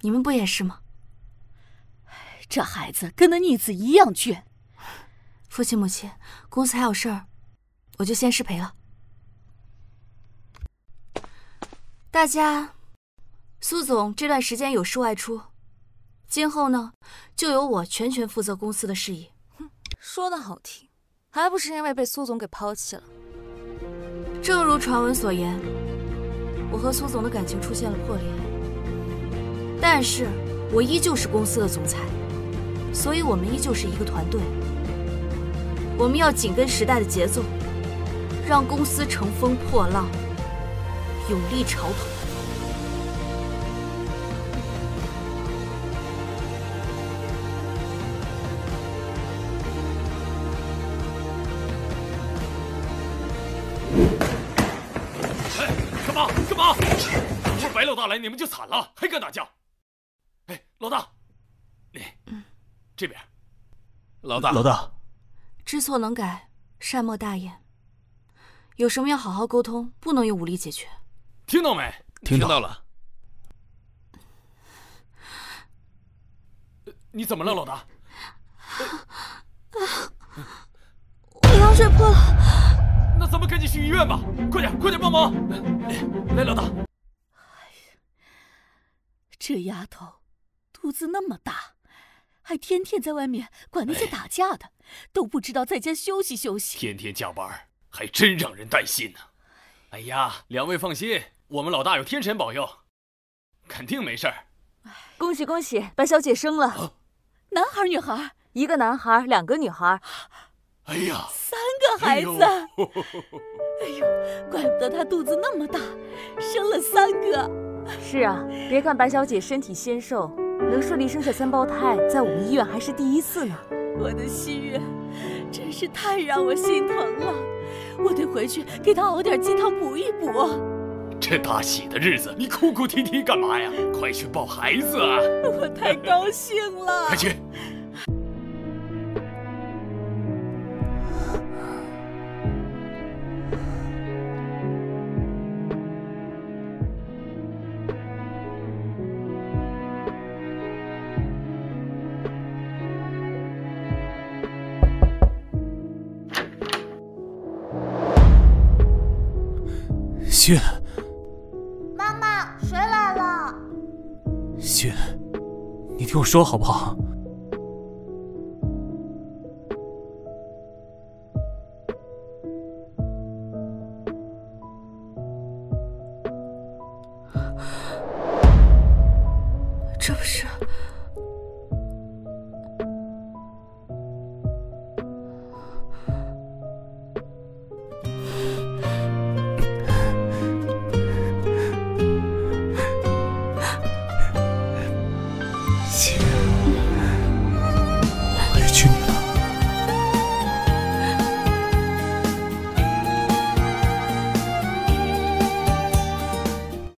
你们不也是吗？这孩子跟那逆子一样倔。父亲母亲，公司还有事儿，我就先失陪了。大家，苏总这段时间有事外出，今后呢，就由我全权负责公司的事宜。哼，说的好听，还不是因为被苏总给抛弃了？正如传闻所言，我和苏总的感情出现了破裂。但是，我依旧是公司的总裁，所以我们依旧是一个团队。我们要紧跟时代的节奏，让公司乘风破浪，勇立潮头。来，你们就惨了，还敢打架？哎，老大，你这边，老大，老大，知错能改，善莫大焉。有什么要好好沟通，不能用武力解决。听到没？听到了。你怎么了，老大？我羊水破了。那咱们赶紧去医院吧！快点，快点帮忙！来，老大。这丫头。肚子那么大，还天天在外面管那些打架的，都不知道在家休息休息。天天加班，还真让人担心呢。哎呀，两位放心，我们老大有天神保佑，肯定没事儿。恭喜恭喜，白小姐生了，男孩女孩？一个男孩，两个女孩。哎呀，三个孩子！哎呦，怪不得她肚子那么大，生了三个。是啊，别看白小姐身体纤瘦。能顺利生下三胞胎，在我们医院还是第一次呢。我的心愿，真是太让我心疼了。我得回去给她熬点鸡汤补一补。这大喜的日子，你哭哭啼啼干嘛呀？快去抱孩子啊！我太高兴了。快去。雪，妈妈，谁来了？雪，你听我说好不好？